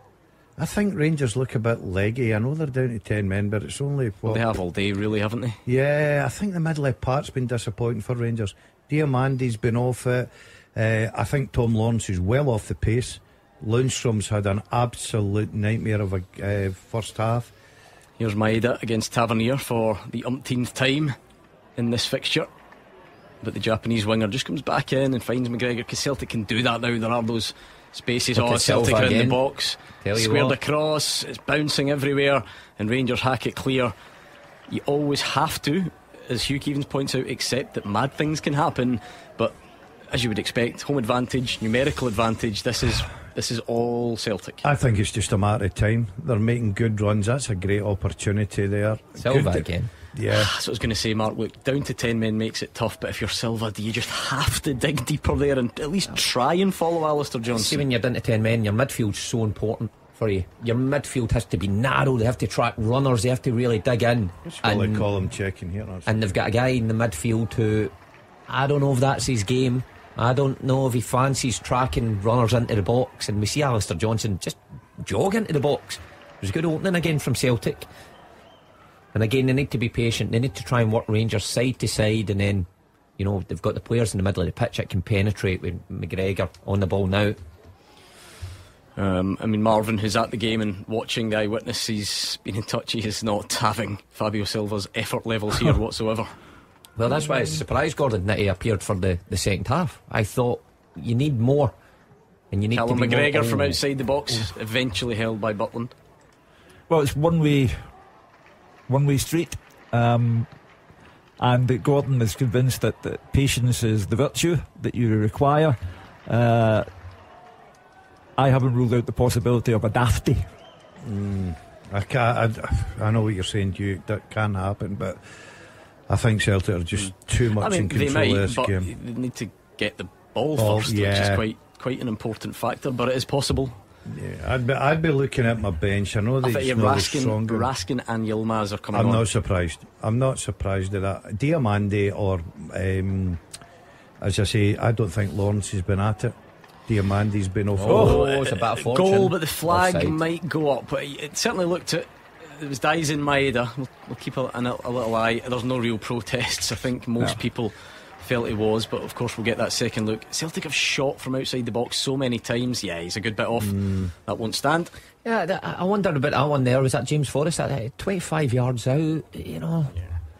I think Rangers look a bit leggy. I know they're down to 10 men, but it's only. What, They have all day, really, haven't they? Yeah, I think the middle part's been disappointing for Rangers. Diomande's been off it. Uh, I think Tom Lawrence is well off the pace. Lundstram's had an absolute nightmare of a uh, first half. Here's Maeda against Tavernier for the umpteenth time in this fixture. But the Japanese winger just comes back in and finds McGregor because Celtic can do that now. There are those spaces. Look oh, at Celtic Silva are in the box. Tell Squared what. across. It's bouncing everywhere. And Rangers hack it clear. You always have to, as Hugh Keevins points out, accept that mad things can happen. But as you would expect, home advantage, numerical advantage. This is this is all Celtic. I think it's just a matter of time. They're making good runs. That's a great opportunity there. Silva Good- again. Yeah. Ah, that's what I was going to say, Mark. Look, down to 10 men makes it tough, but if you're Silva, do you just have to dig deeper there and at least try and follow Alistair Johnston? See, Johnston? when you're down to 10 men, your midfield's so important for you. Your midfield has to be narrow, they have to track runners, they have to really dig in. That's what they And, call him checking here. that's- and they've got a guy in the midfield who, I don't know if that's his game. I don't know if he fancies tracking runners into the box. And we see Alistair Johnston just jog into the box. It was a good opening again from Celtic. And again, they need to be patient. They need to try and work Rangers side to side, and then, you know, they've got the players in the middle of the pitch that can penetrate with McGregor on the ball now. Um, I mean, Marvin, who's at the game and watching the eyewitness, he's been in touch. He is not having Fabio Silva's effort levels here [LAUGHS] whatsoever. Well, that's why it's a surprise, Gordon, that he appeared for the, the second half. I thought you need more, and you need Callum to be more- McGregor from Oh. outside the box, eventually held by Butland. Well, it's one way, one way street. Um, and that Gordon is convinced that, that patience is the virtue that you require. Uh, I haven't ruled out the possibility of a dafty. Mm, I, can't, I, I know what you're saying, Duke. That can happen, but I think Celtic are just too much I mean, in they control might, of this but game. they need to get the ball, Ball, first, which is quite quite an important factor. But it is possible. Yeah, I'd be, I'd be looking at my bench. I know I that bet it's you not the Raskin, strongest. Raskin and Yilmaz are coming I'm on. not surprised. I'm not surprised at that. Diomande or, um, as I say, I don't think Lawrence has been at it. Diomande's been off. Oh, it's a bit of fortune. goal, but the flag Offside. might go up. But it certainly looked at. It was Daizen Maeda. We'll, we'll keep a, an- a little eye. There's no real protests. I think most No. people felt he was, but of course we'll get that second look. Celtic have shot from outside the box so many times. Yeah, he's a good bit off. Mm. That won't stand. Yeah, th- I wonder about that one there. Was that James Forrest? That uh, 25 yards out, you know.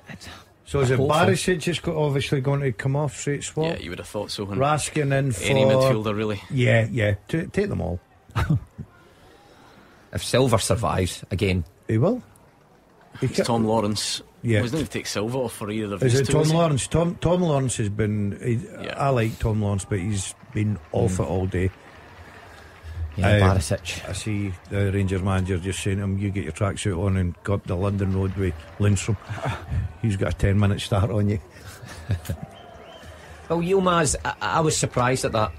It's- So is it Hopeful. Barisic just got, obviously going to come off straight swap? Yeah, you would have thought so. And Raskin in for any midfielder really. Yeah, yeah. T- take them all. [LAUGHS] If Silva survives, again, He will. He It's ca- Tom Lawrence. Yeah. Wasn't going to take Silva off for either of Is these it two, Tom is? Lawrence? Tom Tom Lawrence has been. He, Yeah. I like Tom Lawrence, but he's been off it all day. yeah, Um, Barisic. I see the Rangers manager just saying to him, "You get your tracksuit on and go up the London Road with Lundstram." [LAUGHS] He's got a ten minute start on you. [LAUGHS] Well, Yilmaz, I, I was surprised at that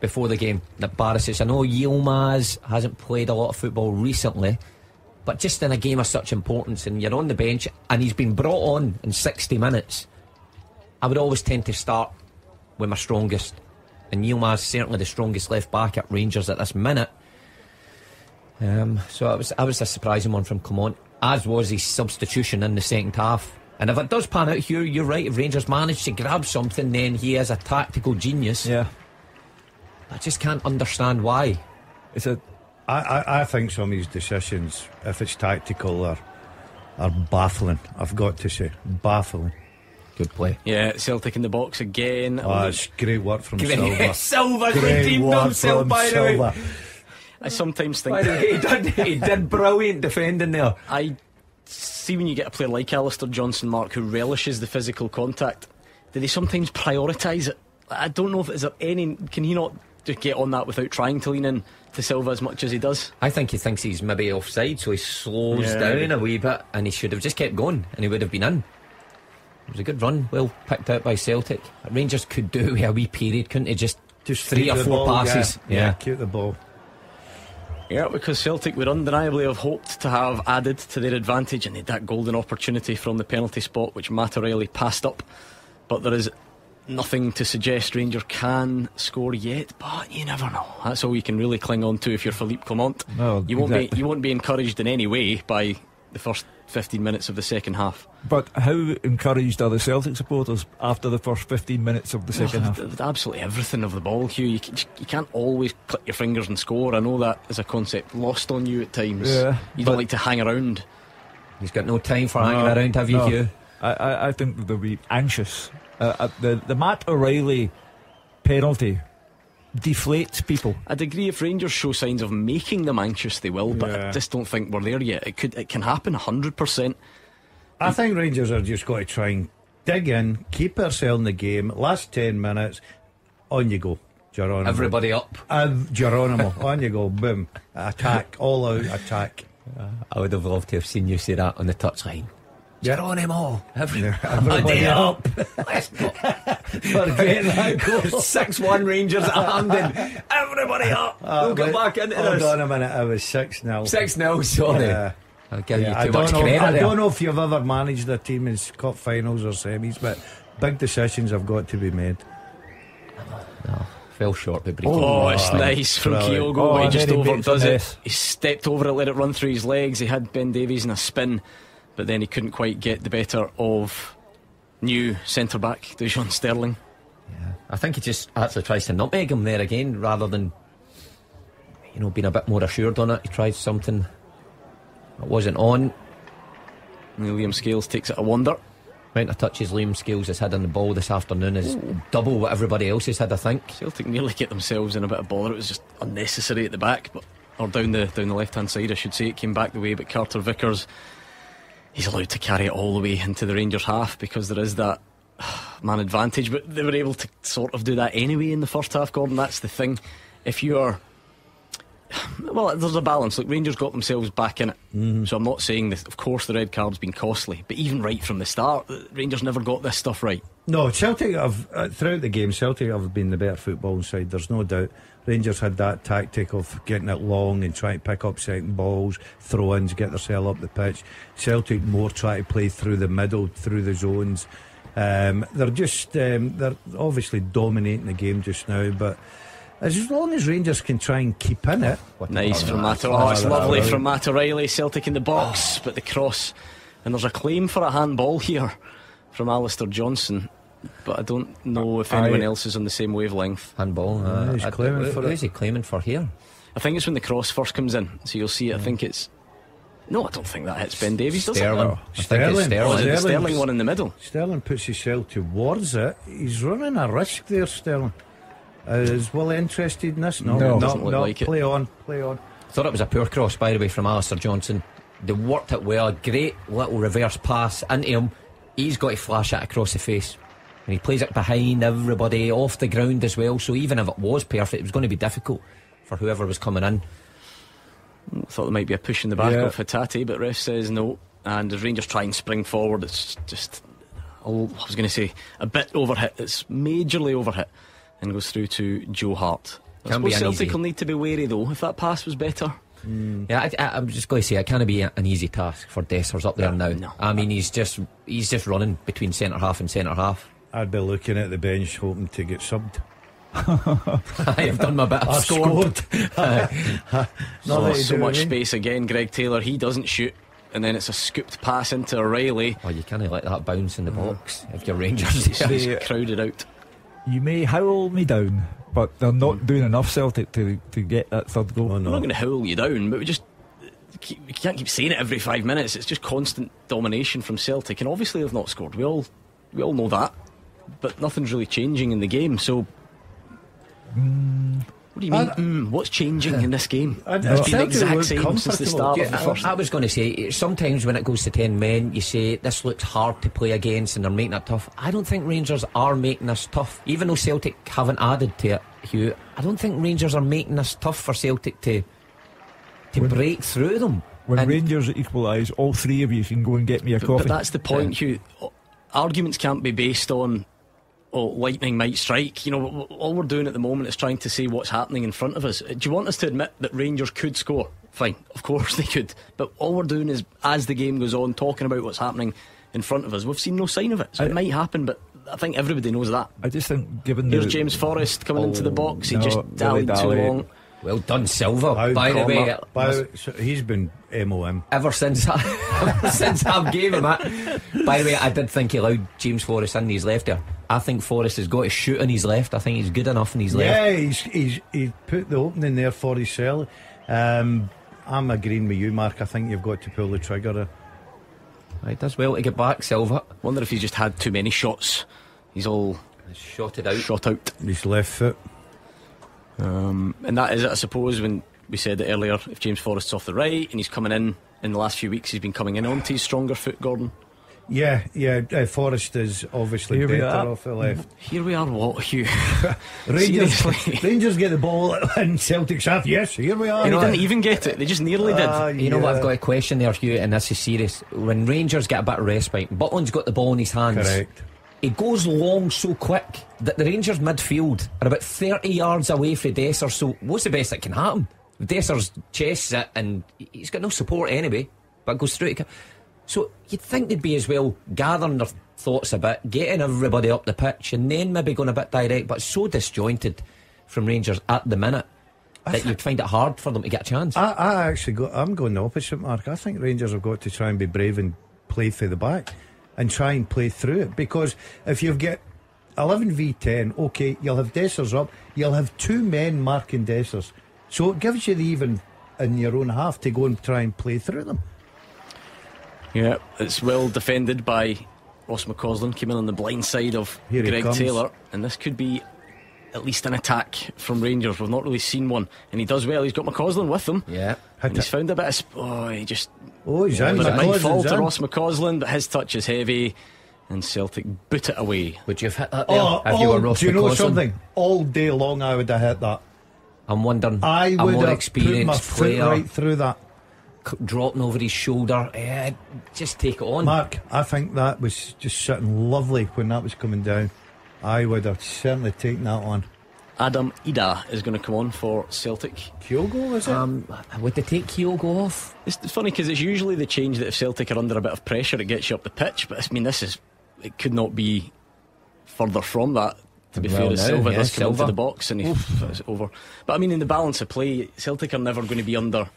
before the game. That Barisic, I know Yilmaz hasn't played a lot of football recently, but just in a game of such importance, and you're on the bench, and he's been brought on in 60 minutes, I would always tend to start with my strongest. And Yilmaz certainly the strongest left back at Rangers at this minute. Um, so I was, I was a surprising one from Clement. as was his substitution in the second half. And if it does pan out here, you're right. If Rangers manage to grab something, then he is a tactical genius. Yeah. I just can't understand why. Is it? I, I, I think some of his decisions, if it's tactical, are are baffling. I've got to say, baffling. Good play. Yeah, Celtic in the box again. Oh, it's great work from Great- Silva. [LAUGHS] Silva's Great redeemed work himself, from by the way. Silva. I sometimes think way, he did, he did brilliant defending there. I see when you get a player like Alistair Johnston, Mark, who relishes the physical contact. Do they sometimes prioritise it? I don't know if is there any. Can he not just get on that without trying to lean in to Silva as much as he does? I think he thinks he's maybe offside, so he slows Yeah. down a wee bit, and he should have just kept going, and he would have been in. It was a good run, well picked out by Celtic. Rangers could do with a wee period, couldn't they? Just Just three or four ball, passes. Yeah, yeah, keep the ball. Yeah, because Celtic would undeniably have hoped to have added to their advantage and they had that golden opportunity from the penalty spot, which Matt O'Riley passed up. But there is nothing to suggest Rangers can score yet, but you never know. That's all you can really cling on to if you're Philippe Clement. No, you won't exactly. be you won't be encouraged in any way by the first 15 minutes of the second half. But how encouraged are the Celtic supporters after the first 15 minutes of the second Well, half? with absolutely everything of the ball, Hugh. You, can, you can't always click your fingers and score. I know that is a concept lost on you at times. Yeah, you don't like to hang around. He's got no time for hanging around, have you, no. Hugh? I, I, I think they'll be anxious. Uh, uh, the, the Matt O'Riley penalty deflates people. I'd agree if Rangers show signs of making them anxious, they will, but I just don't think we're there yet. It could, it can happen 100%. I think Rangers are just going to try and dig in, keep ourselves in the game. Last 10 minutes, on you go. Geronimo. Everybody up. Uh, Geronimo, [LAUGHS] on you go. Boom. Attack. All out attack. I would have loved to have seen you say that on the touchline. Geronimo, every, [LAUGHS] Everybody up. Let's go. For getting that goal. Six one Rangers [LAUGHS] at Hampden. Everybody up. Uh, we'll get back into Hold this. on a minute. I was 6 0. Six 0 sorry. Yeah. I'll give Yeah, you I too don't much know. credit. I there. don't know if you've ever managed a team in cup finals or semis, but big decisions have got to be made. Fell short, but breaking. Oh, it's nice from brilliant. Kyogo. Oh, he just then he makes a overdoes it. He stepped over it, let it run through his legs. He had Ben Davies in a spin, but then he couldn't quite get the better of new centre back [LAUGHS] Dujon Sterling. Yeah, I think he just actually tries to nutmeg him there again rather than, you know, being a bit more assured on it. He tried something that wasn't on. And Liam Scales takes it a wonder. Amount of touches Liam Scales has had on the ball this afternoon is double what everybody else has had, I think. Celtic nearly get themselves in a bit of bother. It was just unnecessary at the back, but or down the down the left hand side, I should say. It came back the way, but Carter Vickers, he's allowed to carry it all the way into the Rangers half because there is that man advantage. But they were able to sort of do that anyway in the first half. Gordon, that's the thing. If you're well, there's a balance. Like Rangers got themselves back in it, so I'm not saying this. Of course, the red card's been costly, but even right from the start, Rangers never got this stuff right. No, Celtic have uh, throughout the game. Celtic have been the better football side. There's no doubt. Rangers had that tactic of getting it long and trying to pick up second balls, throw-ins, get themselves up the pitch. Celtic more try to play through the middle, through the zones. Um, they're just um, they're obviously dominating the game just now, but. As long as Rangers can try and keep in it, Nice from Matt. Oh, Oh, it's lovely from Matt O'Riley. Celtic in the box, but the cross. And there's a claim for a handball here from Alistair Johnston. But I don't know if anyone I- else is on the same wavelength. Handball. Yeah, Uh, he's I- claiming who- for Who's it. he claiming for here? I think it's when the cross first comes in. So you'll see it. I think it's. No, I don't think that hits Ben Davies, does Sterling. it? I think it's Sterling. Oh, Sterling. is it the Sterling. Sterling one in the middle? Sterling puts himself towards it. He's running a risk there, Sterling. Uh, is Will interested in this? No, No. no, Doesn't look no. like it. play on, play on. Thought it was a poor cross, by the way, from Alistair Johnston. They worked it well. Great little reverse pass into him. He's got to flash it across the face. And he plays it behind everybody, off the ground as well. So even if it was perfect, it was going to be difficult for whoever was coming in. I thought there might be a push in the back Yeah. of Hatate, but ref says no. And as Rangers try and spring forward, it's just, oh, I was going to say, a bit overhit. It's majorly overhit and goes through to Joe Hart. I Can be suppose Celtic uneasy. will need to be wary though. If that pass was better, mm. Yeah, I, I, I'm just going to say it can't be an easy task for Dessers up there now. no. I mean, he's just he's just running between centre half and centre half. I'd be looking at the bench hoping to get subbed. [LAUGHS] I have done my bit. I've I scored. [LAUGHS] scored. [LAUGHS] that you so much mean. space again. Greg Taylor, he doesn't shoot. and then it's a scooped pass into O'Riley. Oh, you can't let that bounce in the mm-hmm. box if you're Rangers. It's They- crowded out. You may howl me down, but they're not mm. doing enough Celtic to, to get that third goal. Oh, I'm not going to howl you down, but we just keep, we can't keep saying it every five minutes. It's just constant domination from Celtic, and obviously they've not scored. We all we all know that, but nothing's really changing in the game. So, what do you mean? I- mm, what's changing in this game? I- It's been the exact same since the start Yeah, of the I, first. I was going to say sometimes when it goes to ten men, you say this looks hard to play against, and they're making it tough. I don't think Rangers are making this tough, even though Celtic haven't added to it. Hugh, I don't think Rangers are making this tough for Celtic to to break through them. When And- Rangers equalise, all three of you can go and get me a But, coffee. but that's the point, Hugh. Arguments can't be based on oh, lightning might strike. You know, w- w- all we're doing at the moment is trying to see what's happening in front of us. Uh, do you want us to admit that Rangers could score? Fine, of course [LAUGHS] they could. But all we're doing is, as the game goes on, talking about what's happening in front of us. We've seen no sign of it. So it might happen, but I think everybody knows that. I just think, given Here's the James Forrest coming into the oh, box. He no, just dallied too long. Well done, Silva. How by the way, up- uh, by- so he's been MOM. ever since I, [LAUGHS] ever since I've gave him it. By the way, I did think he allowed James Forrest in his left there. I think Forrest has got to shoot in his left. I think he's good enough in his left. Yeah, he's, he's he put the opening there for his cell. Um, I'm agreeing with you, Mark. I think you've got to pull the trigger. there. He does well to get back, Silva. Wonder if he's just had too many shots. He's all shot it out. Shot out. His left foot. Um, and that is it, I suppose, when we said it earlier, if James Forrest's off the right and he's coming in, in the last few weeks, he's been coming in onto his stronger foot, Gordon. Yeah, yeah. Uh, Forrest is obviously Here we better are. off the left. Here we are, what, Hugh? [LAUGHS] Rangers, Rangers get the ball and Celtic's half. Yes, here we are. And he didn't even get it, they just nearly did. Ah, You know what? I've got a question there, Hugh, and this is serious. When Rangers get a bit of respite, Butland's got the ball in his hands. Correct. He goes long so quick that the Rangers midfield are about 30 yards away from Desser. So, what's the best that can happen? Dessers chests it and he's got no support anyway, but goes through to. So, you'd think they'd be as well gathering their thoughts a bit, getting everybody up the pitch, and then maybe going a bit direct, but so disjointed from Rangers at the minute that you'd find it hard for them to get a chance. I, I actually go. I'm going the opposite, Mark. I think Rangers have got to try and be brave and play through the back, and try and play through it. Because if you've got 11 v 10, okay, you'll have Dessers up. You'll have two men marking Dessers, so it gives you the even in your own half to go and try and play through them. Yeah, it's well defended by Ross McCausland, came in on the blind side of Here Greg. Taylor, and this could be at least an attack from Rangers. We've not really seen one, and he does well. He's got McCausland with him. Yeah. And he's found a bit of. Oh, he just. Oh, he's in. But it might fall to. Ross McCausland, but his touch is heavy, and Celtic boot it away. Would you have hit that oh, there Oh, if you oh, were Ross do you know McCausland? something? All day long, I would have hit that. I'm wondering. I a would more have put my experienced foot right through that. C- dropping over his shoulder. Eh, just take it on. Mark, I think that was just sitting lovely when that was coming down. I would have certainly taken that on. Adam Idah is going to come on for Celtic. Kyogo, is it? Um, would they take Kyogo off? It's funny because it's usually the change that if Celtic are under a bit of pressure, it gets you up the pitch. But I mean, this is it could not be further from that. To be Well, fair, as now, Silva yeah, does come into the box and he, it's over. But I mean, in the balance of play, Celtic are never going to be under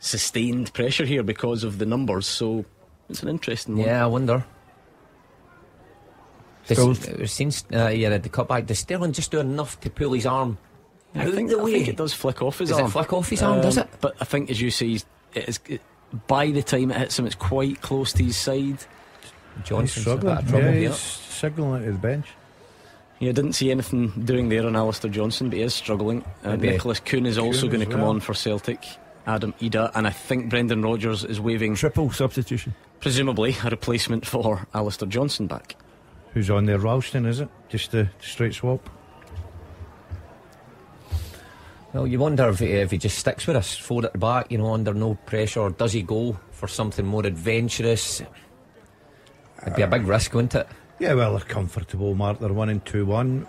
sustained pressure here because of the numbers. So it's an interesting one. Yeah, I wonder. Still- This, uh, since uh, yeah, the cutback, does Sterling just do enough to pull his arm I out think, the I way? think it does flick off his Does it arm. flick off his arm, does Um, it? But I think, as you say, he's- it is, it, by the time it hits him, it's quite close to his side. He's Johnston's a bit struggling. of trouble yeah, here. he's signalling to the bench. Yeah, I didn't see anything doing there on Alistair Johnston, but he is struggling. Uh, Nicolas Kuhn is also going to as come on for Celtic. Adam Idah, and I think Brendan Rodgers is waving, Triple substitution. presumably, a replacement for Alistair Johnston back. Who's on there? Ralston, is it? Just a straight swap. Well, you wonder if he, if he just sticks with us, four at the back, you know, under no pressure, or does he go for something more adventurous? It'd be a uh, big risk, wouldn't it? Yeah, well, they're comfortable, Mark. They're winning 2 1.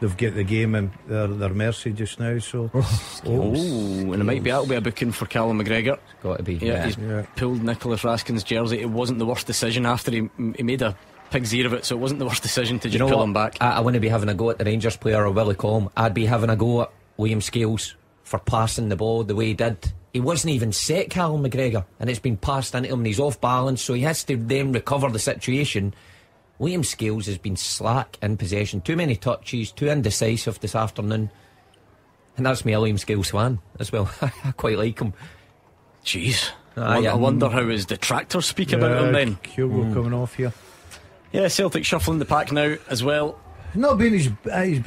They've got the game in their, their mercy just now, so. [LAUGHS] Oh, and it might be that'll be a booking for Callum McGregor. It's Got to be. Yeah, Yeah. he's Yeah. pulled Nicolas Raskin's jersey. It wasn't the worst decision after he, he made a pig's ear of it, so it wasn't the worst decision to Do just you know pull what? him back. I, I wouldn't be having a go at the Rangers player or Willie Collum. I'd be having a go at William Scales for passing the ball the way he did he wasn't even set Callum McGregor, and it's been passed into him, and he's off balance, so he has to then recover the situation. Liam Scales has been slack in possession, too many touches, too indecisive this afternoon. And that's me, a Liam Scales fan as well. [LAUGHS] I quite like him. Jeez. Ah, I. I wonder how his detractors speak about him then. Hugo Hmm. coming off here. Yeah, Celtic shuffling the pack now as well. Not being his, uh, his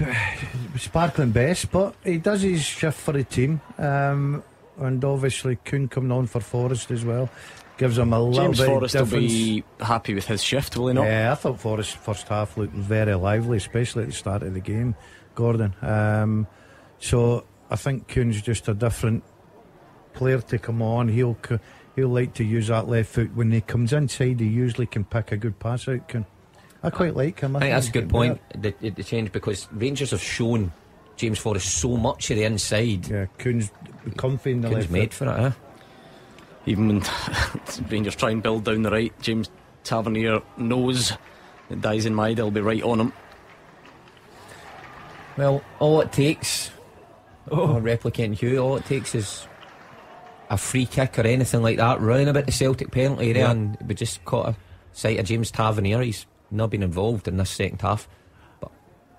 sparkling best, but he does his shift for the team. Um, and obviously, Kuhn coming on for Forrest as well gives him a little James bit Forrest of will difference. be happy with his shift, will he not? Yeah, I thought Forrest first half looked very lively, especially at the start of the game, Gordon. Um, so I think Kuhn's just a different player to come on. He'll he'll like to use that left foot when he comes inside. He usually can pick a good pass out. Kuhn. I quite like him. I think that's a good point, the, the, change, because Rangers have shown James Forrest so much of the inside. Yeah, Kuhn's comfy in the Kuhn's left made foot. for it, huh? Even when [LAUGHS] Rangers try and build down the right, James Tavernier knows that Daizen Maeda will be right on him. Well, all it takes, oh. replicating Hugh, all it takes is a free kick or anything like that, running about the Celtic penalty area, Yeah. and we just caught a sight of James Tavernier. He's not been involved in this second half, but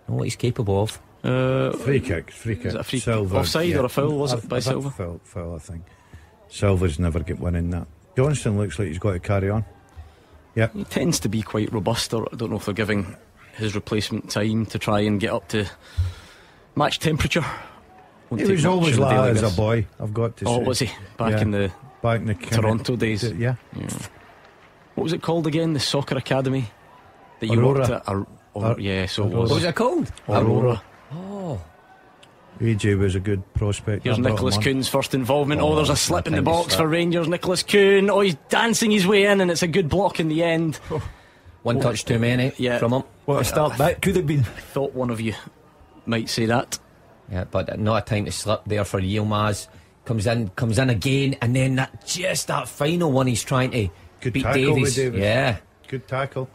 know what he's capable of. Uh, Free kick, free kick. Is it a free Silva, offside or a foul, was I- it, by I think Silva? Foul, foul, I think. Silva's never get one in that. Johnston looks like he's got to carry on. Yeah, He tends to be quite robust, or I don't know if they're giving his replacement time to try and get up to match temperature. Won't He was always on a day like like as a boy, I've got to Oh, say. was he? Back Yeah. in the Back in the kind of- Toronto days. Yeah. What was it called again? The soccer academy that you Aurora. worked at? Ar- or, Ar- yeah, so it Aurora. was. What was it called? Aurora. Oh. AJ was a good prospect. Here's I brought him Nicolas on. Kuhn's first involvement. Oh, Oh, there's a oh, slip in the box for Rangers. Nicolas Kuhn. Oh, he's dancing his way in, and it's a good block in the end. [LAUGHS] One touch too many yeah. from him. What a start that could have been. I thought one of you might say that. Yeah, but not a time to slip there for Yilmaz. Comes in, comes in again, and then that just that final one he's trying to Good beat tackle Davies. with Davies. Yeah, Good tackle.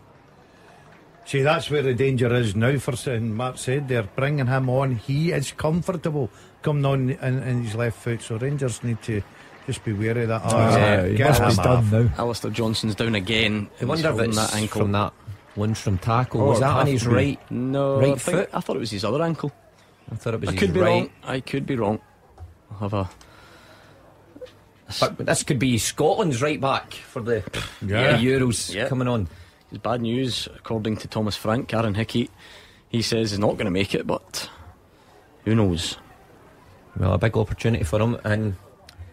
See, that's where the danger is now for and Mark said they're bringing him on. He is comfortable coming on in, in his left foot, so Rangers need to just be wary of that. Oh, Yeah, get he must be done now. Alistair Johnston's down again. I wonder if it's that ankle. from that Lundstram tackle. Oh, was that on his right? No, right I, think- foot. I thought it was his other ankle. I thought it was I his could be right. wrong. I could be wrong. I'll have a. But, but this could be Scotland's right back for the, Yeah. Euros Yeah. coming on. It's bad news, according to Thomas Frank. Aaron Hickey, he says he's not going to make it, but who knows? Well, a big opportunity for him, and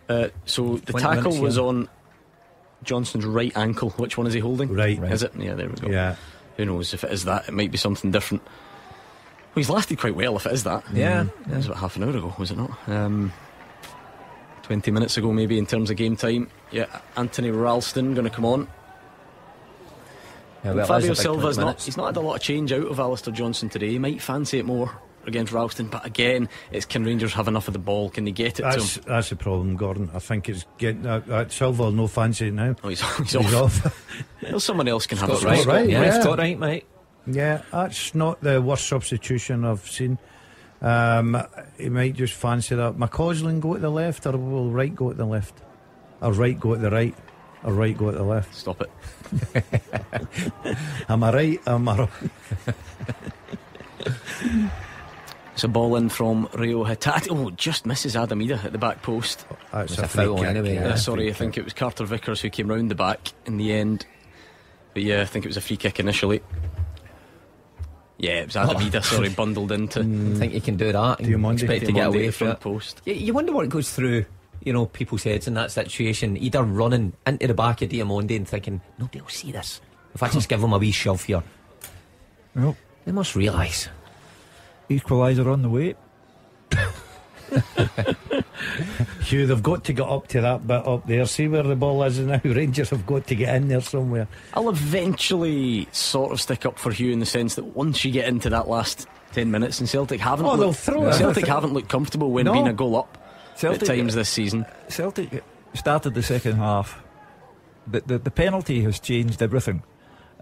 Uh, so the tackle was yeah. on Johnston's right ankle. Which one is he holding? Right. Is it? Yeah, there we go. Yeah. Who knows? If it is that, it might be something different. Well, he's lasted quite well if it is that. Yeah, That was about half an hour ago, was it not? Um, 20 minutes ago, maybe, in terms of game time. Yeah, Anthony Ralston going to come on. Yeah, well, Fabio that's a big 20 Silva's not, he's not had a lot of change out of Alistair Johnston today. He might fancy it more against Ralston, but again, it's can Rangers have enough of the ball? Can they get it That's to him? that's the problem, Gordon. I think it's getting uh, uh, Silva no fancy it now. Oh, he's, [LAUGHS] he's, He's off. off. [LAUGHS] Well, someone else can have it right, right, yeah, yeah. Scott right, mate. Yeah, that's not the worst substitution I've seen. Um, he might just fancy that. McCausland go at the left, or will right go at the left? Or right go at the right? Or right go at the left? Stop it. [LAUGHS] Am I right? Am I wrong? It's a ball in from Reo Hatate. Oh, just misses Adam Idah at the back post. That's It's a, a free foul kick, anyway, yeah. yeah. Uh, sorry, I think kick. it was Carter Vickers who came round the back in the end. But yeah, I think it was a free kick initially. Yeah, it was Adam Idah, sorry, [LAUGHS] bundled into. I think you can do that and Diomande. expect to get away at from front it. post. You, you wonder what it goes through, you know, people's heads in that situation. Either running into the back of Diomande and thinking, nobody will see this. If I just [LAUGHS] give him a wee shove here, Well, they must realise. equaliser on the way. [LAUGHS] Hugh, they've got to get up to that bit up there. See where the ball is now. [LAUGHS] Rangers have got to get in there somewhere. I'll eventually sort of stick up for Hugh in the sense that once you get into that last 10 minutes, and Celtic haven't Oh, looked, throw Celtic haven't looked comfortable when No. being a goal up Celtic- at times this season. Celtic started the second half. The, the, the penalty has changed everything.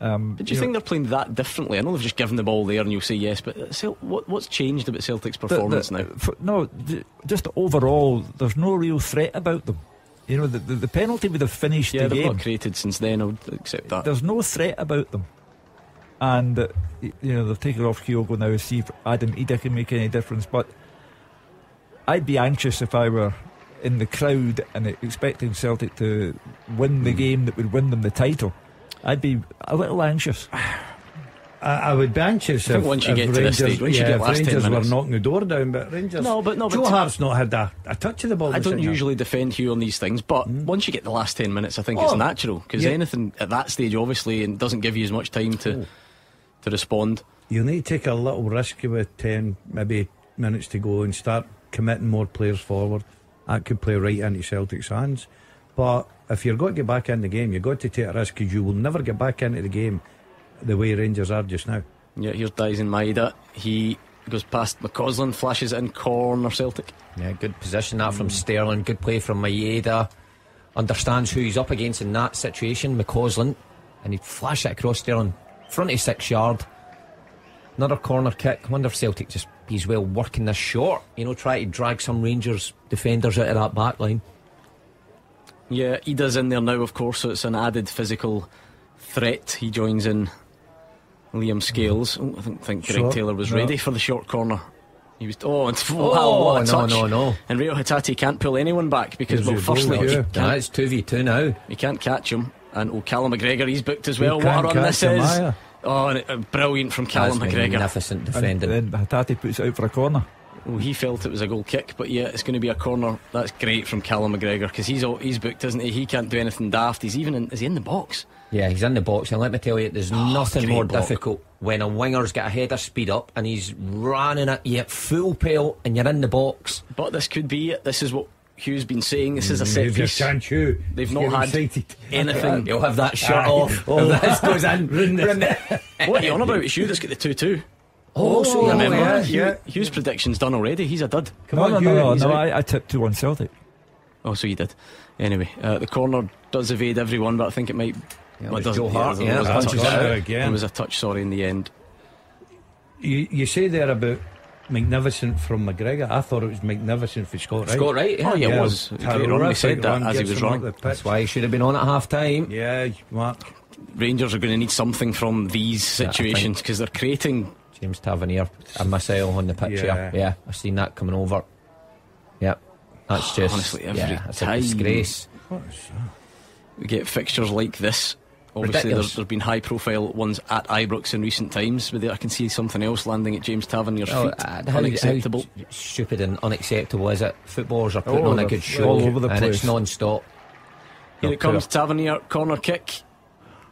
Um, But do you, think they're playing that differently? I know they've just given the ball there, and you'll say yes. But uh, Cel- what, what's changed about Celtic's performance the- now? f- no, j- just overall, there's no real threat about them. You know, the, the, the penalty would have finished Yeah, the they've game. not created since then. I would accept that. There's no threat about them. And, uh, you know, they've taken off Kyogo now to see if Adam Idah can make any difference. But I'd be anxious if I were in the crowd and expecting Celtic to win the Hmm. game that would win them the title. I'd be a little anxious. [SIGHS] I, I would be anxious I if, once you if get to this Rangers, stage, once you yeah, get if last 10 Rangers were knocking the door down, but Rangers. No, but- no, but Joe t- Hart's not had a, a touch of the ball. I don't second half. usually defend Hugh on these things, but once you get the last 10 minutes, I think it's Oh, natural. Because yeah. anything at that stage, obviously, and doesn't give you as much time to, to respond. You need to take a little risk with 10, maybe minutes to go and start committing more players forward. That could play right into Celtic's hands. But if you're going to get back in the game, you've got to take a risk because you will never get back into the game the way Rangers are just now. Yeah, here's Daizen Maeda. He goes past McCausland, flashes it in corner Celtic. Yeah, good position that from Sterling. Good play from Maeda. Understands who he's up against in that situation, McCausland. And he flash it across Sterling. Front of six yard. Another corner kick. wonder if Celtic just he's well working this short. You know, try to drag some Rangers defenders out of that back line. Yeah, Idah's in there now, of course, so it's an added physical threat. He joins in Liam mm-hmm. Scales. Oh, I don't think Greg Short, Taylor was no. ready for the short corner. He was. Oh, and, [LAUGHS] wow, Oh, what a no, touch. no, no. And Reo Hatate can't pull anyone back because, Gives well, a goal, firstly, yeah. Nah, it's 2v2 now. he can't catch him. And oh, Callum McGregor, he's booked as He well. What a run this is. either. Oh, and it, uh, brilliant from Callum That's McGregor. Magnificent And defending. then Hatate puts it out for a corner. Oh, he felt it was a goal kick, but yeah, it's going to be a corner. That's great from Callum McGregor because he's all, he's booked, isn't he? He can't do anything daft. He's even in, is he in the box? Yeah, he's in the box, and let me tell you, there's nothing more block. difficult when a winger's got a header speed up and he's running at you at full pelt, and you're in the box. But this could be it. This is what Hugh's been saying. This is a set piece. chance, Hugh. They've not had excited. anything. You'll have that shirt Aye. off. Oh, if this goes in. [LAUGHS] Ruin this. Ruin it. [LAUGHS] what are you on about? It's you that's got the 2 2. Oh, so you Remember? yeah, Hugh- yeah. Hugh's prediction's done already. He's a dud. Come no, on, no, Hugh. no, no, no. I, I tipped two on Celtic. Oh, so you did. Anyway, uh, the corner does evade everyone, but I think it might. Yeah, it well, was doesn't- Joe Hart, there yeah, was a punches touch. it There was a touch, sorry, in the end. You, you say there about magnificent from McGregor. I thought it was magnificent for Scott Wright. Scott Wright, yeah. Oh, yeah, it Yeah, was. He terrific wrongly said that as he was him running. That's why he should have been on at half time. Yeah, Mark. Rangers are going to need something from these Yeah, I think- situations because they're creating. James Tavernier and Marcel on the pitch Yeah. here. Yeah, I've seen that coming over. Yeah, that's [SIGHS] just Honestly, every yeah, that's time. a disgrace. We get fixtures like this. Obviously, there's, Ridiculous. there's been high profile ones at Ibrox in recent times, but I can see something else landing at James Tavernier's Oh, feet. uh, how, Unacceptable. how stupid and unacceptable is it? Footballers are putting All on a over- good show, all over the and place. it's non-stop. Here Oh, it comes, Tavernier, corner kick.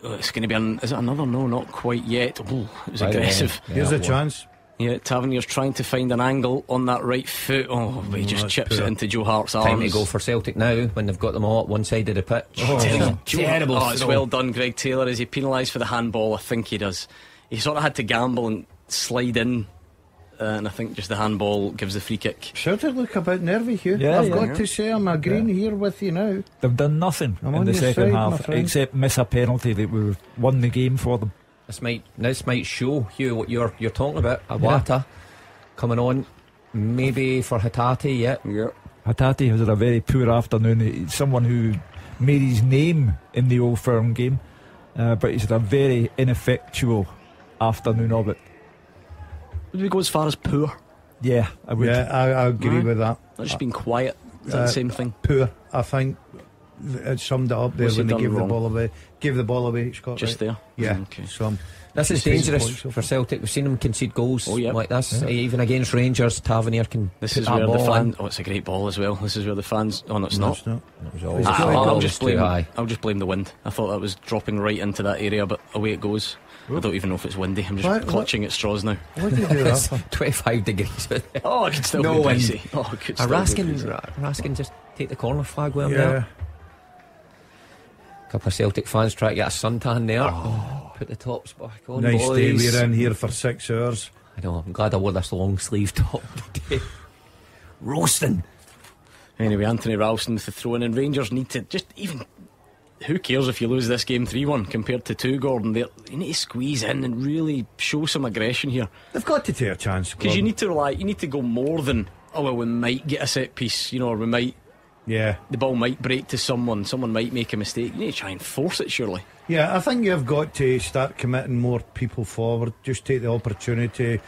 Oh, it's going to be an, is it another? No, not quite yet. Oh, it was Right, aggressive. yeah. Here's Yeah, a chance. Yeah, Tavernier's trying to find an angle on that right foot. Oh, he just that's chips it into Joe Hart's arms. Time to go for Celtic now when they've got them all at one side of the pitch. Terrible. terrible. Oh, it's well done, Greg Taylor. Is he penalised for the handball? I think he does. He sort of had to gamble and slide in, uh, and I think just the handball gives the free kick. Celtic look a bit nervy, Hugh. Yeah, I've yeah. got to say, I'm agreeing here with you now. They've done nothing I'm in the second side, half except miss a penalty that would have won the game for them. This might this might show Hugh what you're you're talking about. Iwata coming on, maybe for Hatate. Yeah, Yeah. Hatate has had a very poor afternoon. He's someone who made his name in the Old Firm game, uh, but he's had a very ineffectual afternoon of it. Would we go as far as poor? Yeah, I would. Yeah, I, I agree Aye. with that. Not just being quiet. Is that Uh, the same thing? Poor, I think. It summed it up there What's he when they done gave the ball away. Gave the ball away, Scott. Just Wright. there? Yeah. Mm, okay. Some. Um, this is dangerous for. Celtic. We've seen them concede goals Oh, yeah. like this, uh, even against Rangers. Tavernier can This put is that where the ball fan. in. Oh, it's a great ball as well. This is where the fans. Oh no, it's No, not. it's not. It was always Ah, I'll. I'll just too blame. high. I'll just blame the wind. I thought that was dropping right into that area, but away it goes. I don't even know if it's windy. I'm just What- what- clutching at straws now. What do you do [LAUGHS] It's 25 degrees. Oh, I could still No be wind. breezy. Oh, I could A still be Raskin, Raskin just take the corner flag with him Yeah. there. Couple of Celtic fans try to get a suntan there. Oh. Put the tops back on. Nice day. boys. We're in here for six hours. I know. I'm glad I wore this long sleeve top [LAUGHS] today. Roasting. Anyway, Anthony Ralston with the throw in, and Rangers need to just even who cares if you lose this game 3 1 compared to 2, Gordon? They're, you need to squeeze in and really show some aggression here. They've got to take a chance. Because you need to rely, you need to go more than, oh, well, we might get a set piece, you know, or we might, Yeah. the ball might break to someone, someone might make a mistake. You need to try and force it, surely. Yeah, I think you've got to start committing more people forward. Just take the opportunity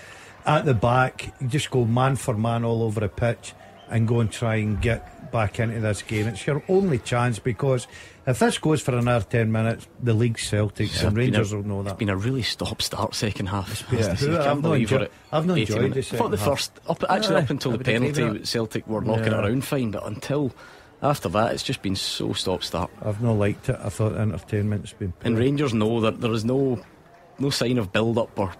at the back. You just go man for man all over the pitch and go and try and get back into this game. It's your only chance because if this goes for another 10 minutes, the league's Celtics and Been a- Rangers will know that. It's been a really stop start second half. Yeah. [LAUGHS] I've not believe enjoy- I've not enjoyed minutes. the I thought the first, up, actually Aye, up until I the penalty. Celtic were knocking Yeah. around fine, but until after that, it's just been so stop start. I've not liked it. I thought entertainment's been. And. Rangers know that there is no no sign of build up or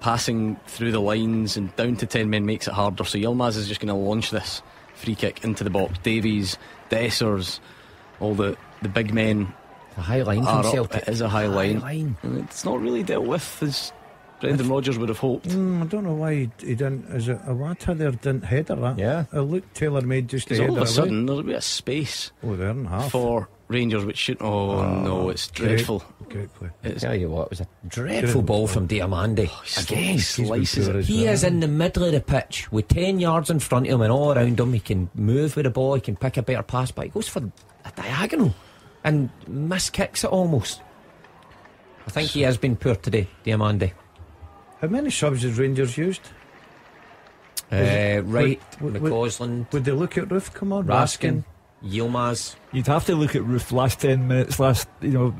passing through the lines and down to 10 men makes it harder. So Yilmaz is just going to launch this free kick into the box. Davies, Dessers, all the, the big men. The high line are from up. It is a high line. line. And it's not really dealt with as Brendan Rodgers would have hoped. Mm, I don't know why he, he didn't. Is it Iwata there didn't header that? Yeah. It looked tailor made just to head all of a away. sudden there'll be a space Oh, there in half. for Rangers, which should. Oh, no, it's great. dreadful. Great play. It's Tell you what, it was a dreadful ball from Diomande. Again, slices it. he is in the middle of the pitch with 10 yards in front of him and all around him. He can move with the ball, he can pick a better pass, but he goes for a diagonal and miss kicks it almost. I think he has been poor today, Diomande. How many subs has Rangers used? Uh, right, would- would- McCausland, Would they look at Roofe? Come on, Raskin, Yilmaz. You'd have to look at Roofe last 10 minutes, last, you know.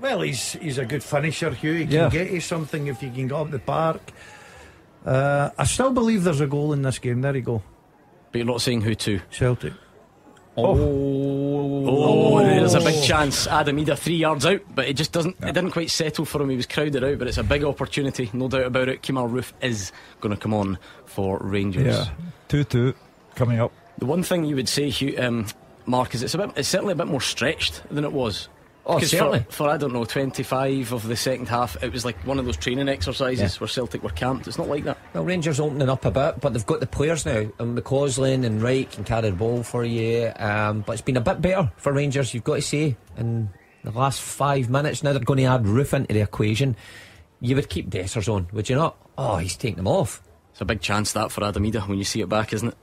Well, he's he's a good finisher, Hugh. He can Yeah. get you something if you can get up the park. Uh, I still believe there's a goal in this game. There you go, But you're not saying who to. Celtic. Oh, there's a big chance. Adam Idah three yards out, but it just doesn't. It didn't quite settle for him. He was crowded out, but it's a big opportunity, no doubt about it. Kemar Roofe is going to come on for Rangers. Yeah. 2 2 coming up. The one thing you would say, Hugh, um, Mark, is it's a bit. It's certainly a bit more stretched than it was. Oh, Because certainly. For, for I don't know, 25 of the second half, it was like one of those training exercises where Celtic were camped. It's not like that. Well, Rangers opening up a bit, but they've got the players now. And McCausland and Wright can carry the ball for you. Um, but it's been a bit better for Rangers, you've got to say. In the last five minutes, now they're going to add Roofe into the equation. You would keep Dessers on, would you not? Oh, he's taking them off. It's a big chance that for Adam Idah when you see it back, isn't it?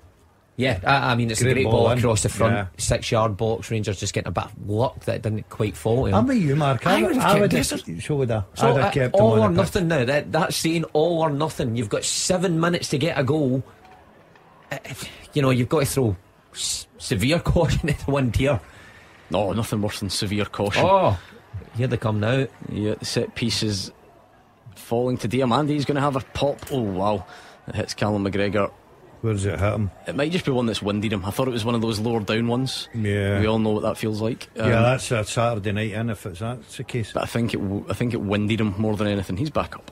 Yeah, I, I mean, it's Great a great ball ball, across the front Yeah. six yard box. Rangers just getting a bit of luck that it didn't quite fall to. I'm with you, Mark. I would have kept have Dessers. so would I. So I'd uh, kept all or nothing now. That, that's saying all or nothing. You've got seven minutes to get a goal. Uh, You know, you've got to throw s- severe [LAUGHS] caution into one tier. No, nothing worse than severe caution. Oh, here they come now. Yeah, the set pieces falling to Diomande. He's going to have a pop. Oh, wow. It hits Callum McGregor. Where does it hit him? It might just be one that's winded him. I thought it was one of those lower down ones. Yeah. We all know what that feels like. Um, yeah, that's a Saturday night in if it's that's the case. But I think it, w- I think it winded him more than anything. He's back up.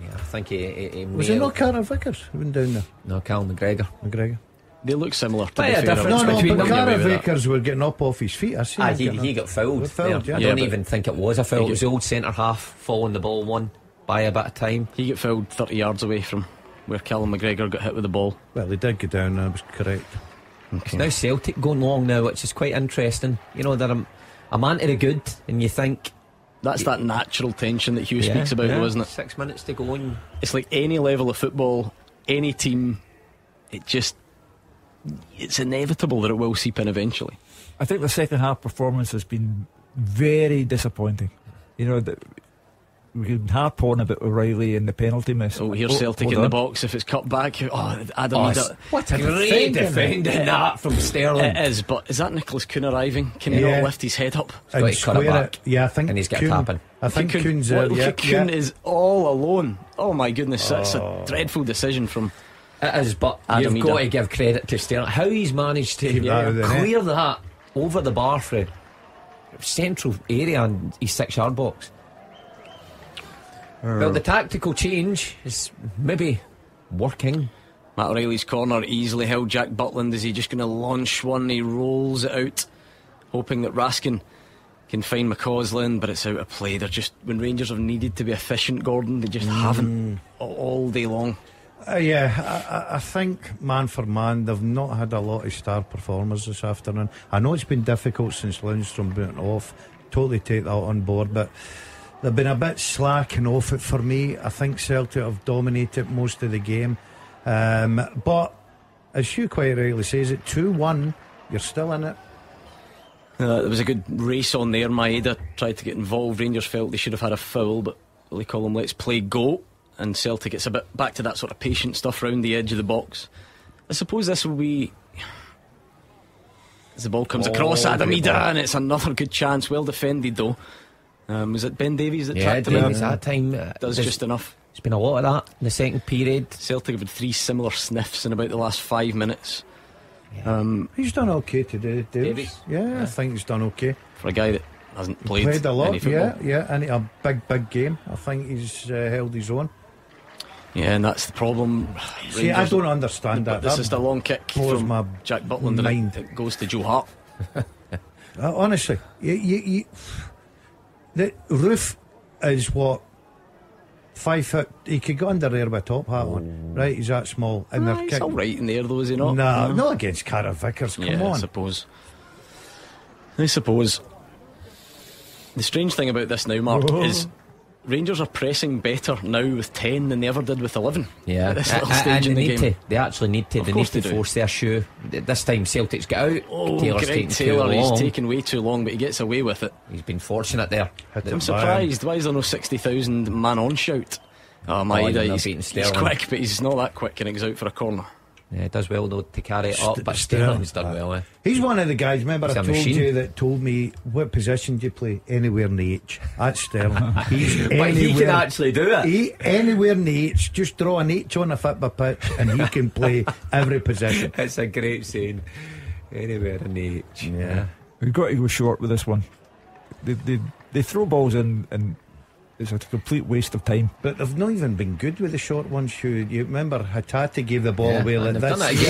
Yeah, I think he, he, he Was may it have- not Carter Vickers who went down there? No, Cal McGregor. McGregor. They look similar. To But be yeah, fair. difference No, no, but them. Carter Away with that. Vickers were getting up off his feet. I see Ah, he, he got fouled. Fouled, yeah. I Yeah, don't but- even think it was a foul. It was the old centre half following the ball one by a bit of time. He got fouled 30 yards away from where Callum McGregor got hit with the ball. Well, they did go down. I was correct. It's now Celtic going long now, which is quite interesting. You know, they're a, a man to the good, and you think. That's that natural tension that Hugh Yeah, speaks about, yeah, though, isn't it? Six minutes to go. And It's like any level of football, any team, it just. It's inevitable that it will seep in eventually. I think the second half performance has been very disappointing. You know, that we can harp on about O'Riley and the penalty miss. Oh, here's Oh, Celtic hold in the box. If it's cut back, oh, Adam Oh, Idah- what a great defending that from Sterling. It is, but is that Nicolas Kuhn arriving? Can he Yeah. not lift his head up? got to cut it square back. Yeah, I think And he's got Kuhn- tapping. I think Kuhn- Kuhn's there. look Yeah, Kuhn yeah. is all alone. Oh my goodness, that's a oh. dreadful decision from. It is, but Adam you've got to give credit to Sterling. How he's managed to Keep that out the net. clear that over the bar for central area and his six yard box. Well, the tactical change is maybe working. Matt O'Riley's corner easily held Jack Butland. Is he just going to launch one? He rolls it out, hoping that Raskin can find McCausland, but it's out of play. They're just when Rangers have needed to be efficient, Gordon, they just haven't all, all day long. Uh, yeah, I- I, I think man for man, they've not had a lot of star performers this afternoon. I know it's been difficult since Lundstram went off. Totally take that on board, but they've been a bit slack and off it for me. I think Celtic have dominated most of the game. Um, but as Hugh quite rightly says, it 2 1, you're still in it. Uh, there was a good race on there. Maeda tried to get involved. Rangers felt they should have had a foul, but they Willie Collum lets play go. And Celtic, it's a bit back to that sort of patient stuff round the edge of the box. I suppose this will be. As the ball comes Oh, across Adam Idah, and it's another good chance. Well defended, though. Um, was it Ben Davies that Yeah, tracked him in? Davies that time uh, Does there's- just enough. It's been a lot of that in the second period. Celtic have had three similar sniffs in about the last five minutes. Um, He's done okay today, Davis. Davies? Yeah, I think he's done okay. for a guy that hasn't played, Played a lot, any football. yeah, yeah, and a big, big game. I think he's uh, held his own. Yeah, and that's the problem. See, I don't understand that. this That is the long kick blows from my Jack Butland, and mind. it, it goes to Joe Hart. [LAUGHS] Uh, honestly, you, you, you, the roof is what five foot. He could go under there with a top hat on, right? He's that small, and Ah, they're he's kick- all right in there, though, is he not? No, No. not against Carter Vickers. Come yeah, I suppose. I suppose. The strange thing about this now, Mark, Oh. is Rangers are pressing better now with 10 than they ever did with 11. Yeah, [LAUGHS] At this little a- stage and in they the need game. to. They actually need to. Of they need course to they do. force their shoe. This time Celtic's got out. Oh, Taylor's Greg taking Taylor, too long. he's taken way too long, but he gets away with it. He's been fortunate there. Hit I'm surprised. Why is there no 60,000 man on shout? Oh, Oh, he's he's, beating he's Sterling. quick, but he's not that quick, and he's out for a corner. Yeah, he does well though to carry it up, but Sterling. Sterling's done well. Eh? He's one of the guys. Remember, He's I a told machine. you that told me what position do you play anywhere in the H. That's Sterling. [LAUGHS] He's But he can actually do it. He, anywhere in the H, just draw an H on a football pitch, and he can play [LAUGHS] every position. It's a great saying. Anywhere in the H. Yeah. We've got to go short with this one. They, they, they throw balls in and it's a complete waste of time. But they've not even been good with the short ones, Hugh. You remember Hatate gave the ball Yeah, away and like they've this. done it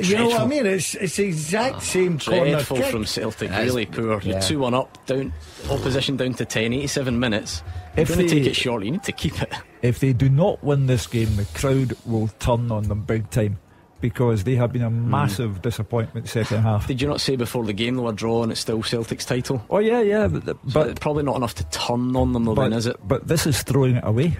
again. You know what I mean? It's it's the exact ah, same corner Dreadful kick. from Celtic, That's- really poor. You're yeah. 2 1 up, down, opposition down to 10, 87 minutes. If If you're going to they- take it short, you need to keep it. If they do not win this game, the crowd will turn on them big time because they have been a massive disappointment second half. Did you not say before the game they were draw and it's still Celtic's title? Oh yeah, yeah, but, But but probably not enough to turn on them, though, but, then, is it? but this is throwing it away.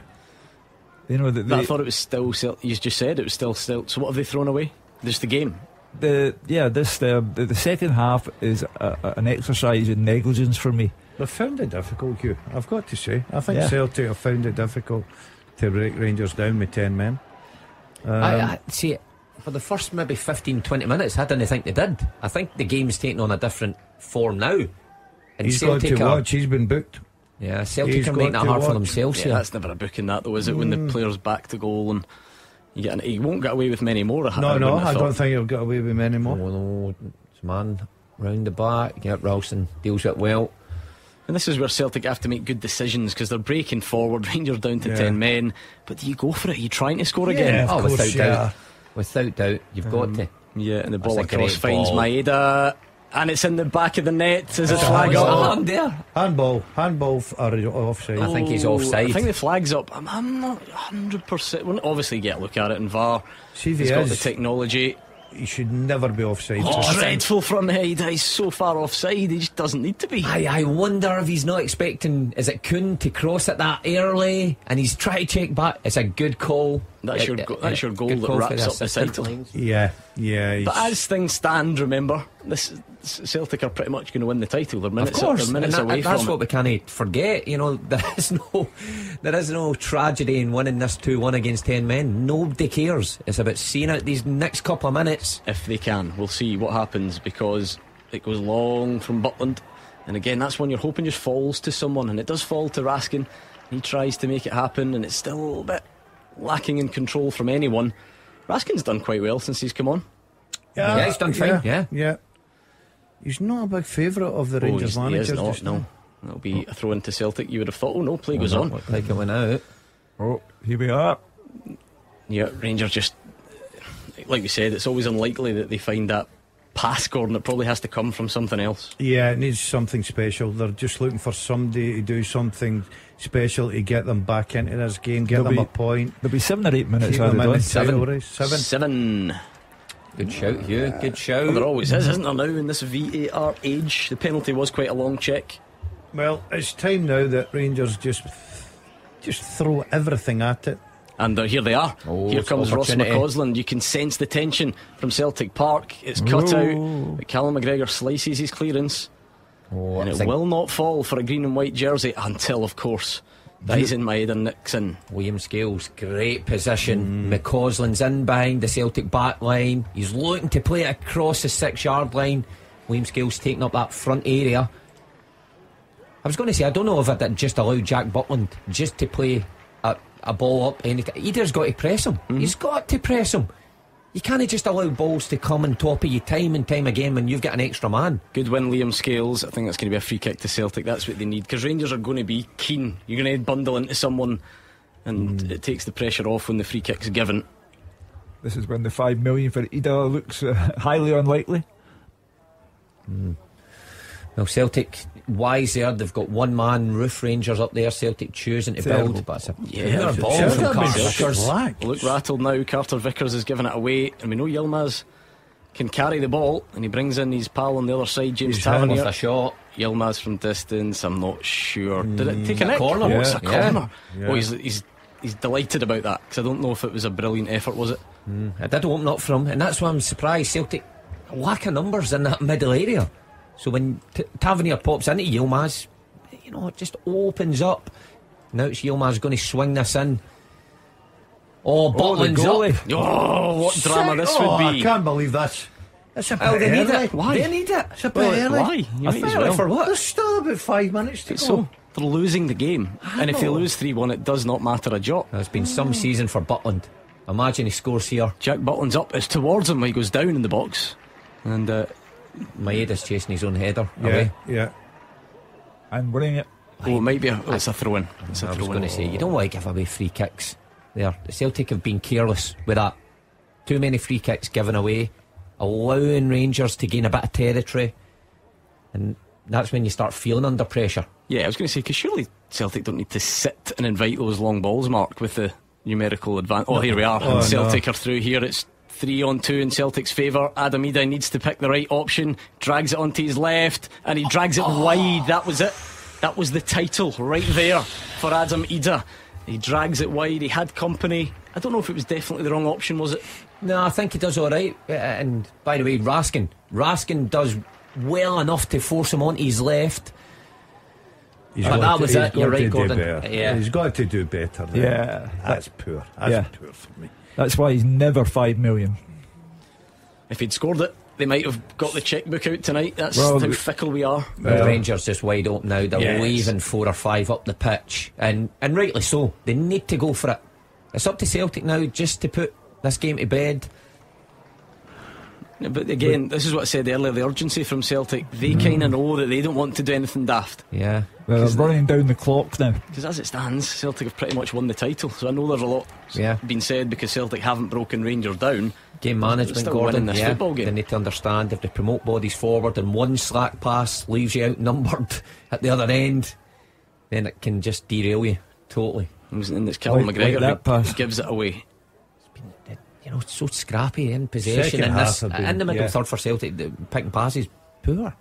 You know that I thought it was still Celtic. You just said it was still Celtic. So what have they thrown away? Just the game. the yeah this um, the, the second half is a, a, an exercise in negligence for me. They've found it difficult, Hugh. I've got to say. I think Yeah. Celtic have found it difficult to break Rangers down with 10 men. Um, I, I see. For the first maybe 15, 20 minutes, I didn't think they did. I think the game's taking on a different form now. And he's got Celtic to are, watch. He's been booked. yeah, Celtic He's are making it got to hard for themselves Yeah, here. that's never a booking that, though, is it? When the mm. player's back to goal and you get an, he won't get away with many more. I, No, no, wouldn't I don't think he'll get away with many Oh, more. no, it's man round the back. Yeah, Ralston deals it well. And this is where Celtic have to make good decisions because they're breaking forward. [LAUGHS] Rangers down to Yeah. ten men, but do you go for it? Are you trying to score Yeah, again? of oh, course, without yeah. doubt. Without doubt, you've got um, to. Yeah, and the ball That's across finds. Maeda, and it's in the back of the net. Is it Oh, flag it's up? a hand there. Handball. Handball f- or offside. I think he's offside. I think the flag's up. I'm, I'm not 100%. We'll obviously get a look at it in VAR. See if He's he got the technology. He should never be offside. Oh, dreadful from Maeda. He's so far offside. He just doesn't need to be. I, I wonder if he's not expecting, is it Kuhn to cross it that early and he's trying to check back? It's a good call. That's Uh, your go- that's your goal that wraps up the assistant title. Yeah, yeah. he's- But as things stand, remember, this Celtic are pretty much going to win the title. They're Of minutes, course, they're minutes and that- away and that's from what it. we can't forget. You know, [LAUGHS] there is no, there is no tragedy in winning this two-one against ten men. Nobody cares. It's about seeing out these next couple of minutes. If they can, we'll see what happens because it goes long from Butland. And again, that's when you're hoping just falls to someone, and it does fall to Raskin. He tries to make it happen, and it's still a little bit lacking in control from anyone. Raskin's done quite well since he's come on. Yeah, he's done fine, yeah. yeah. He's not a big favourite of the Oh, Rangers he's- he is managers. not, no. now. That'll be a throw into Celtic. You would have thought, oh no, play goes Well, on. that looked like it went out. Oh, here we are. Yeah, Rangers just, like we said, it's always unlikely that they find that pass, Gordon. It probably has to come from something else. Yeah, it needs something special. They're just looking for somebody to do something special to get them back into this game, get There'll them be- a point. There'll be seven or eight minutes Keep them added in on. the title race. Seven. Seven. Good shout, Hugh. Good shout. Well, there always is, isn't there now in this VAR age? The penalty was quite a long check. Well, it's time now that Rangers just just throw everything at it. And uh, here they are. Oh, here comes Ross opportunity. McCausland. You can sense the tension from Celtic Park. It's cut Oh. out. But Callum McGregor slices his clearance. Oh, and I it think will not fall for a green and white jersey until, of course, Daizen Maeda Nixon. William Scales, great position. Mm. McCausland's in behind the Celtic back line. He's looking to play it across the six yard line. William Scales taking up that front area. I was going to say, I don't know if I'd just allowed Jack Butland just to play a, a ball up. Any Either's got to press him. Mm-hmm. He's got to press him. You can't just allow balls to come on top of you time and time again when you've got an extra man. Good win, Liam Scales. I think that's going to be a free kick to Celtic. That's what they need because Rangers are going to be keen. You're going to bundle into someone, and it takes the pressure off when the free kick's given. This is when the five million for Idah looks uh, [LAUGHS] highly unlikely. Well, Celtic wise there. They've got one man roof Rangers up there. Celtic choosing to Terrible. build, but it's a Yeah, poor it's ball Celtic from Carter Look rattled now. Carter Vickers has given it away, and we know Yilmaz can carry the ball, and he brings in his pal on the other side, James He's Tavernier. a shot. Yilmaz from distance. I'm not sure. Did it take mm. a a nick? corner. Oh, it's a corner. Yeah. Oh, he's, he's he's delighted about that because I don't know if it was a brilliant effort. Was it? Mm. It did open up for him, and that's why I'm surprised. Celtic lack of numbers in that middle area. So when T- Tavernier pops into Yilmaz, you know, it just opens up. Now it's Yilmaz going to swing this in. Oh, Oh, Butland's goalie. up. Oh, what drama this oh, would be. I can't believe this. It's a bit Oh, they need early. it. Why? They need it. It's a bit Well, early. why? You might as well. for what? There's still about five minutes to It's go. so they're losing the game, and if they lose three one, it does not matter a jot. There's been some season for Butland. Imagine he scores here. Jack Butland's up. It's towards him. He goes down in the box, and uh, Maeda's chasing his own header Yeah, away. yeah. And winning it. oh, it might be a. Oh, it's a throw in. It's a I was throw going to say, you don't want to give away free kicks there. The Celtic have been careless with that. Too many free kicks given away, allowing Rangers to gain a bit of territory. And that's when you start feeling under pressure. Yeah, I was going to say because surely Celtic don't need to sit and invite those long balls, Mark, with the numerical advantage. Oh, here we are. Oh, and Celtic are through here. It's three on two in Celtic's favour. Adam Idah needs to pick the right option. Drags it onto his left, and he drags it wide. That was it. That was the title right there for Adam Idah. He drags it wide. He had company. I don't know if it was definitely the wrong option, was it? No, I think he does all right. Uh, And by the way, Raskin, Raskin does well enough to force him onto his left. He's But that to- was it, you're right, do Gordon. Yeah. He's got to do better. than Yeah. that. That's poor. That's Yeah. poor for me. That's why he's never five million. If he'd scored it, they might have got the checkbook out tonight. That's Well, how fickle we are. The Rangers just wide open now. They're Yes. leaving four or five up the pitch, and and rightly so. They need to go for it. It's up to Celtic now just to put this game to bed. Yeah, But again, this is what I said earlier the urgency from Celtic. They mm. kind of know that they don't want to do anything daft. Yeah, They're running down the clock now. Because as it stands, Celtic have pretty much won the title. So I know there's a lot Yeah. been said because Celtic haven't broken Rangers down. game management, still Gordon. winning this yeah, football game. they need to understand if they promote bodies forward and one slack pass leaves you outnumbered [LAUGHS] at the other end, then it can just derail you totally. And it's Callum Like- McGregor like that who pass. gives it away. You know, so scrappy in possession Second in this been- in the middle yeah. third for Celtic. The picking passes poor.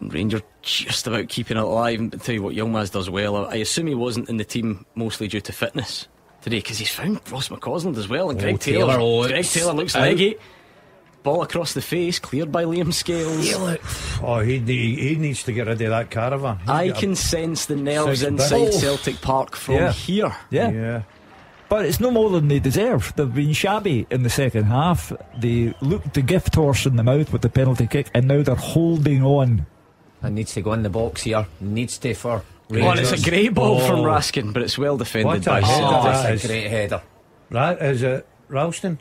Rangers just about keeping it alive. And tell you what, Yilmaz does well. I assume he wasn't in the team mostly due to fitness today because he's found Ross McCausland as well. And Oh, Greg Taylor, Taylor, oh, Greg Taylor looks out. leggy. Ball across the face, cleared by Liam Scales. Oh, he, need, he needs to get rid of that caravan. He's I got a- can sense the nerves inside bits. Celtic Park from Yeah. here. Yeah. Yeah. But it's no more than they deserve. They've been shabby in the second half. They looked the gift horse in the mouth with the penalty kick, and now they're holding on. And needs to go in the box here. Needs to for Oh, and it's a great ball from Oh. Raskin, but it's well defended What a by header that's a great header. Right, is it Ralston?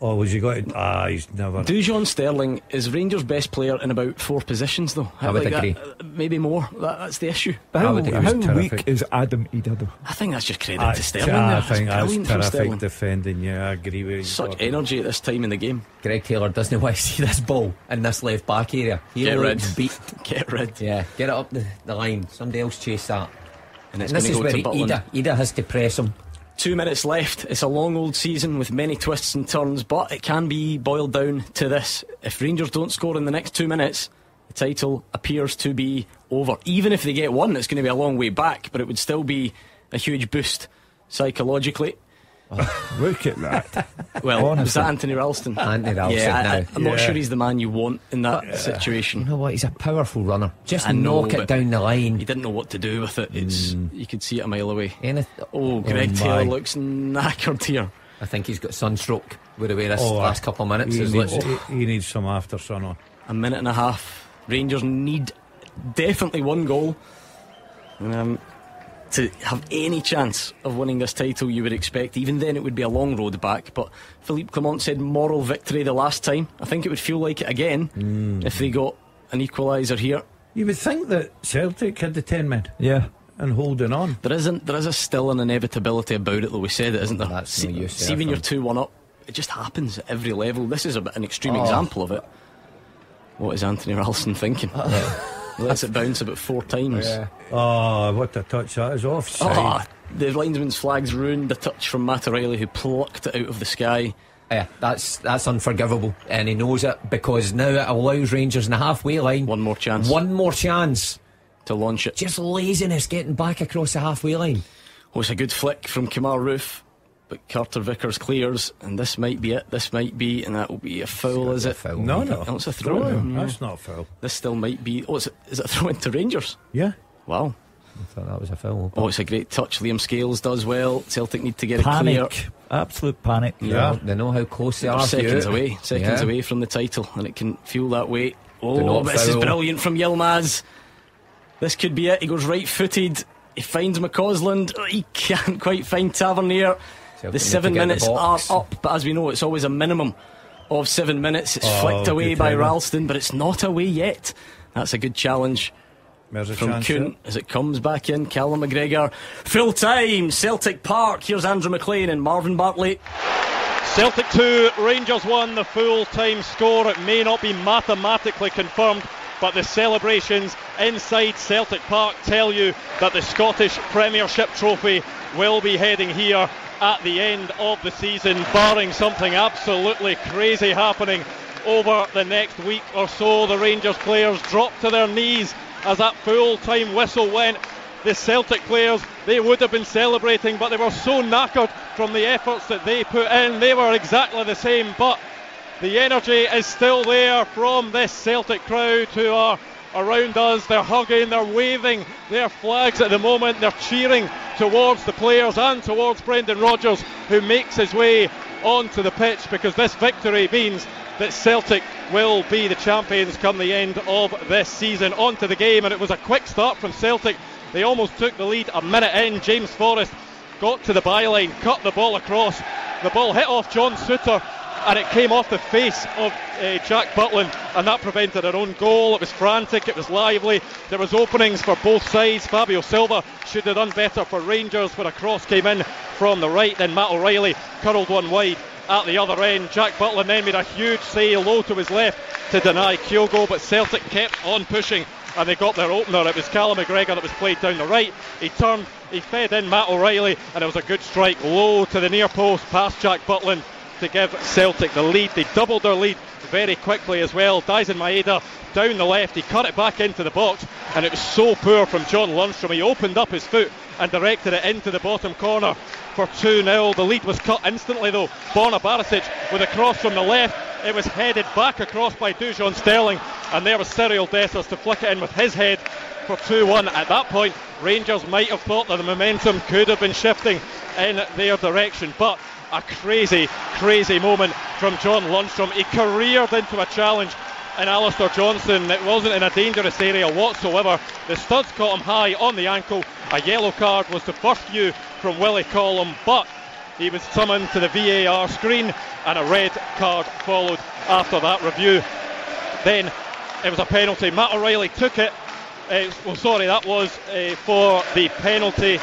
Oh, was he got? Ah, he's never. Dujon Sterling is Rangers' best player in about four positions, though. I would Like that- agree. uh, maybe more. That, that's the issue. How, I would agree. how He terrific. weak is Adam Idah? I think that's just credit Ah, to Sterling. I there. think It's that's brilliant from terrific Sterling. defending. Yeah, I agree with you. Such Gordon. energy at this time in the game. Greg Taylor doesn't want [LAUGHS] to see this ball in this left back area. He Get rid. beat. [LAUGHS] Get rid. Yeah, get it up the, the line. Somebody else chase that. And it's And this going is where to Idah, Idah has to press him. Two minutes left. It's a long old season with many twists and turns, but it can be boiled down to this. If Rangers don't score in the next two minutes, the title appears to be over. Even if they get one, it's going to be a long way back, but it would still be a huge boost psychologically. [LAUGHS] Look at that. Well, was that Anthony Ralston? Anthony Ralston Yeah, I, now. am not sure he's the man you want in that situation. You know what? He's a powerful runner. Just I know, knock it down the line. He didn't know what to do with it. It's you could see it a mile away. Anyth- Oh, Greg my. Taylor looks knackered here. I think he's got sunstroke with the way this Oh, last couple of minutes He is needs, he, he needs some after sun on. A minute and a half. Rangers need definitely one goal. Um, to have any chance of winning this title, you would expect. Even then, it would be a long road back. But Philippe Clement said moral victory the last time. I think it would feel like it again mm. if they got an equaliser here. You would think that Celtic had the 10 men Yeah. and holding on. There isn't. There is a still an inevitability about it, though. We said it, isn't there? That's see, no use see when you're two one up, it just happens at every level. This is a an extreme Oh. example of it. What is Anthony Ralston thinking? [LAUGHS] Lets it bounce about four times. Oh, what a touch that is offside. Ah, the linesman's flag's ruined the touch from Matt O'Riley, who plucked it out of the sky. Yeah, that's that's unforgivable, and he knows it because now it allows Rangers in the halfway line One more chance one more chance. to launch it. Just laziness getting back across the halfway line. Oh, it's a good flick from Kemar Roofe, but Carter Vickers clears, and this might be it. This might be, and that will be a foul, is it? foul. no, no. Oh, it's a throw. in. Yeah. That's not foul. This still might be. Oh, is it, is it a throw into Rangers? Yeah. Wow. I thought that was a foul. Oh, it's a great touch. Liam Scales does well. Celtic need to get it clear. Panic. Absolute panic. Yeah. They know how close they They're are. seconds Hugh. away, seconds Yeah. away from the title, and it can feel that way. Oh, not this is brilliant from Yilmaz. This could be it. He goes right footed. He finds McCausland. Oh, He can't quite find Tavernier. Celtic The seven to get the minutes are up, but as we know, it's always a minimum of seven minutes. It's Oh, flicked away by timing. Ralston, but it's not away yet. That's a good challenge There's a from chance. Kuhn as it comes back in. Callum McGregor, full time, Celtic Park. Here's Andrew McLean and Marvin Bartley. Celtic 2, Rangers 1, the full time score. It may not be mathematically confirmed, but the celebrations inside Celtic Park tell you that the Scottish Premiership trophy will be heading here at the end of the season, barring something absolutely crazy happening over the next week or so. The Rangers players dropped to their knees as that full time whistle went the Celtic players, they would have been celebrating, but they were so knackered from the efforts that they put in. They were exactly the same, but the energy is still there from this Celtic crowd who are around us. They're hugging, they're waving their flags at the moment, they're cheering towards the players and towards Brendan Rodgers, who makes his way onto the pitch because this victory means that Celtic will be the champions come the end of this season. Onto the game, and it was a quick start from Celtic. They almost took the lead a minute in. James Forrest got to the byline, cut the ball across. The ball hit off John Souttar and it came off the face of uh, Jack Butland and that prevented an own goal. It was frantic, it was lively. There was openings for both sides. Fabio Silva should have done better for Rangers when a cross came in from the right. Then Matt O'Riley curled one wide at the other end. Jack Butland then made a huge sail low to his left to deny Kyogo, but Celtic kept on pushing and they got their opener. It was Callum McGregor that was played down the right. He turned, he fed in Matt O'Riley, and it was a good strike low to the near post past Jack Butland to give Celtic the lead. They doubled their lead very quickly as well. Daizen Maeda down the left, he cut it back into the box, and it was so poor from John Lundstram. He opened up his foot and directed it into the bottom corner for 2 0. The lead was cut instantly though. Borna Barisic with a cross from the left. It was headed back across by Dujon Sterling, and there was Cyril Dessers to flick it in with his head for 2 1. At that point, Rangers might have thought that the momentum could have been shifting in their direction, but a crazy, crazy moment from John Lundstram. He careered into a challenge and Alistair Johnston. It wasn't in a dangerous area whatsoever. The studs caught him high on the ankle. A yellow card was the first view from Willie Collum, but He was summoned to the VAR screen, and a red card followed after that review. Then it was a penalty. Matt O'Riley took it. Uh, well, sorry, that was uh, for the penalty.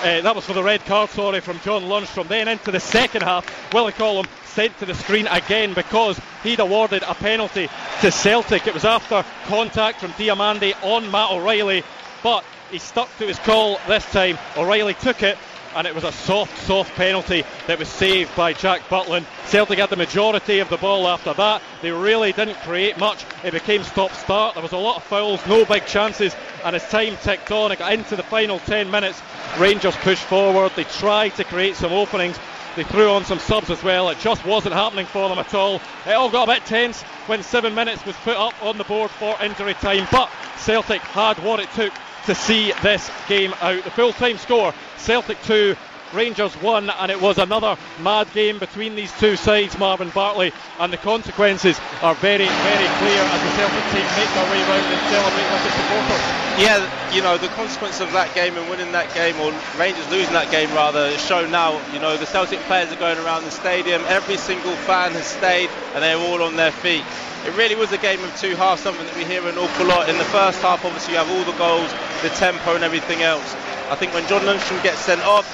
Uh, that was for the red card, sorry, from John Lundstram. Then into the second half, Willie Collum sent to the screen again because he'd awarded a penalty to Celtic. It was after contact from Diomande on Matt O'Riley, but he stuck to his call this time. O'Riley took it and it was a soft, soft penalty that was saved by Jack Butland. Celtic had the majority of the ball after that. They really didn't create much. It became stop start. There was a lot of fouls, no big chances, and as time ticked on, it got into the final 10 minutes. Rangers pushed forward. They tried to create some openings. They threw on some subs as well. It just wasn't happening for them at all. It all got a bit tense when seven minutes was put up on the board for injury time, but Celtic had what it took to see this game out. The full time score Celtic 2, Rangers won, and it was another mad game between these two sides, Marvin Bartley, and the consequences are very, very clear as the Celtic team make their way round and celebrate with the supporters. Yeah, you know, the consequence of that game and winning that game, or Rangers losing that game rather, is shown now. You know, the Celtic players are going around the stadium, every single fan has stayed, and they're all on their feet it really was a game of two halves, something that we hear an awful lot. In the first half, obviously, you have all the goals, the tempo, and everything else. I think when John Lundstram gets sent off,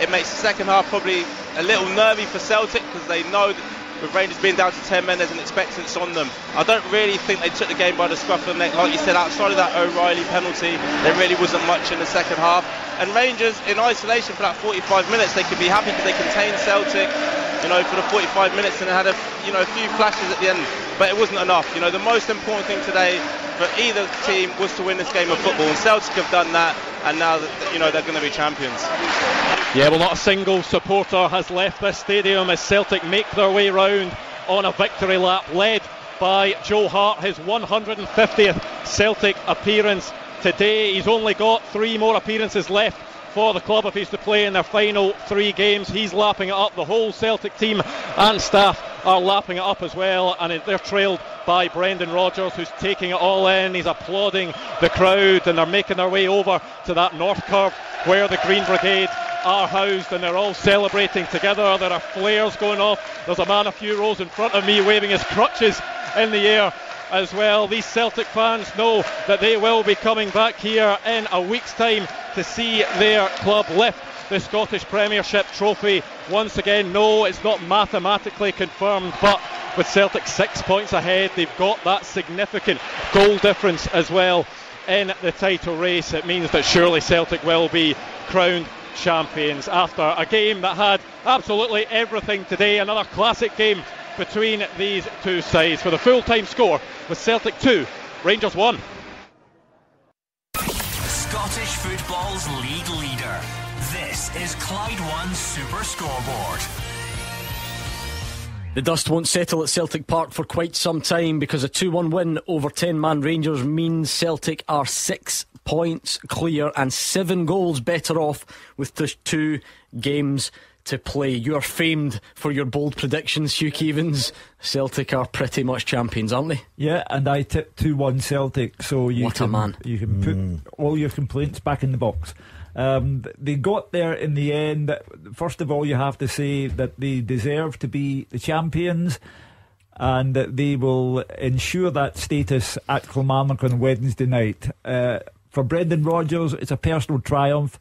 it makes the second half probably a little nervy for Celtic because they know that with Rangers being down to 10 men, there's an expectance on them. I don't really think they took the game by the scruff of the neck. Like you said, outside of that O'Riley penalty, there really wasn't much in the second half. And Rangers, in isolation for that 45 minutes, they could be happy because they contained Celtic, you know, for the 45 minutes and had a, you know, a few flashes at the end. But it wasn't enough. You know, the most important thing today for either team was to win this game of football, and Celtic have done that, and now you know they're going to be champions. Yeah, well, not a single supporter has left this stadium as Celtic make their way round on a victory lap, led by Joe Hart, his 150th Celtic appearance today. He's only got three more appearances left for the club if he's to play in their final three games. He's lapping it up. The whole Celtic team and staff are lapping it up as well, and they're trailed by Brendan Rodgers, who's taking it all in. He's applauding the crowd, and they're making their way over to that north curve where the Green Brigade are housed and they're all celebrating together. There are flares going off. There's a man a few rows in front of me waving his crutches in the air as well. These Celtic fans know that they will be coming back here in a week's time to see their club lift the Scottish Premiership trophy once again. No, it's not mathematically confirmed, but with Celtic six points ahead, they've got that significant goal difference as well in the title race. It means that surely Celtic will be crowned champions after a game that had absolutely everything today. Another classic game between these two sides for the full time score was Celtic 2, Rangers 1. Scottish football's league leader. This is Clyde One Super Scoreboard. The dust won't settle at Celtic Park for quite some time because a 2 1 win over 10 man Rangers means Celtic are six points clear and seven goals better off with the two games to play. You are famed for your bold predictions, Hugh Keevins. Celtic are pretty much champions, aren't they? Yeah, and I tipped 2 1 Celtic, so you what can, a man. You can put all your complaints back in the box. Um, they got there in the end. First of all, you have to say that they deserve to be the champions and that they will ensure that status at Kilmarnock on Wednesday night. Uh, for Brendan Rodgers, it's a personal triumph.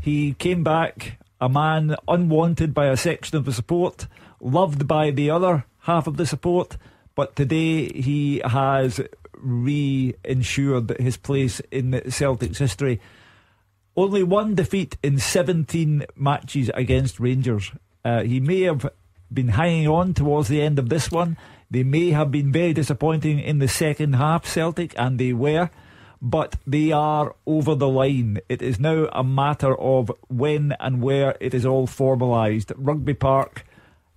He came back a man unwanted by a section of the support, loved by the other half of the support, but today he has re ensured his place in Celtic's history. Only one defeat in 17 matches against Rangers. Uh, he may have been hanging on towards the end of this one. They may have been very disappointing in the second half, Celtic, and they were, but they are over the line. It is now a matter of when and where it is all formalised. Rugby Park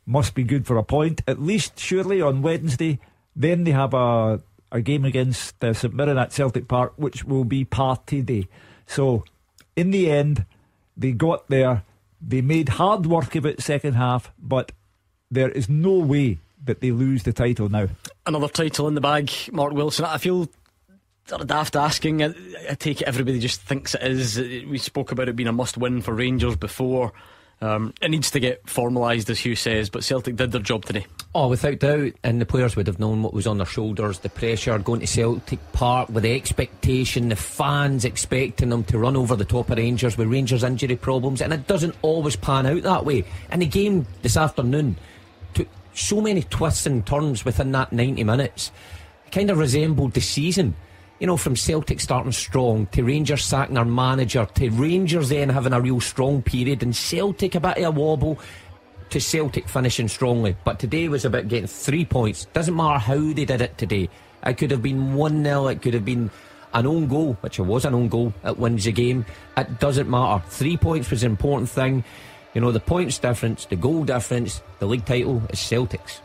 must be good for a point, at least surely on Wednesday. Then they have a, a game against uh, St Mirren at Celtic Park, which will be party day. So in the end, they got there. They made hard work of it second half, but there is no way that they lose the title now. Another title in the bag, Mark Wilson. I feel sort of daft asking. I, I take it everybody just thinks it is. We spoke about it being a must win for Rangers before. Um, it needs to get formalised, as Hugh says, but Celtic did their job today. Oh, without doubt, and the players would have known what was on their shoulders the pressure going to Celtic Park with the expectation, the fans expecting them to run over the top of Rangers with Rangers' injury problems, and it doesn't always pan out that way. And the game this afternoon took so many twists and turns within that 90 minutes, it kind of resembled the season you know, from Celtic starting strong to Rangers sacking their manager to Rangers then having a real strong period and Celtic a bit of a wobble to Celtic finishing strongly. But today was about getting three points. Doesn't matter how they did it today. It could have been 1 0, it could have been an own goal, which it was an own goal, it wins the game. It doesn't matter. Three points was an important thing. You know, the points difference, the goal difference, the league title is Celtic's.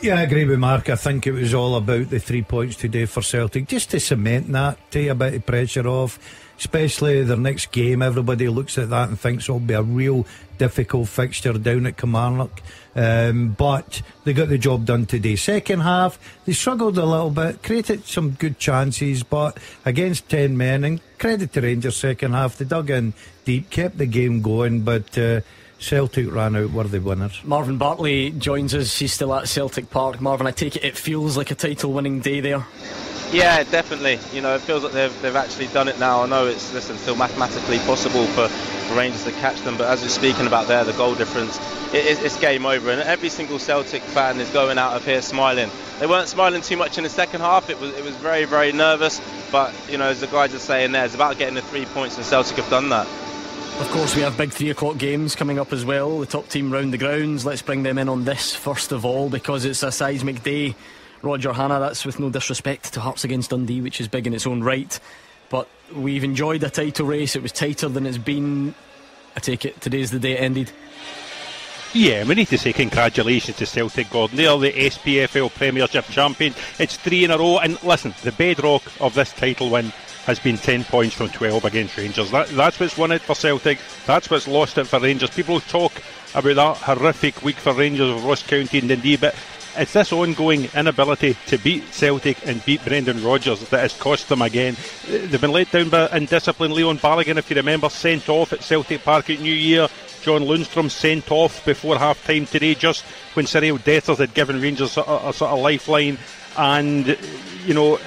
Yeah, I agree with Mark. I think it was all about the three points today for Celtic, just to cement that, take a bit of pressure off, especially their next game. Everybody looks at that and thinks it'll be a real difficult fixture down at Kilmarnock. Um, but they got the job done today. Second half, they struggled a little bit, created some good chances, but against 10 men, and credit to Rangers second half, they dug in deep, kept the game going, but. Uh, Celtic ran out worthy winners. Marvin Bartley joins us. He's still at Celtic Park. Marvin, I take it it feels like a title winning day there. Yeah, definitely. You know, it feels like they've, they've actually done it now. I know it's listen, still mathematically possible for, for Rangers to catch them, but as we're speaking about there, the goal difference, it, it's game over. And every single Celtic fan is going out of here smiling. They weren't smiling too much in the second half. It was it was very very nervous. But you know, as the guys are saying there, it's about getting the three points, and Celtic have done that. Of course, we have big three o'clock games coming up as well. The top team round the grounds. Let's bring them in on this first of all because it's a seismic day. Roger Hannah, that's with no disrespect to Hearts against Dundee, which is big in its own right. But we've enjoyed a title race. It was tighter than it's been. I take it today's the day it ended. Yeah, we need to say congratulations to Celtic Gordon. They are the SPFL Premiership champion. It's three in a row. And listen, the bedrock of this title win has been 10 points from 12 against Rangers. That, that's what's won it for Celtic. That's what's lost it for Rangers. People talk about that horrific week for Rangers of Ross County and Dundee, but it's this ongoing inability to beat Celtic and beat Brendan Rodgers that has cost them again. They've been let down by indiscipline. Leon Balogun, if you remember, sent off at Celtic Park at New Year. John Lundstram sent off before half time today, just when Cyril Dessers had given Rangers a, a sort of lifeline. And, you know,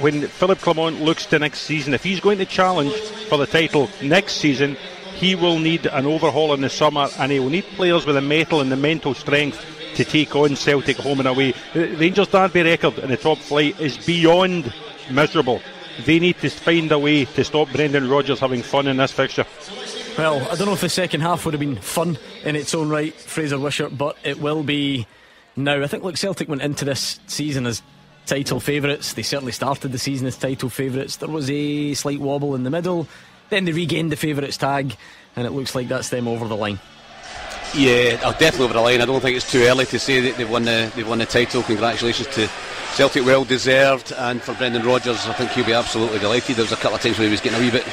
when Philippe Clement looks to next season, if he's going to challenge for the title next season, he will need an overhaul in the summer and he will need players with the metal and the mental strength to take on Celtic home and away. The Rangers Derby record in the top flight is beyond miserable. They need to find a way to stop Brendan Rodgers having fun in this fixture. Well, I don't know if the second half would have been fun in its own right, Fraser Wishart, but it will be now. I think, look, Celtic went into this season as title favourites. They certainly started the season as title favourites. There was a slight wobble in the middle. Then they regained the favourites tag, and it looks like that's them over the line. Yeah, definitely over the line. I don't think it's too early to say that they've won the they've won the title. Congratulations to Celtic, well deserved, and for Brendan Rodgers, I think he'll be absolutely delighted. There was a couple of times where he was getting a wee bit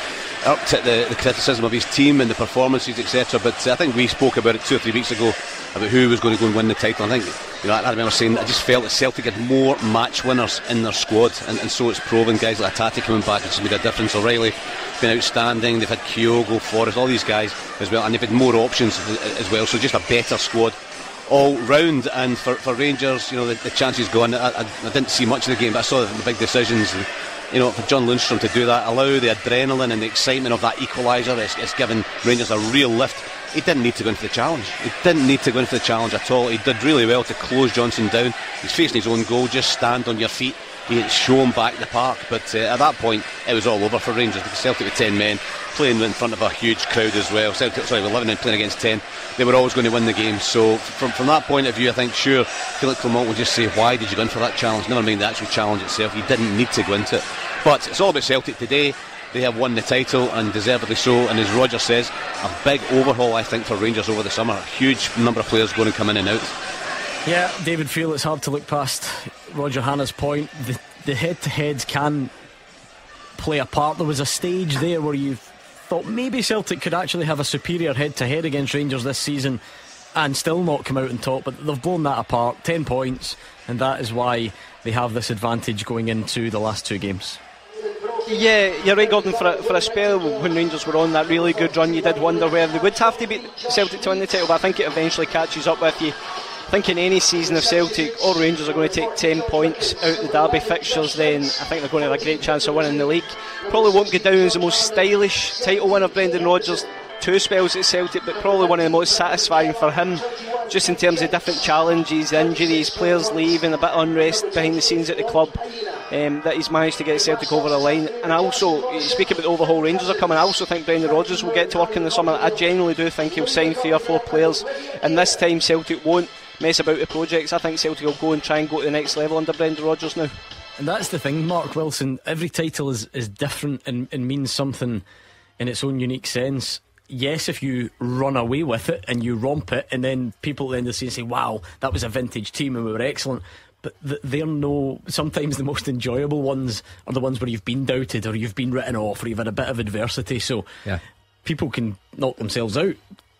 at the, the criticism of his team and the performances, etc. But I think we spoke about it two or three weeks ago about who was going to go and win the title. I think you know I, remember saying I just felt that Celtic had more match winners in their squad, and, and so it's proven. Guys like Hatate coming back which has made a difference. O'Riley been outstanding. They've had Kyogo, Forrest, all these guys as well, and they've had more options as well. So just a better squad all round. And for, for Rangers, you know, the, the chances gone. I, I, I, didn't see much of the game, but I saw the big decisions. And, you know, for John Lundstram to do that, allow the adrenaline and the excitement of that equaliser, it's, given Rangers a real lift. He didn't need to go in for the challenge. He didn't need to go in for the challenge at all. He did really well to close Johnston down. He's facing his own goal. Just stand on your feet he had shown back the park. But uh, at that point, it was all over for Rangers because Celtic with 10 men playing in front of a huge crowd as well. Celtic, sorry, 11 men playing against 10. They were always going to win the game. So from, from that point of view, I think sure Philippe Clement will just say, why did you go in for that challenge? Never mind the actual challenge itself. You didn't need to go into it. But it's all about Celtic today. They have won the title and deservedly so. And as Roger says, a big overhaul, I think, for Rangers over the summer. A huge number of players going to come in and out. Yeah, David Friel, it's hard to look past Roger Hannah's point. The, the head-to-heads can play a part. There was a stage there where you thought maybe Celtic could actually have a superior head-to-head against Rangers this season and still not come out on top, but they've blown that apart. Ten points, and that is why they have this advantage going into the last two games. Yeah, you're right, Gordon. For a, for a spell when Rangers were on that really good run, you did wonder where they would have to beat Celtic to win the title, but I think it eventually catches up with you. I think in any season of Celtic or Rangers are going to take 10 points out the Derby fixtures, then I think they're going to have a great chance of winning the league. Probably won't go down as the most stylish title win of Brendan Rodgers two spells at Celtic, but probably one of the most satisfying for him, just in terms of different challenges, injuries, players leaving, a bit of unrest behind the scenes at the club. Um, that he's managed to get Celtic over the line, and I also speaking about the overhaul Rangers are coming. I also think Brendan Rodgers will get to work in the summer. I genuinely do think he'll sign three or four players, and this time Celtic won't mess about the projects. I think Celtic will go and try and go to the next level under Brendan Rodgers now. And that's the thing, Mark Wilson. Every title is, is different and, and means something in its own unique sense yes, if you run away with it and you romp it, and then people at the end of the season say, wow, that was a vintage team and we were excellent. But they're no. Sometimes the most enjoyable ones are the ones where you've been doubted or you've been written off or you've had a bit of adversity. So yeah. people can knock themselves out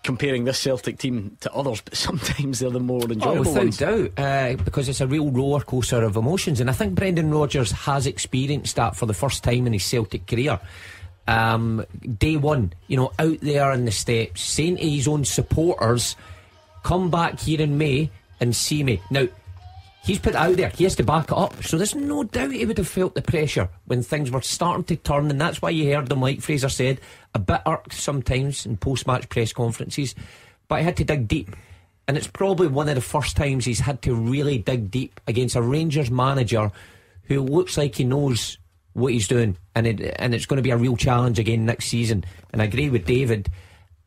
comparing this Celtic team to others, but sometimes they're the more oh, enjoyable oh, without ones. doubt, uh, because it's a real roller coaster of emotions, and I think Brendan Rodgers has experienced that for the first time in his Celtic career um, day one, you know, out there in the steps, saying to his own supporters, come back here in May and see me. Now, he's put out there, he has to back it up. So there's no doubt he would have felt the pressure when things were starting to turn, and that's why you heard them, like Fraser said, a bit irked sometimes in post match press conferences, but he had to dig deep. And it's probably one of the first times he's had to really dig deep against a Rangers manager who looks like he knows what he's doing, and it, and it's going to be a real challenge again next season. And I agree with David.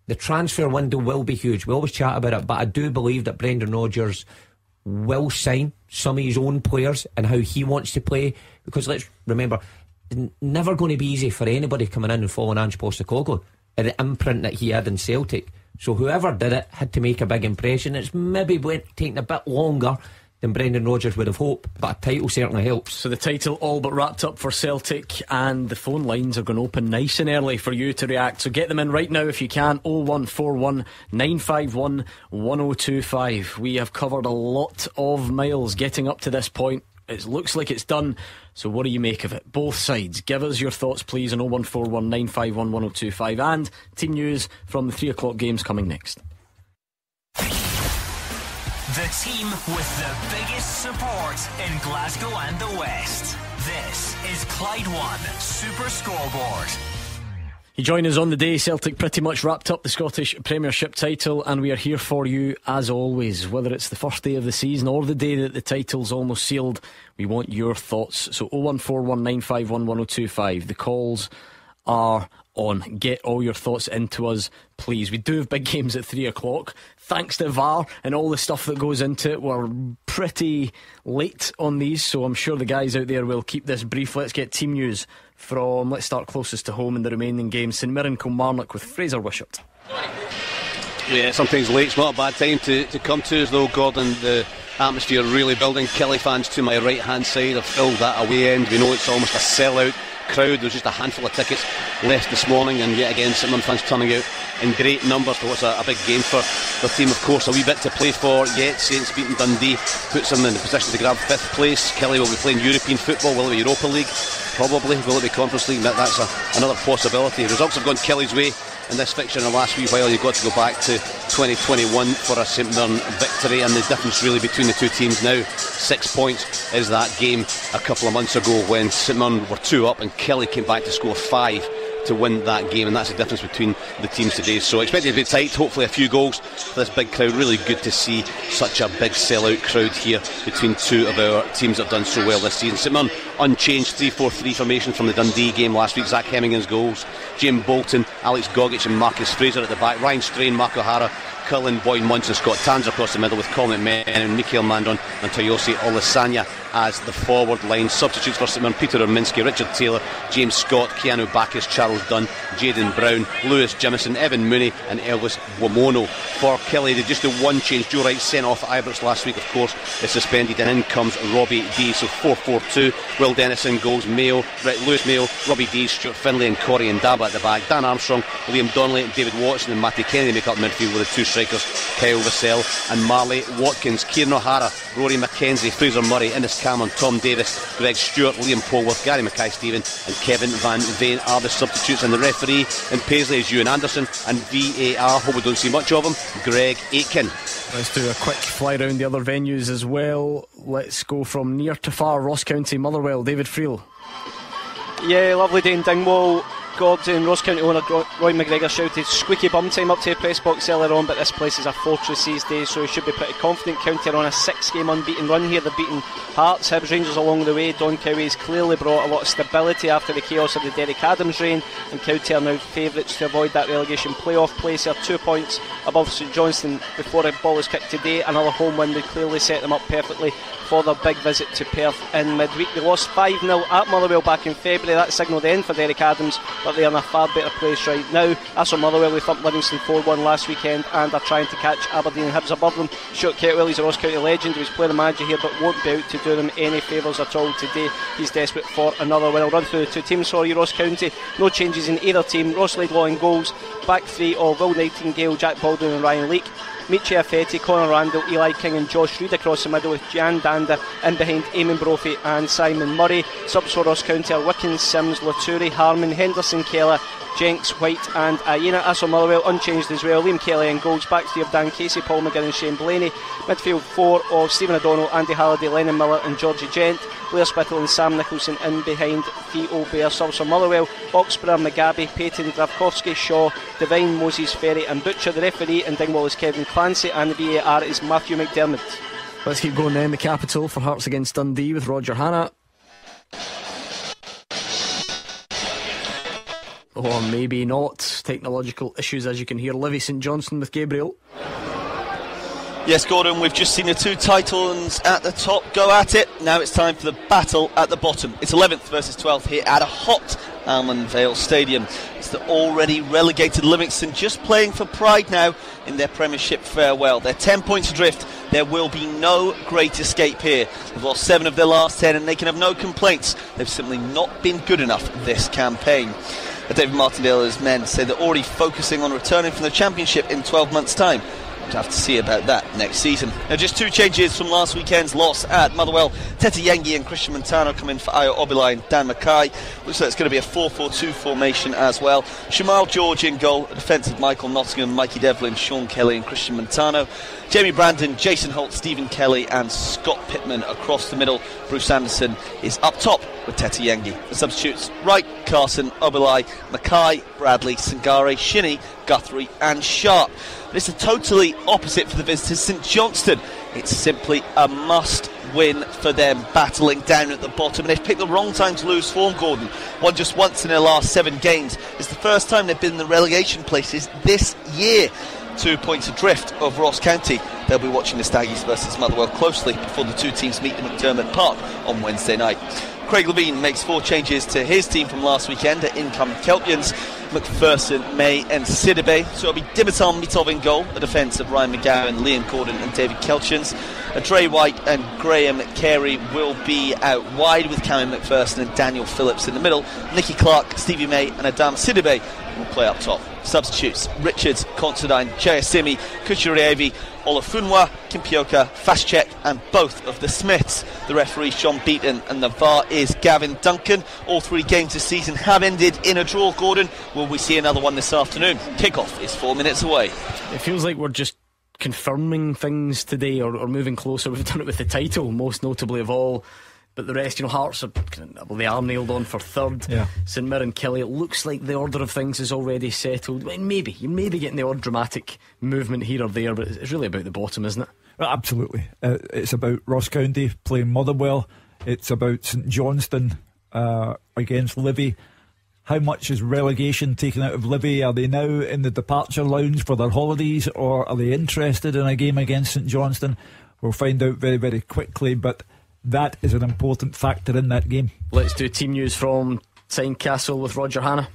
The transfer window will be huge. We always chat about it, but I do believe that Brendan Rodgers will sign some of his own players and how he wants to play. Because let's remember, never going to be easy for anybody coming in and following Ange Postecoglou at the imprint that he had in Celtic. So whoever did it had to make a big impression. It's maybe went, taking a bit longer than Brendan Rodgers would have hoped, but a title certainly helps. So the title all but wrapped up for Celtic, and the phone lines are going to open nice and early for you to react. So get them in right now if you can. 0141 951 1025. We have covered a lot of miles getting up to this point. It looks like it's done. So what do you make of it? Both sides. Give us your thoughts, please, on 0141 951 1025. And team news from the 3 o'clock games coming next. The team with the biggest support in Glasgow and the West. This is Clyde One Super Scoreboard. You join us on the day Celtic pretty much wrapped up the Scottish Premiership title, and we are here for you as always. Whether it's the first day of the season or the day that the title's almost sealed, we want your thoughts. So 01419511025. The calls are on. Get all your thoughts into us, please. We do have big games at three o'clock. Thanks to VAR and all the stuff that goes into it. We're pretty late on these, so I'm sure the guys out there will keep this brief. Let's get team news from, let's start closest to home in the remaining games. St Mirren Kilmarnock with Fraser Wishart. Yeah, sometimes late's not a bad time to, to come to as though Gordon the atmosphere really building. Killie fans to my right hand side have filled that away end. We know it's almost a sellout crowd. There's just a handful of tickets left this morning, and yet again, St Mirren fans turning out in great numbers for what's a, a, big game for the team. Of course, a wee bit to play for yet. Saints beating Dundee puts them in the position to grab fifth place. Killie will be playing European football. Will it be Europa League? Probably. Will it be Conference League? That, that's a, another possibility. Results have gone Killie's way in this fixture in the last wee while. You've got to go back to 2021 for a St Mirren victory, and the difference really between the two teams now, six points, is that game a couple of months ago when St Mirren were two up and Killie came back to score five to win that game, and that's the difference between the teams today. So expected to be tight, hopefully a few goals for this big crowd. Really good to see such a big sellout crowd here between two of our teams that have done so well this season. Mirren unchanged 3-4-3 formation from the Dundee game last week. Zach Hemmingen's goals, Jim Bolton, Alex Gogic and Marcus Fraser at the back, Ryan Strain, Mark O'Hara Cullen, Boyd-Munce, Scott Tans across the middle with Colin McMahon and Mikael Mandron and Toyosi Olusanya as the forward line. Substitutes for St Peter Urminsky, Richard Taylor, James Scott, Keanu Baccus, Charles Dunne, Jaden Brown, Lewis Jamieson, Evan Mooney and Elvis Bwomono. For Killie, they just do one change. Joe Wright sent off Ibrox last week, of course, is suspended and in comes Robbie D. So 4-4-2 will Will Dennison goals, Mayo, Lewis Mayo, Robbie D, Stuart Findlay, and Corrie Ndaba at the back. Dan Armstrong, William Donnelly, and David Watson, and Matty Kennedy make up midfield with the two Kyle Vassell and Marley Watkins, Kieran O'Hara, Rory McKenzie, Fraser Murray, Innes Cameron, Tom Davis, Greg Stewart, Liam Polworth, Gary Mackay-Steven, and Kevin Van Veen are the substitutes. And the referee in Paisley is Ewan Anderson, and VAR, hope we don't see much of him, Greg Aitken. Let's do a quick fly round the other venues as well. Let's go from near to far, Ross County, Motherwell, David Friel. Yeah, lovely day in Dingwall. Gordon, Ross County owner Roy McGregor shouted squeaky bum time up to the press box earlier on, but this place is a fortress these days, so he should be pretty confident. County are on a six game unbeaten run here. They've beaten Hearts, Hibs, Rangers along the way. Don Cowie's clearly brought a lot of stability after the chaos of the Derek Adams reign, and County are now favourites to avoid that relegation playoff place. They are two points above St Johnstone before a ball is kicked today. Another home win would clearly set them up perfectly for their big visit to Perth in midweek. They lost 5 0 at Motherwell back in February. That signalled the end for Derek Adams, but they are in a far better place right now. As for Motherwell, they thumped Livingston 4 1 last weekend and are trying to catch Aberdeen Hibs above them. Stuart Kettlewell, he's a Ross County legend. Was playing the manager here, but won't be out to do them any favours at all today. He's desperate for another win. I'll run through the two teams for you, Ross County. No changes in either team. Ross Laidlaw in goals. Back three of Will Nightingale, Jack Baldwin, and Ryan Leak. Michee Efete, Conor Randall, Eli King and Josh Reid across the middle with Yan Dhanda in behind Eamon Brophy and Simon Murray. Subs for Ross County are Wickens, Sims, Laturi, Harmon, Henderson, Keller, Jenks, White and Ayena. As Motherwell, unchanged as well. Liam Kelly and goals. Back three of Dan Casey, Paul McGinn and Shane Blaney. Midfield four of Stephen O'Donnell, Andy Halliday, Lennon Miller and Georgie Gent. Blair Spittal and Sam Nicholson in behind Theo Bair. Subs for Motherwell, Oxborough, Mugabi, Payton, Dravkovsky, Shaw, Divine, Moses, Ferry and Butcher. The referee in Dingwall is Kevin Clancy and the VAR is Matthew McDermott. Let's keep going then. The capital for Hearts against Dundee with Roger Hannah. Or maybe not. Technological issues, as you can hear. Livy St Johnstone with Gabriel. Yes, Gordon, we've just seen the two titles at the top go at it. Now it's time for the battle at the bottom. It's 11th versus 12th here at a hot Almond Vale Stadium. It's the already relegated Livingston just playing for pride now in their Premiership farewell. They're 10 points adrift. There will be no great escape here. They've lost seven of their last 10 and they can have no complaints. They've simply not been good enough this campaign. David Martindale's men say they're already focusing on returning from the Championship in 12 months' time. We'll have to see about that next season. Now, just two changes from last weekend's loss at Motherwell. Tete Yengi and Christian Montano come in for Ayo Obileye and Dan Mackay. Looks like it's going to be a 4-4-2 formation as well. Shamal George in goal. Defensive Michael Nottingham, Mikey Devlin, Sean Kelly and Christian Montano. Jamie Brandon, Jason Holt, Stephen Kelly and Scott Pittman across the middle. Bruce Anderson is up top with Tete Yengi. The substitutes, Wright, Carson, Obileye, Mackay, Bradley, Sangare, Shinnie, Guthrie and Sharp. But it's a totally opposite for the visitors, St Johnstone. It's simply a must win for them, battling down at the bottom. And they've picked the wrong time to lose form, Gordon. Won just once in their last seven games. It's the first time they've been in the relegation places this year. Two points adrift of Ross County. They'll be watching the Staggies versus Motherwell closely before the two teams meet in McDiarmid Park on Wednesday night. Craig Levein makes four changes to his team from last weekend at income Kelpians. McPherson, May, and Sidibeh. So it'll be Dimitar Mitov in goal, the defence of Ryan McGowan, Liam Gordon, and David Keltjens. Dre White and Graham Carey will be out wide with Cameron McPherson and Daniel Phillips in the middle. Nicky Clark, Stevie May, and Adam Sidibeh will play up top. Substitutes Richards, Considine, Jayasimi, Kucheriavyi, Olafunwa, Kimpioka, Fastcheck, and both of the Smiths. The referee Sean Beaton and the VAR is Gavin Duncan. All three games this season have ended in a draw, Gordon. Will we see another one this afternoon? Kickoff is four minutes away. It feels like we're just confirming things today or, or moving closer. We've done it with the title, most notably of all. But the rest, you know, Hearts are well, they are nailed on for third. Yeah. St Mirren Killie. It looks like the order of things is already settled. Well, maybe you may be getting the odd dramatic movement here or there, but it's really about the bottom, isn't it? Well, absolutely. Uh, it's about Ross County playing Motherwell. It's about St Johnstone uh, against Livy. How much is relegation taken out of Livy? Are they now in the departure lounge for their holidays, or are they interested in a game against St Johnstone? We'll find out very, very quickly. But that is an important factor in that game. Let's do team news from Tynecastle with Roger Hanna.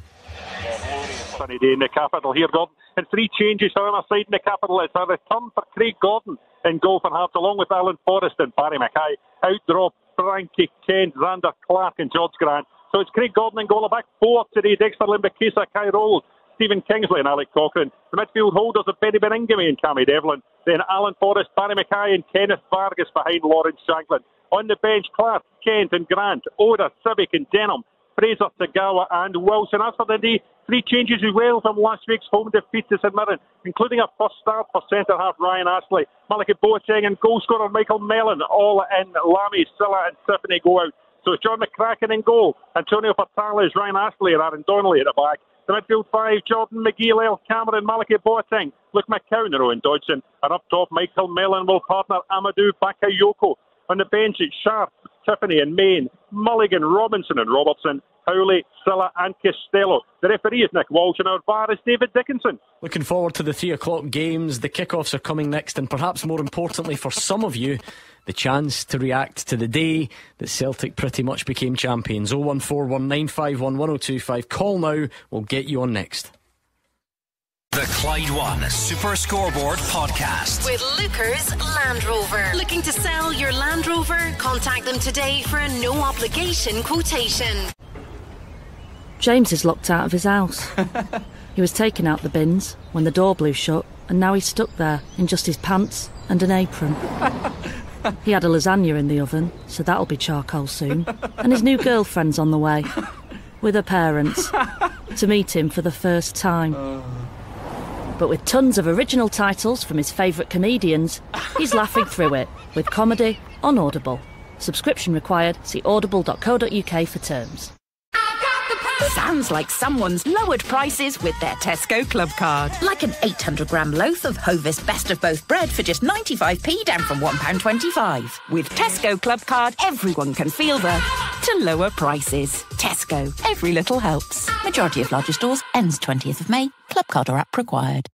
Sunny day in the capital here, Gordon. And three changes on our side in the capital. It's a return for Craig Gordon in goal for Hearts, along with Alan Forrest and Barrie McKay. Out drop Frankie Kent, Zander Clark, and George Grant. So it's Craig Gordon and goal. Back four today. Dexter Lembikisa, Kye Rowles, Stephen Kingsley, and Alec Cochrane. The midfield holders of Beni Baningime and Cammy Devlin. Then Alan Forrest, Barrie McKay, and Kenneth Vargas behind Lawrence Shankland. On the bench, Clark, Kent, and Grant, Oda, Civic, and Denham. Fraser, Tagawa, and Wilson. As for the day, three changes as well from last week's home defeat to St Mirren, including a first start for centre half Ryan Astley, Malaki Boateng, and goal scorer Michael Mellon, all in. Lamy, Sylla, and Tiffany go out. So it's John McCracken in goal, Antonio Portales, Ryan Astley, and Aaron Donnelly at the back. The midfield five, Jordan McGhee, Lyle Cameron, Malaki Boateng, Luke McCowan, and Owen Dodgson. And up top, Michael Mellon will partner Amadou Bakayoko. On the bench, it's Sharp, Tiffany and Main, Mulligan, Robinson and Robertson, Howley, Sylla and Costello. The referee is Nick Walsh and our VAR is David Dickinson. Looking forward to the three o'clock games. The kickoffs are coming next, and perhaps more importantly for some of you, the chance to react to the day that Celtic pretty much became champions. 01419511025. Call now, we'll get you on next. The Clyde One Super Scoreboard Podcast. With Luker's Land Rover. Looking to sell your Land Rover? Contact them today for a no obligation quotation. James is locked out of his house. [LAUGHS] he was taking out the bins when the door blew shut, and now he's stuck there in just his pants and an apron. [LAUGHS] he had a lasagna in the oven, so that'll be charcoal soon. And his new girlfriend's on the way [LAUGHS] with her parents to meet him for the first time. Oh. But with tons of original titles from his favourite comedians, he's laughing through it with comedy on Audible. Subscription required. See audible.co.uk for terms. Sounds like someone's lowered prices with their Tesco Club card. Like an 800 gram loaf of Hovis Best of Both bread for just 95p down from £1.25. With Tesco Club card, everyone can feel the to lower prices. Tesco, every little helps. Majority of larger stores ends 20th of May. Club card or app required.